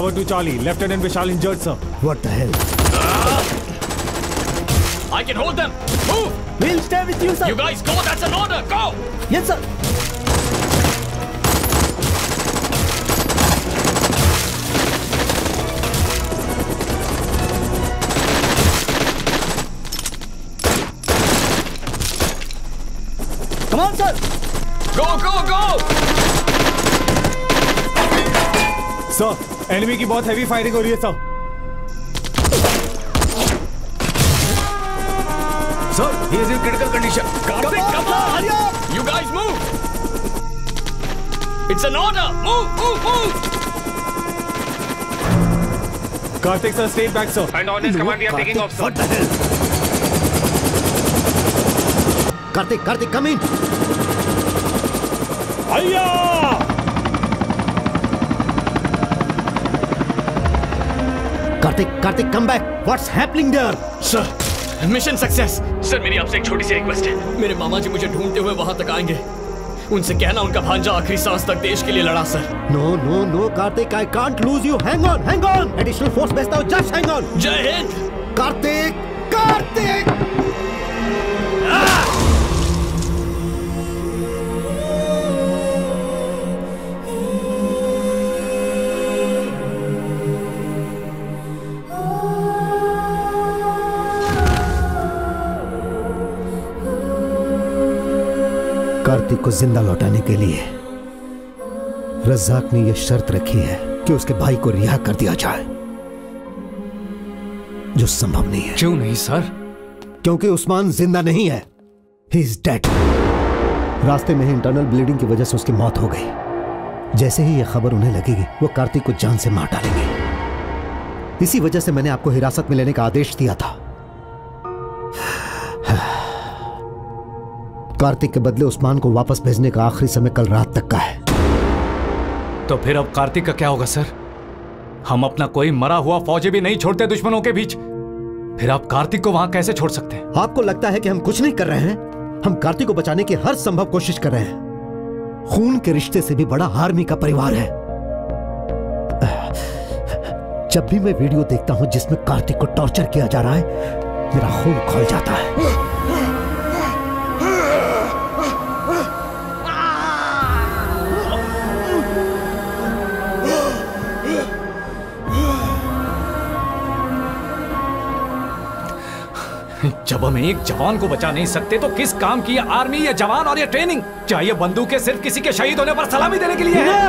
Bravo to Charlie. Lieutenant Vishal injured, sir. What the hell? I can hold them! Move! We'll stay with you, sir. You guys go! That's an order! Go! Yes, sir. Come on, sir. Go, go, go! Sir enemy की बहुत heavy firing हो रही है sir sir he is in critical condition you guys move it's an order move move move Kartik sir stay back sir and on this command we are taking off sir what Kartik Kartik come in आया Kartik Kartik come back what's happening there sir mission success sir मेरी आपसे एक छोटी सी request है। मेरे मामा जी मुझे ढूंढते हुए वहाँ तक आएँगे। उनसे कहना उनका भांजा आखिरी सांस तक देश के लिए लड़ा sir no no no Kartik I can't lose you hang on hang on additional force भेजता हूँ जस्ट हैंग ऑन जय हिंद कार्तिक कार्तिक कार्तिक को ज़िंदा लौटाने के लिए रज्जाक ने यह शर्त रखी है कि उसके भाई को रिहा कर दिया जाए जो संभव नहीं है। क्यों नहीं सर? क्योंकि उस्मान ज़िंदा नहीं है। ही इज़ डेड रास्ते में ही इंटरनल ब्लीडिंग की वजह से उसकी मौत हो गई। जैसे ही यह खबर उन्हें लगेगी वो कार्तिक को जान से मार डालेंगे। इसी वजह से मैंने आपको हिरासत में लेने का आदेश दिया था। कार्तिक के बदले उस्मान को वापस भेजने का आखिरी समय कल रात तक का है। तो फिर अब कार्तिक का क्या होगा सर? हम अपना कोई मरा हुआ फौजी भी नहीं छोड़ते दुश्मनों के बीच। फिर आप कार्तिक को वहाँ कैसे छोड़ सकते हैं? आपको लगता है कि हम कुछ नहीं कर रहे हैं? हम कार्तिक को बचाने की हर संभव कोशिश कर रहे हैं। खून के रिश्ते से भी बड़ा आर्मी का परिवार है। जब भी मैं वीडियो देखता हूँ जिसमें कार्तिक को टॉर्चर किया जा रहा है मेरा खून खोल जाता है। जब हम एक जवान को बचा नहीं सकते तो किस काम की ये आर्मी ये जवान और ये ट्रेनिंग? चाहिए बंदूकें सिर्फ़ किसी के शहीद होने पर सलामी देने के लिए? है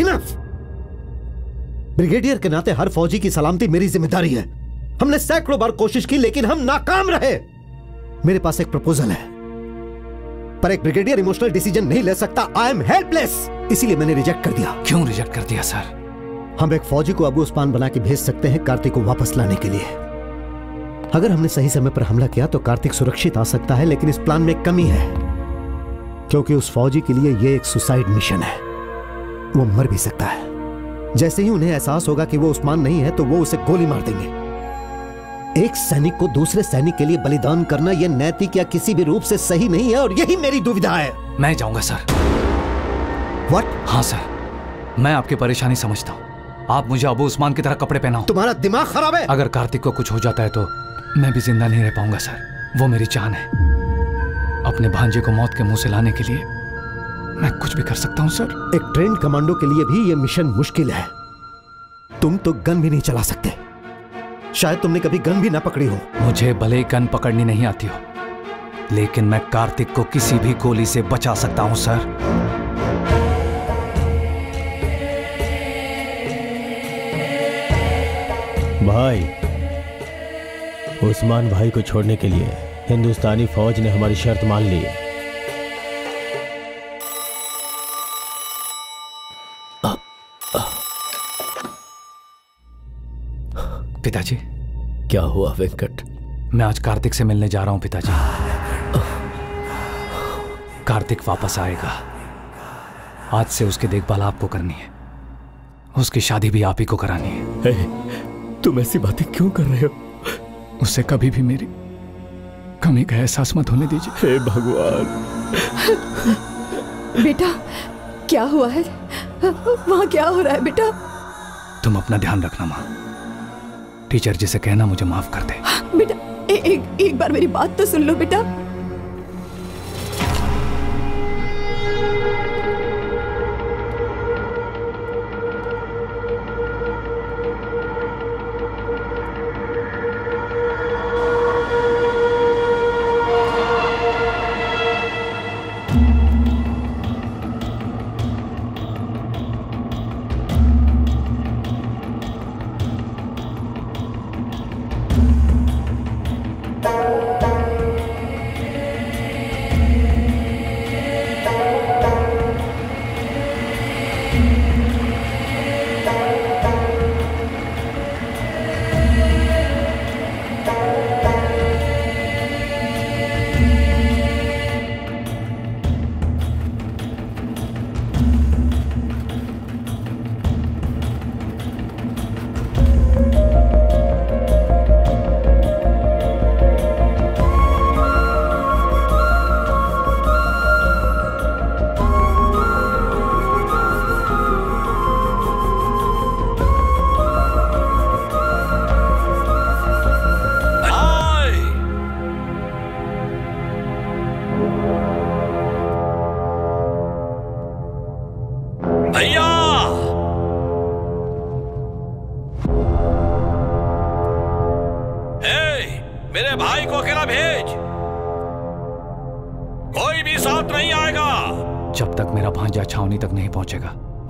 इनफ ब्रिगेडियर के नाते हर फौजी की सलामती मेरी ज़िम्मेदारी है। हमने सैकड़ों बार कोशिश की लेकिन हम नाकाम रहे। मेरे पास एक प्रपोजल है। पर एक ब्रिगेडियर इमोशनल डिसीज़न नहीं ले सकता। आई एम हेल्पलेस इसीलिए मैंने रिजेक्ट कर दिया। क्यों रिजेक्ट कर दिया सर हम एक फौजी को अबू उस्मान बना के भेज सकते हैं कार्तिक को वापस लाने के लिए। अगर हमने सही समय पर हमला किया तो कार्तिक सुरक्षित आ सकता है लेकिन इस प्लान में कमी है। क्योंकि उस फौजी के लिए यह एक सुसाइड मिशन है। वो मर भी सकता है। जैसे ही उन्हें एहसास होगा कि वो उस्मान नहीं है तो वो उसे गोली मार देंगे। एक सैनिक को दूसरे सैनिक के लिए बलिदान करना यह नैतिक या किसी भी रूप से सही नहीं है और यही मेरी दुविधा है। मैं जाऊँगा सर। व्हाट हाँ सर। मैं आपकी परेशानी समझता हूँ। आप मुझे अबू उस्मान की तरह कपड़े पहनाओ। तुम्हारा दिमाग खराब है। अगर कार्तिक को कुछ हो जाता है तो मैं भी ज़िंदा नहीं रह पाऊँगा सर। वो मेरी जान है। अपने भांजे को मौत के मुँह से लाने के लिए मैं कुछ भी कर सकता हूँ सर। एक ट्रेन कमांडो के लिए भी यह मिशन मुश्किल है। तुम तो गन भी नहीं चला सकते। शायद तुमने कभी गन भी ना पकड़ी हो। मुझे भले गन पकड़नी नहीं आती हो लेकिन मैं कार्तिक को किसी भी गोली से बचा सकता हूँ सर। भाई उस्मान भाई को छोड़ने के लिए हिंदुस्तानी फौज ने हमारी शर्त मान ली। पिताजी। क्या हुआ वेंकट? मैं आज कार्तिक से मिलने जा रहा हूँ पिताजी। कार्तिक वापस आएगा। आज से उसकी देखभाल आपको करनी है। उसकी शादी भी आप ही को करानी है। तुम ऐसी बातें क्यों कर रहे हो? उससे कभी भी मेरी कमी का एहसास मत होने दीजिए। हे भगवान। बेटा क्या हुआ है? वहाँ क्या हो रहा है बेटा? तुम अपना ध्यान रखना माँ। टीचर जी से कहना मुझे माफ़ कर दे। बेटा ए, एक एक बार मेरी बात तो सुन लो बेटा।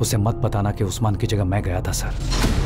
उसे मत बताना कि उस्मान की जगह मैं गया था सर।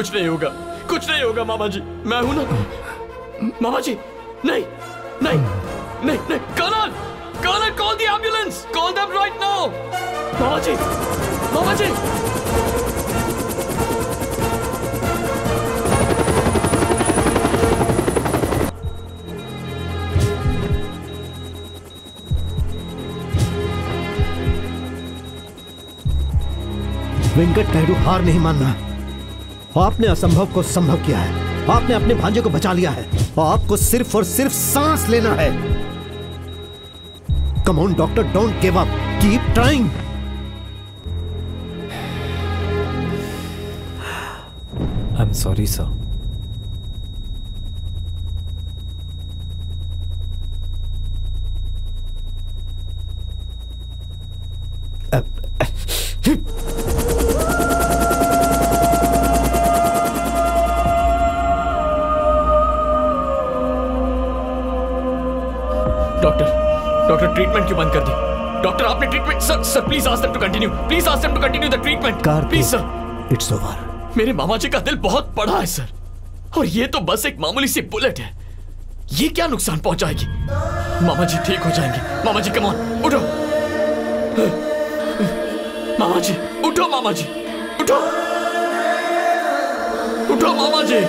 कुछ नहीं होगा। कुछ नहीं होगा मामा जी मैं हूँ ना। मामा जी नहीं नहीं नहीं नहीं। Colonel colonel call the ambulance call them right now मामा जी मामा जी वेंकट नायडू हार नहीं मानना। आपने असंभव को संभव किया है। आपने अपने भांजे को बचा लिया है आपको सिर्फ़ और सिर्फ़ सांस लेना है। Come on doctor don't give up keep trying I am sorry sir sir please ask them to continue please ask them to continue the treatment please sir it's over मेरे मामा जी का दिल बहुत बड़ा है सर और ये तो बस एक मामूली सी बुलेट है. ये क्या नुकसान पहुंचाएगी? मामा जी ठीक हो जाएँगे. मामा जी कम ऑन उठो. मामा जी उठो मामा जी. उठो. उठो मामा जी.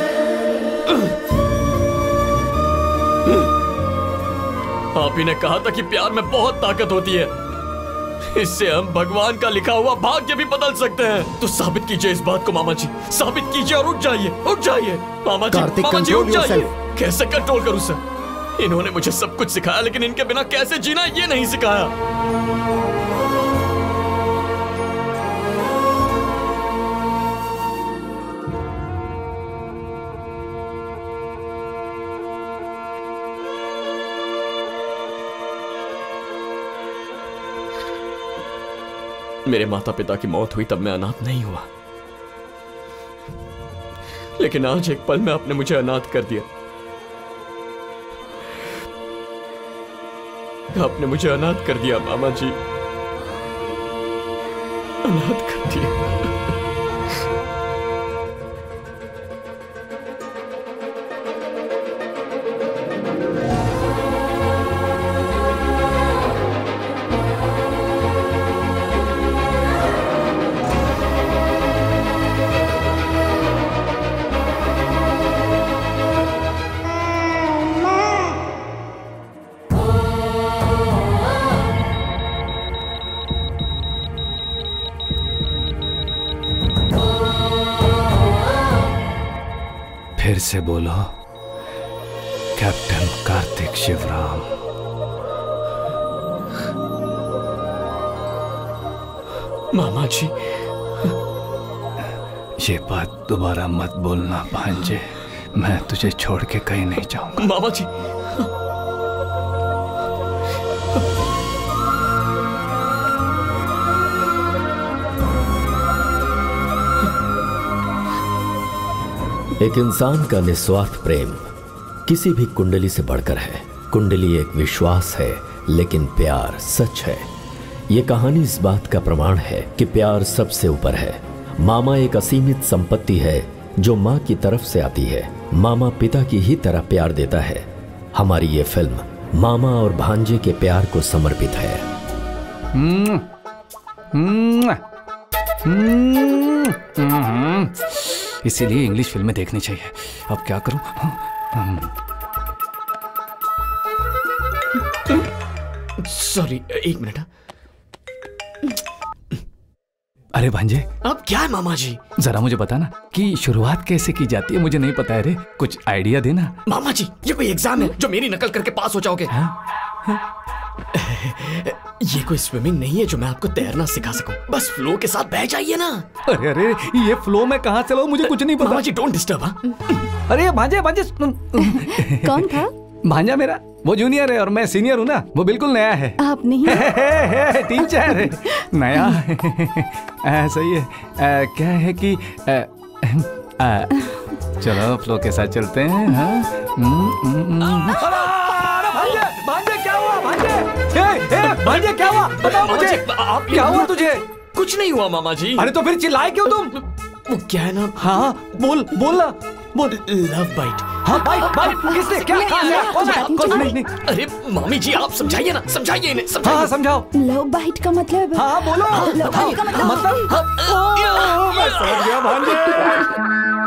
आप ही ने कहा था कि प्यार में बहुत ताकत होती है. इससे हम भगवान का लिखा हुआ भाग्य भी बदल सकते हैं। तो साबित कीजिए इस बात को मामा जी साबित कीजिए और उठ जाइए उठ जाइए। मामा जी मामा जी उठ जाइए। कैसे कंट्रोल करूँ सर इन्होंने मुझे सब कुछ सिखाया लेकिन इनके बिना कैसे जीना ये नहीं सिखाया। मेरे माता पिता की मौत हुई, तब मैं अनाथ नहीं हुआ। लेकिन आज एक पल में आपने मुझे अनाथ कर दिया। आपने मुझे अनाथ कर दिया, मामा जी। अनाथ मत बोलना भांजे। मैं तुझे छोड़ के कहीं नहीं जाऊँगा। मामा जी एक इंसान का निस्वार्थ प्रेम किसी भी कुंडली से बढ़कर है। कुंडली एक विश्वास है लेकिन प्यार सच है। ये कहानी इस बात का प्रमाण है कि प्यार सबसे ऊपर है। मामा एक असीमित संपत्ति है जो माँ की तरफ़ से आती है। मामा पिता की ही तरह प्यार देता है। हमारी ये फ़िल्म मामा और भांजे के प्यार को समर्पित है। हम्म, हम्म, हम्म। इसीलिए इंग्लिश फ़िल्में देखनी चाहिए। अब क्या करूँ? सॉरी एक मिनट हाँ। अरे भांजे। अब क्या है मामा जी? जरा मुझे बताना कि शुरुआत कैसे की जाती है मुझे नहीं पता है रे। कुछ आइडिया देना? मामा जी ये कोई एग्ज़ाम है जो मेरी नकल करके पास हो जाओगे। ये कोई स्विमिंग नहीं है जो मैं आपको तैरना सिखा सकूँ। बस फ्लो के साथ बह जाइए ना। अरे अरे ये फ्लो में कहाँ चलाऊं मुझे कुछ नहीं पता। मामा जी डोंट डिस्टर्ब अरे ये भांजे भांजे कौन था? भांजा मेरा? वो जूनियर है और मैं सीनियर हूँ ना। वो बिल्कुल नया है। आप नहीं टीचर है। नया आ, सही है। आ, क्या है कि आ, आ, चलो फ्लो के साथ चलते हैं हाँ? भांजे भांजे क्या हुआ भांजे? ए, ए, भांजे क्या हुआ? बताओ मुझे। आप क्या हुआ तुझे? कुछ नहीं हुआ मामा जी अरे तो फिर चिल्लाए क्यों तुम? वो क्या है ना? हाँ बोल बोल ना। बोल लव बाइट। हाँ भाई भाई किसने क्या कहा? है कौन है? कौन नहीं नहीं अरे मामी जी आप समझाइए ना समझाइए इन्हें हाँ हाँ समझाओ। लव बाइट का मतलब? हाँ बोलो। लव बाइट का मतलब? मतलब मैं समझ गया भांजे।